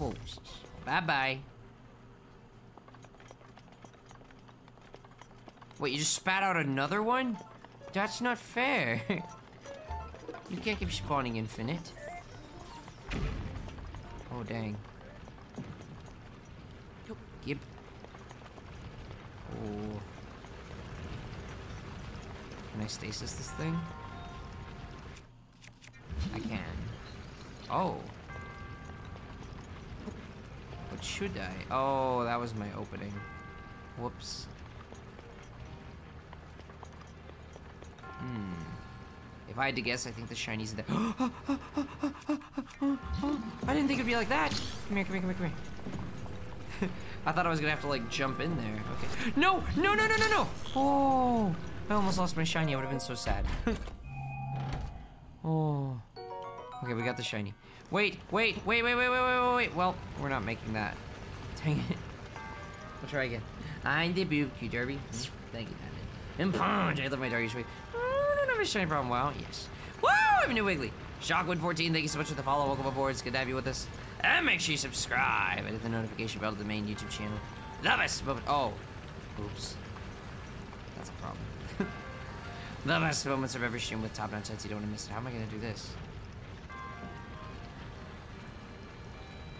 Bye-bye. Wait, you just spat out another one? That's not fair. you can't keep spawning infinite. Oh, dang. Yep. Oh. Can I stasis this thing? I can. Oh. Should I? Oh, that was my opening. Whoops. Hmm. If I had to guess, I think the shinies there. I didn't think it'd be like that. Come here, come here, come here, come here. I thought I was gonna have to like jump in there. Okay. No, no, no, no, no, no. Oh, I almost lost my shiny. I would have been so sad. oh. Okay, we got the shiny. Wait, wait, wait, wait, wait, wait, wait, wait, Well, we're not making that. Dang it. We'll try again. I'm the you, Derby. Hmm, thank you, Diamond. And punch! I love my Derby sweet. Oh, don't have a shiny problem. Wow, yes. Woo! I'm a new Wiggly. Shockwood14, thank you so much for the follow. Welcome aboard. It's good to have you with us. And make sure you subscribe and hit the notification bell to the main YouTube channel. Love us! Oh. Oops. That's a problem. the best moments of every stream with Top Notch Sets. You don't want to miss it. How am I going to do this?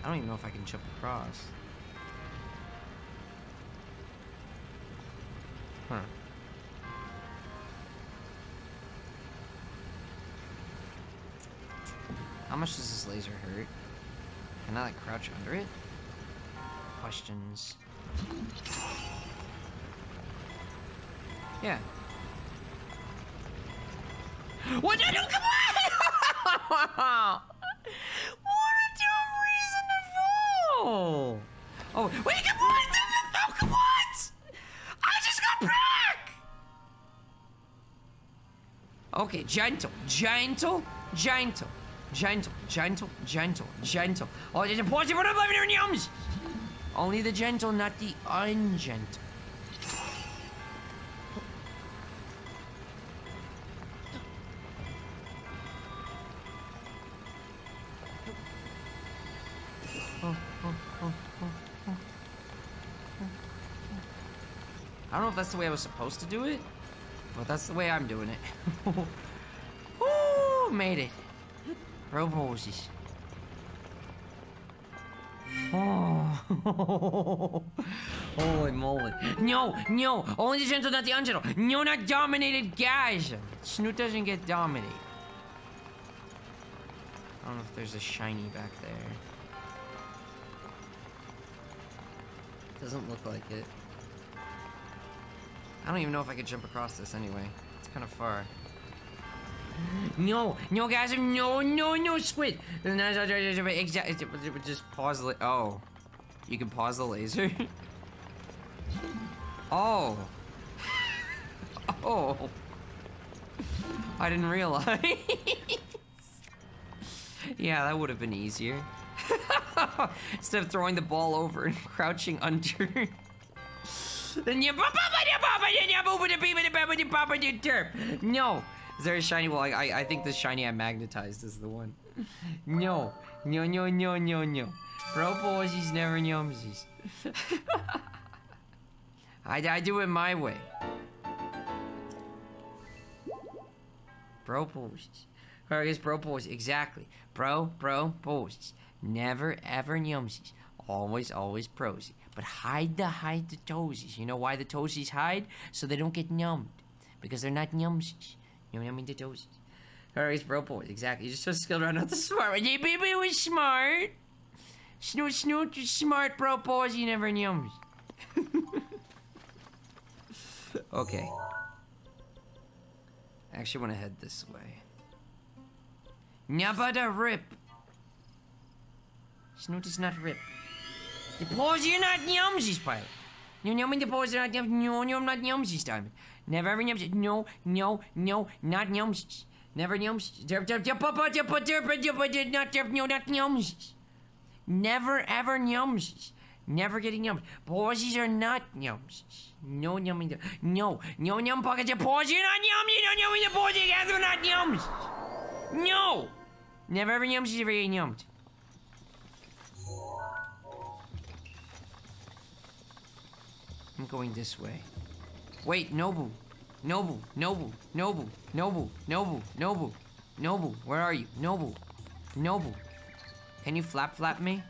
I don't even know if I can jump across. Huh. How much does this laser hurt? Can I like crouch under it? Questions. Yeah. What do? come on? what fall! Oh, wait! No, come on! I just got back! Okay, gentle, gentle, gentle. Gentle, gentle, gentle, gentle. Oh, there's a positive one in yums! Only the gentle, not the ungentle. Don't know if that's the way I was supposed to do it, but that's the way I'm doing it. Ooh, made it. Proposes. Oh. Holy moly. No, no. Only the gentle, not the ungentle. No, not dominated guys. Snoot doesn't get dominated. I don't know if there's a shiny back there. Doesn't look like it. I don't even know if I could jump across this anyway. It's kind of far. No, no, guys, no, no, no, squid. Just pause the. Oh, you can pause the laser. oh. Oh. I didn't realize. yeah, that would have been easier. Instead of throwing the ball over and crouching under. No. Is there a shiny? Well, I, I, think the shiny I magnetized is the one. no. No, no, no, no, no. Proposies never nyumsies. I, I do it my way. Proposes. Or I guess proposes. Exactly. Pro, pro, poses. Never, ever nyumsies. Always, always prosy. But hide the hide the toesies. You know why the toesies hide? So they don't get numbed. Because they're not nyumsies. You know what I mean? The doses. Alright, bro boys, exactly. You're just so skilled around, not the smart one. Yeah, baby was smart. Snoot, snoot, you're smart, bro boys. You never knew. Okay. I actually want to head this way. Nabada rip. Snoot is not rip. The paws are not yomzies, pal. You know me. the paws are not yumsy. No, no, I'm not yumsy, Diamond. Never ever yumsy. No, no, no, not yumsy. Never yumsy. Derp, derp, derp, derp, derp, derp, derp, not derp, no, not yumsy. Never ever yumsy. Never getting yums. Pawsies are not yums. No yummy. No. No yum pockets. Pawsies are not yums. You don't yum in the pawsies. They're not yums. No. Never ever yums. Never ever yums. I'm going this way. Wait, Nobu. Nobu, Nobu, Nobu, Nobu, Nobu, Nobu, Nobu. Where are you? Nobu. Nobu. Can you flap flap me?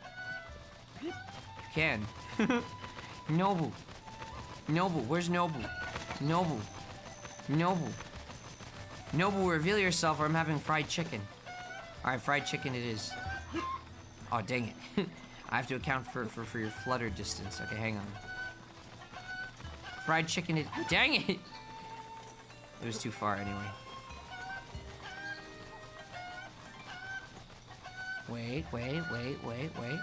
You can. Nobu. Nobu, where's Nobu? Nobu. Nobu. Nobu, reveal yourself or I'm having fried chicken. Alright, fried chicken it is. Oh, dang it. I have to account for, for, for your flutter distance. Okay, hang on. Fried chicken it- Dang it! It was too far anyway. Wait, wait, wait, wait, wait.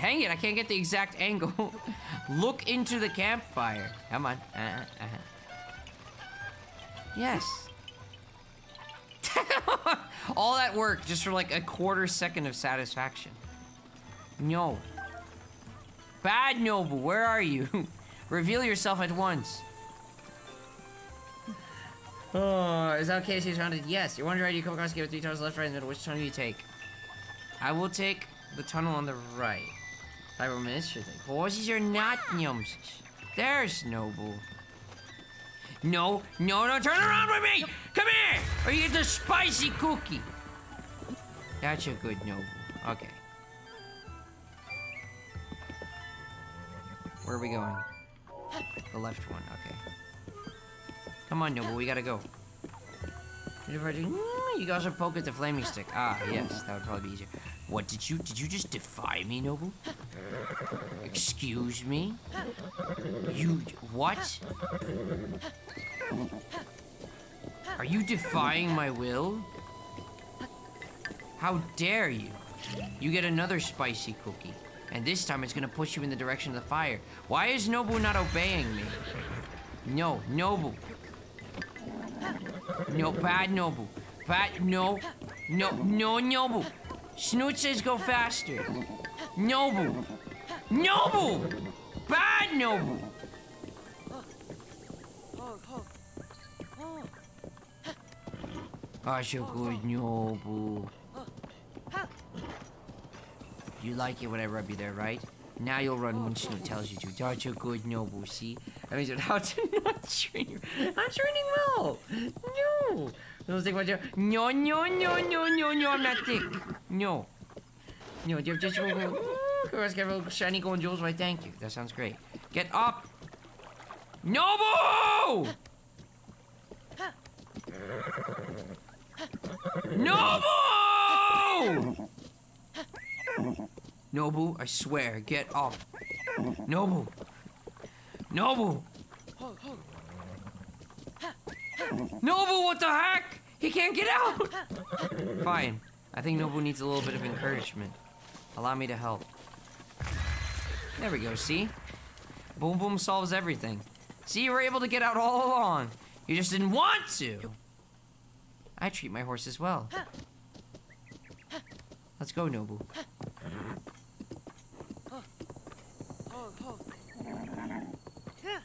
Dang it, I can't get the exact angle. Look into the campfire. Come on. Uh, uh, uh. Yes. All that work just for like a quarter second of satisfaction. No. Bad Nobu, where are you? Reveal yourself at once. Oh, is that okay? She's rounded. Yes. You're wondering, you come across, give three tunnels left, right, and middle. Which tunnel do you take? I will take the tunnel on the right. Thing. Boys, these are not yums. There's Nobu. No, no, no, turn around with me! Come here! Or you get the spicy cookie. That's a good Nobu. Okay. Where are we going? The left one, okay. Come on, Nobu, we gotta go. You guys are poke at the flaming stick. Ah, yes, that would probably be easier. What did you did you just defy me, Nobu? Excuse me? You what? Are you defying my will? How dare you? You get another spicy cookie. And this time it's gonna push you in the direction of the fire. Why is Nobu not obeying me? No, Nobu. No, bad Nobu. Bad, no. No, no, Nobu. Snoot says go faster. Nobu. Nobu! Bad Nobu! Ah, so good, Nobu. You like it when I rub you there, right? Now you'll run when Snoot tells you to. That's a good Nobu, see? That means how to not train. I'm training well. No. Don't think about your. No, no, no, no, no, no. I'm not thick. No. No, you just. Get little shiny golden jewels. Why, thank you. That sounds great. Get up. Nobu! Nobu! Nobu, I swear, get up. Nobu. Nobu. Nobu, what the heck? He can't get out. Fine. I think Nobu needs a little bit of encouragement. Allow me to help. There we go, see? Boom Boom solves everything. See, you were able to get out all along. You just didn't want to. I treat my horses well. Let's go, Nobu.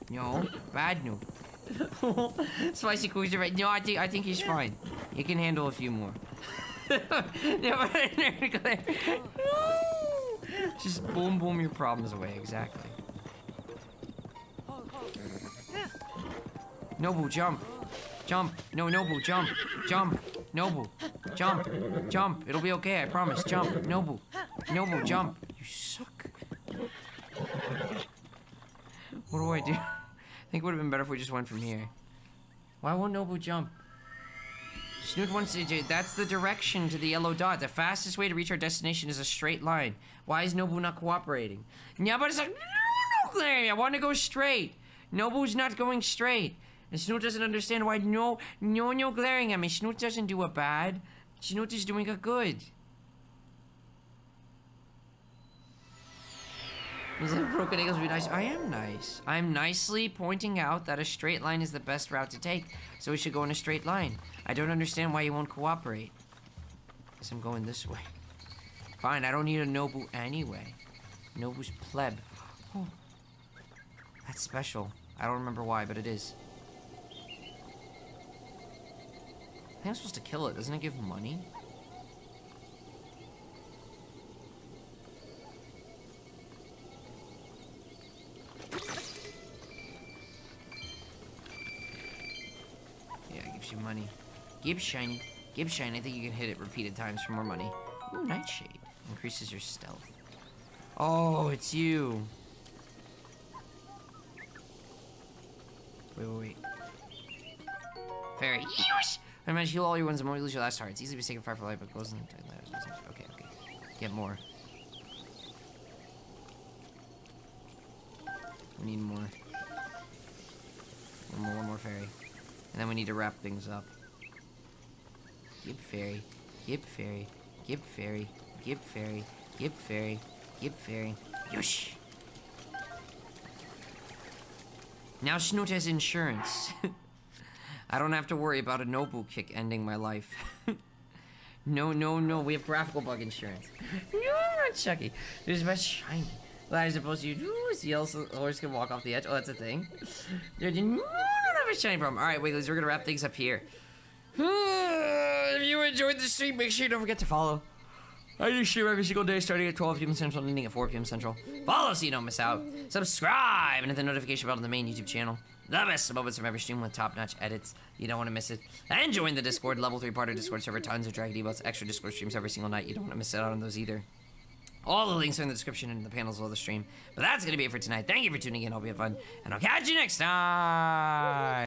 No, bad Nobu. Spicy are right. No, I think I think he's fine. He can handle a few more. Just boom boom your problems away, exactly. Nobu, jump. Jump. No, Nobu, jump. Jump. Nobu. Jump. Jump. It'll be okay, I promise. Jump. Nobu. Nobu, jump. You suck. What do I do? I think it would have been better if we just went from here. Why won't Nobu jump? Snoot wants to that's the direction to the yellow dot. The fastest way to reach our destination is a straight line. Why is Nobu not cooperating? It's like, no, me. I want to go straight. Nobu's not going straight. And Snoot doesn't understand why no, no, no glaring at me. Snoot doesn't do a bad. Snoot is doing a good. Is that broken eagles be nice? I am nice. I'm nicely pointing out that a straight line is the best route to take, so we should go in a straight line. I don't understand why you won't cooperate. Guess I'm going this way. Fine, I don't need a Nobu anyway. Nobu's pleb. Oh. That's special. I don't remember why, but it is. I think I'm supposed to kill it. Doesn't it give money? Yeah, it gives you money. Give shiny. Give shiny. I think you can hit it repeated times for more money. Ooh, nightshade. Increases your stealth. Oh, it's you. Wait, wait, wait. Fairy. Yes! I manage heal all your wounds and more you lose your last heart. It's easy to be taken fire for life, but goes into Okay, okay. Get more. We need more. One more, one more fairy. And then we need to wrap things up. Gib fairy. Gib fairy. Gib fairy. Gib fairy. Gib fairy. Gib fairy. Yosh! Now Snoot has insurance. I don't have to worry about a Nobu kick ending my life. no, no, no. We have graphical bug insurance. no, not Chucky. There's best shiny. Well, I suppose you do see also horse can walk off the edge. Oh, that's a thing. No, don't have a shiny problem. All right, wait, we're gonna wrap things up here. if you enjoyed the stream, make sure you don't forget to follow. I do stream every single day starting at 12 p.m. Central and ending at 4 p.m. Central. Follow so you don't miss out. Subscribe and hit the notification bell on the main YouTube channel. The best moments from every stream with top-notch edits. You don't want to miss it. And join the Discord, level 3 part of Discord server. Tons of Dragon Emotes, extra Discord streams every single night. You don't want to miss out on those either. All the links are in the description and the panels of the stream. But that's going to be it for tonight. Thank you for tuning in. Hope you had fun. And I'll catch you next time.